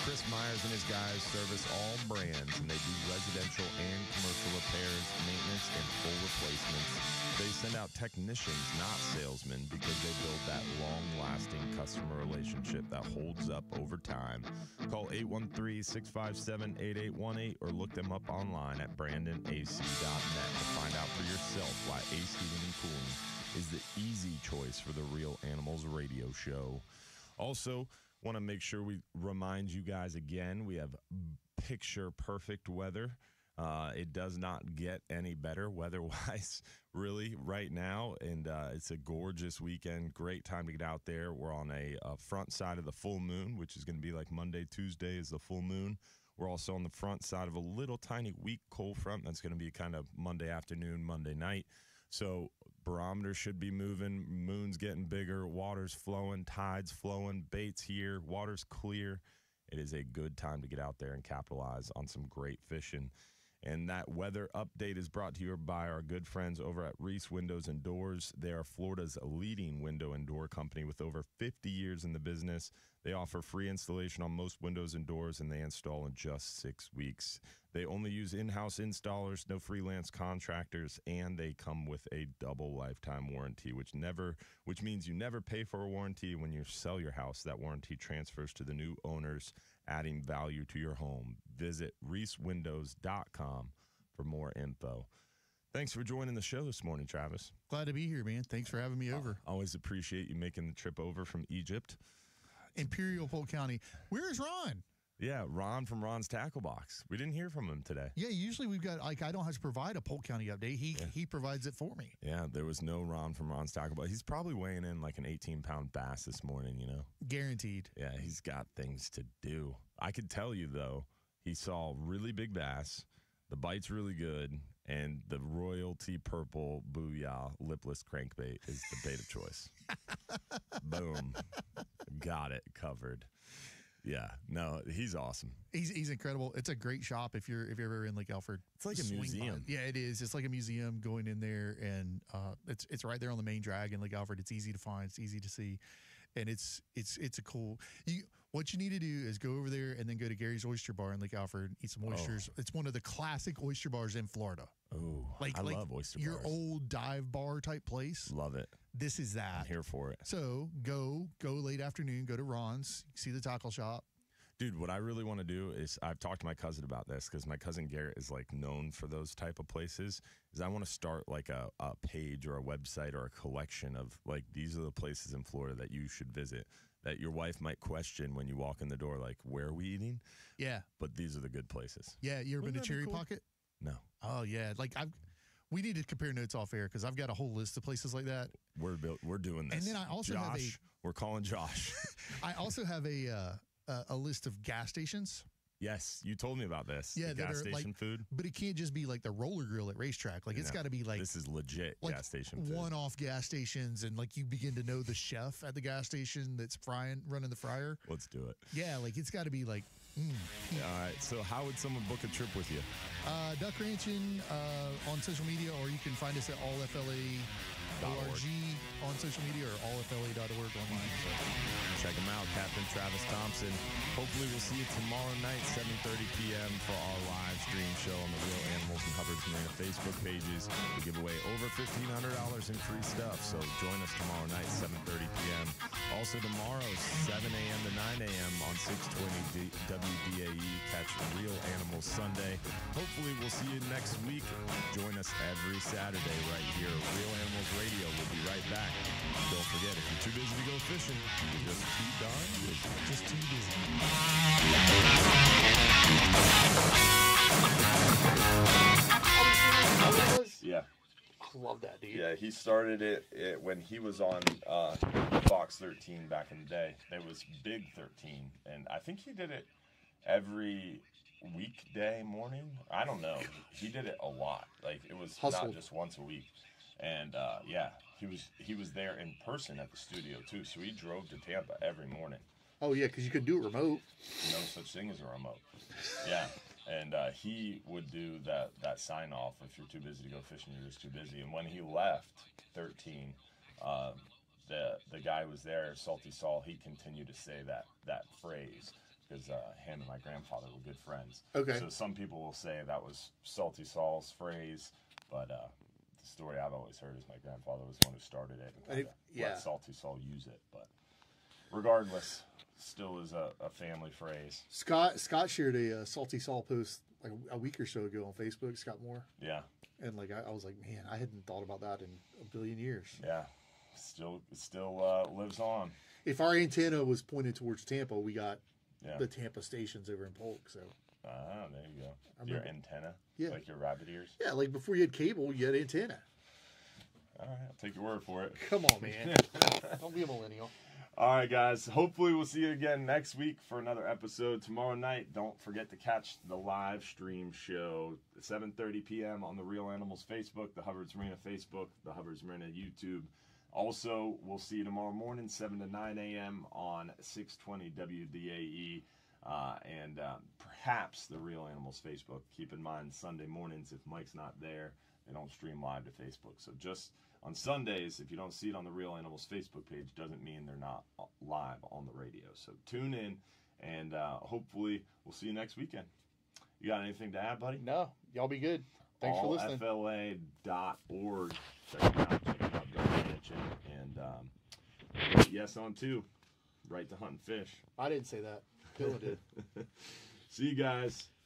[SPEAKER 3] Chris Myers and his guys service all brands, and they do residential and commercial repairs, maintenance, and full replacements. They send out technicians, not salesmen, because they build that long lasting customer relationship that holds up over time. Call 813 657 8818 or look them up online at brandonac.net to find out for yourself why Ace Heating and Cooling is the easy choice for the Reel Animals radio show. Also, want to make sure we remind you guys again we have picture perfect weather. Uh, it does not get any better weather wise, [LAUGHS] really, right now. And uh, it's a gorgeous weekend. Great time to get out there. We're on a, uh front side of the full moon, which is going to be like Monday, Tuesday is the full moon. We're also on the front side of a little tiny weak cold front that's going to be kind of Monday afternoon, Monday night. So barometer should be moving, moon's getting bigger, water's flowing, tides flowing, baits here, water's clear. It is a good time to get out there and capitalize on some great fishing. And that weather update is brought to you by our good friends over at Reese Windows and Doors. They are Florida's leading window and door company with over 50 years in the business. They offer free installation on most windows and doors, and they install in just six weeks. They only use in house installers, no freelance contractors, and they come with a double lifetime warranty, which never which means you never pay for a warranty when you sell your house. That warranty transfers to the new owners, adding value to your home. Visit reesewindows.com for more info. Thanks for joining the show this morning, Travis.
[SPEAKER 4] Glad to be here, man. Thanks for having me over.
[SPEAKER 3] Always appreciate you making the trip over from Egypt.
[SPEAKER 4] Imperial Polk County. Where's Ron?
[SPEAKER 3] Yeah, Ron from Ron's Tackle Box. We didn't hear from him today.
[SPEAKER 4] Yeah, usually we've got like I don't have to provide a Polk County update. He he provides it for me.
[SPEAKER 3] Yeah, there was no Ron from Ron's Tackle Box. He's probably weighing in like an 18 pound bass this morning, you know?
[SPEAKER 4] Guaranteed.
[SPEAKER 3] Yeah, he's got things to do. I could tell you, though, he saw really big bass. The bite's really good. And the royalty purple booyah lipless crankbait is the bait of choice. [LAUGHS] Boom. Got it covered. Yeah, no, he's awesome.
[SPEAKER 4] He's he's incredible. It's a great shop if you're if you're ever in Lake Alfred.
[SPEAKER 3] It's like a
[SPEAKER 4] by.
[SPEAKER 3] museum.
[SPEAKER 4] Yeah, it is. It's like a museum going in there, and uh, it's it's right there on the main drag in Lake Alfred. It's easy to find. It's easy to see, and it's it's it's a cool. You what you need to do is go over there and then go to Gary's Oyster Bar in Lake Alfred, and eat some
[SPEAKER 3] Oh.
[SPEAKER 4] oysters. It's one of the classic oyster bars in Florida.
[SPEAKER 3] Oh,
[SPEAKER 4] Like
[SPEAKER 3] I
[SPEAKER 4] like
[SPEAKER 3] love oyster
[SPEAKER 4] your
[SPEAKER 3] bars.
[SPEAKER 4] old dive bar type place.
[SPEAKER 3] Love it.
[SPEAKER 4] This is that.
[SPEAKER 3] I'm here for it.
[SPEAKER 4] So go go late afternoon. Go to Ron's. See the tackle shop.
[SPEAKER 3] Dude, what I really want to do is I've talked to my cousin about this because my cousin Garrett is like known for those type of places. Is I want to start like a, a page or a website or a collection of like these are the places in Florida that you should visit that your wife might question when you walk in the door, like where are we eating?
[SPEAKER 4] Yeah.
[SPEAKER 3] But these are the good places.
[SPEAKER 4] Yeah, you ever been
[SPEAKER 3] Wouldn't
[SPEAKER 4] to
[SPEAKER 3] that be
[SPEAKER 4] Cherry
[SPEAKER 3] cool?
[SPEAKER 4] Pocket?
[SPEAKER 3] No,
[SPEAKER 4] Oh yeah, like I've. We need to compare notes off air because I've got a whole list of places like that.
[SPEAKER 3] we're built, we're doing this.
[SPEAKER 4] And then I also
[SPEAKER 3] Josh,
[SPEAKER 4] have a-
[SPEAKER 3] we're calling Josh. [LAUGHS]
[SPEAKER 4] I also have a uh, a- list of gas stations.
[SPEAKER 3] yes, you told me about this.
[SPEAKER 4] Yeah,
[SPEAKER 3] the
[SPEAKER 4] that
[SPEAKER 3] gas
[SPEAKER 4] are,
[SPEAKER 3] station
[SPEAKER 4] like-
[SPEAKER 3] food.
[SPEAKER 4] But it can't just be like the roller grill at RaceTrac. Like it's
[SPEAKER 3] No,
[SPEAKER 4] got to be like
[SPEAKER 3] this is legit
[SPEAKER 4] like
[SPEAKER 3] gas station food.
[SPEAKER 4] one-off gas stations, and like you begin to know the chef at the gas station that's frying, running the fryer.
[SPEAKER 3] Let's do it.
[SPEAKER 4] Yeah, like it's got to be like mm.
[SPEAKER 3] All right. So, how would someone book a trip with you?
[SPEAKER 4] uh, Duck Ranching uh, on social media, or you can find us at allfla.org on social media or allfla.org online. So.
[SPEAKER 3] Check them out, Captain Travis Thompson. Hopefully, we'll see you tomorrow night, 7:30 p.m. for our live stream show on the Reel Animals and Hubbard's Marina Facebook pages. We give away over $1,500 in free stuff, so join us tomorrow night, 7:30 p.m. Also tomorrow, 7 a.m. to 9 a.m. on 620 WDAE. Catch Reel Animals Sunday. Hopefully, we'll see you next week. Join us every Saturday right here. Reel Animals Radio. We'll be right back. Don't forget, if you're too busy to go fishing, you're just too darn busy.
[SPEAKER 4] Just too busy.
[SPEAKER 18] Yeah.
[SPEAKER 7] I love that, dude.
[SPEAKER 18] Yeah, he started it, it when he was on uh, Fox 13 back in the day. It was Big 13, and I think he did it every weekday morning. I don't know. He did it a lot. Like it was
[SPEAKER 7] Hustled.
[SPEAKER 18] not just once a week. And uh, yeah, he was he was there in person at the studio too. So he drove to Tampa every morning.
[SPEAKER 7] Oh yeah, because you could do it remote.
[SPEAKER 18] No such thing as a remote. Yeah. And uh, he would do that, that sign off if you're too busy to go fishing, you're just too busy. And when he left 13, um, the the guy was there, Salty Saul, he continued to say that that phrase because uh, him and my grandfather were good friends.
[SPEAKER 7] Okay.
[SPEAKER 18] So some people will say that was Salty Saul's phrase, but uh, story I've always heard is my grandfather was the one who started it and kind of
[SPEAKER 7] yeah.
[SPEAKER 18] let Salty Saul use it. But regardless, still is a, a family phrase.
[SPEAKER 7] Scott Scott shared a uh, Salty Saul post like a, a week or so ago on Facebook. Scott Moore,
[SPEAKER 18] Yeah.
[SPEAKER 7] and like I, I was like, man, I hadn't thought about that in a billion years.
[SPEAKER 18] Yeah, still still uh, lives on.
[SPEAKER 7] If our antenna was pointed towards Tampa, we got
[SPEAKER 18] Yeah.
[SPEAKER 7] the Tampa stations over in Polk. So
[SPEAKER 18] Ah, there you go. Your antenna,
[SPEAKER 7] Yeah.
[SPEAKER 18] like your rabbit ears.
[SPEAKER 7] yeah, like before you had cable, you had antenna.
[SPEAKER 18] All right, I'll take your word for it. [LAUGHS]
[SPEAKER 7] Come on, man. [LAUGHS] Don't be a millennial.
[SPEAKER 18] All right, guys. Hopefully, we'll see you again next week for another episode. Tomorrow night, don't forget to catch the live stream show at 7:30 p.m. on the Reel Animals Facebook, the Hubbard's Marina Facebook, the Hubbard's Marina YouTube. Also, we'll see you tomorrow morning, 7 to 9 a.m. on 620 WDAE.
[SPEAKER 3] Uh, and um, perhaps the Reel Animals Facebook. Keep in mind Sunday mornings if Mike's not there, they don't stream live to Facebook. So just on Sundays, if you don't see it on the Reel Animals Facebook page, doesn't mean they're not uh, live on the radio. So tune in, and uh, hopefully we'll see you next weekend. You got anything to add, buddy?
[SPEAKER 4] No, y'all be good. Thanks for listening.
[SPEAKER 3] AllFLA.org. Check it out. Check it out. Mention. And um, yes, on two. Right to hunt and fish.
[SPEAKER 4] I didn't say that. [LAUGHS]
[SPEAKER 3] See you guys.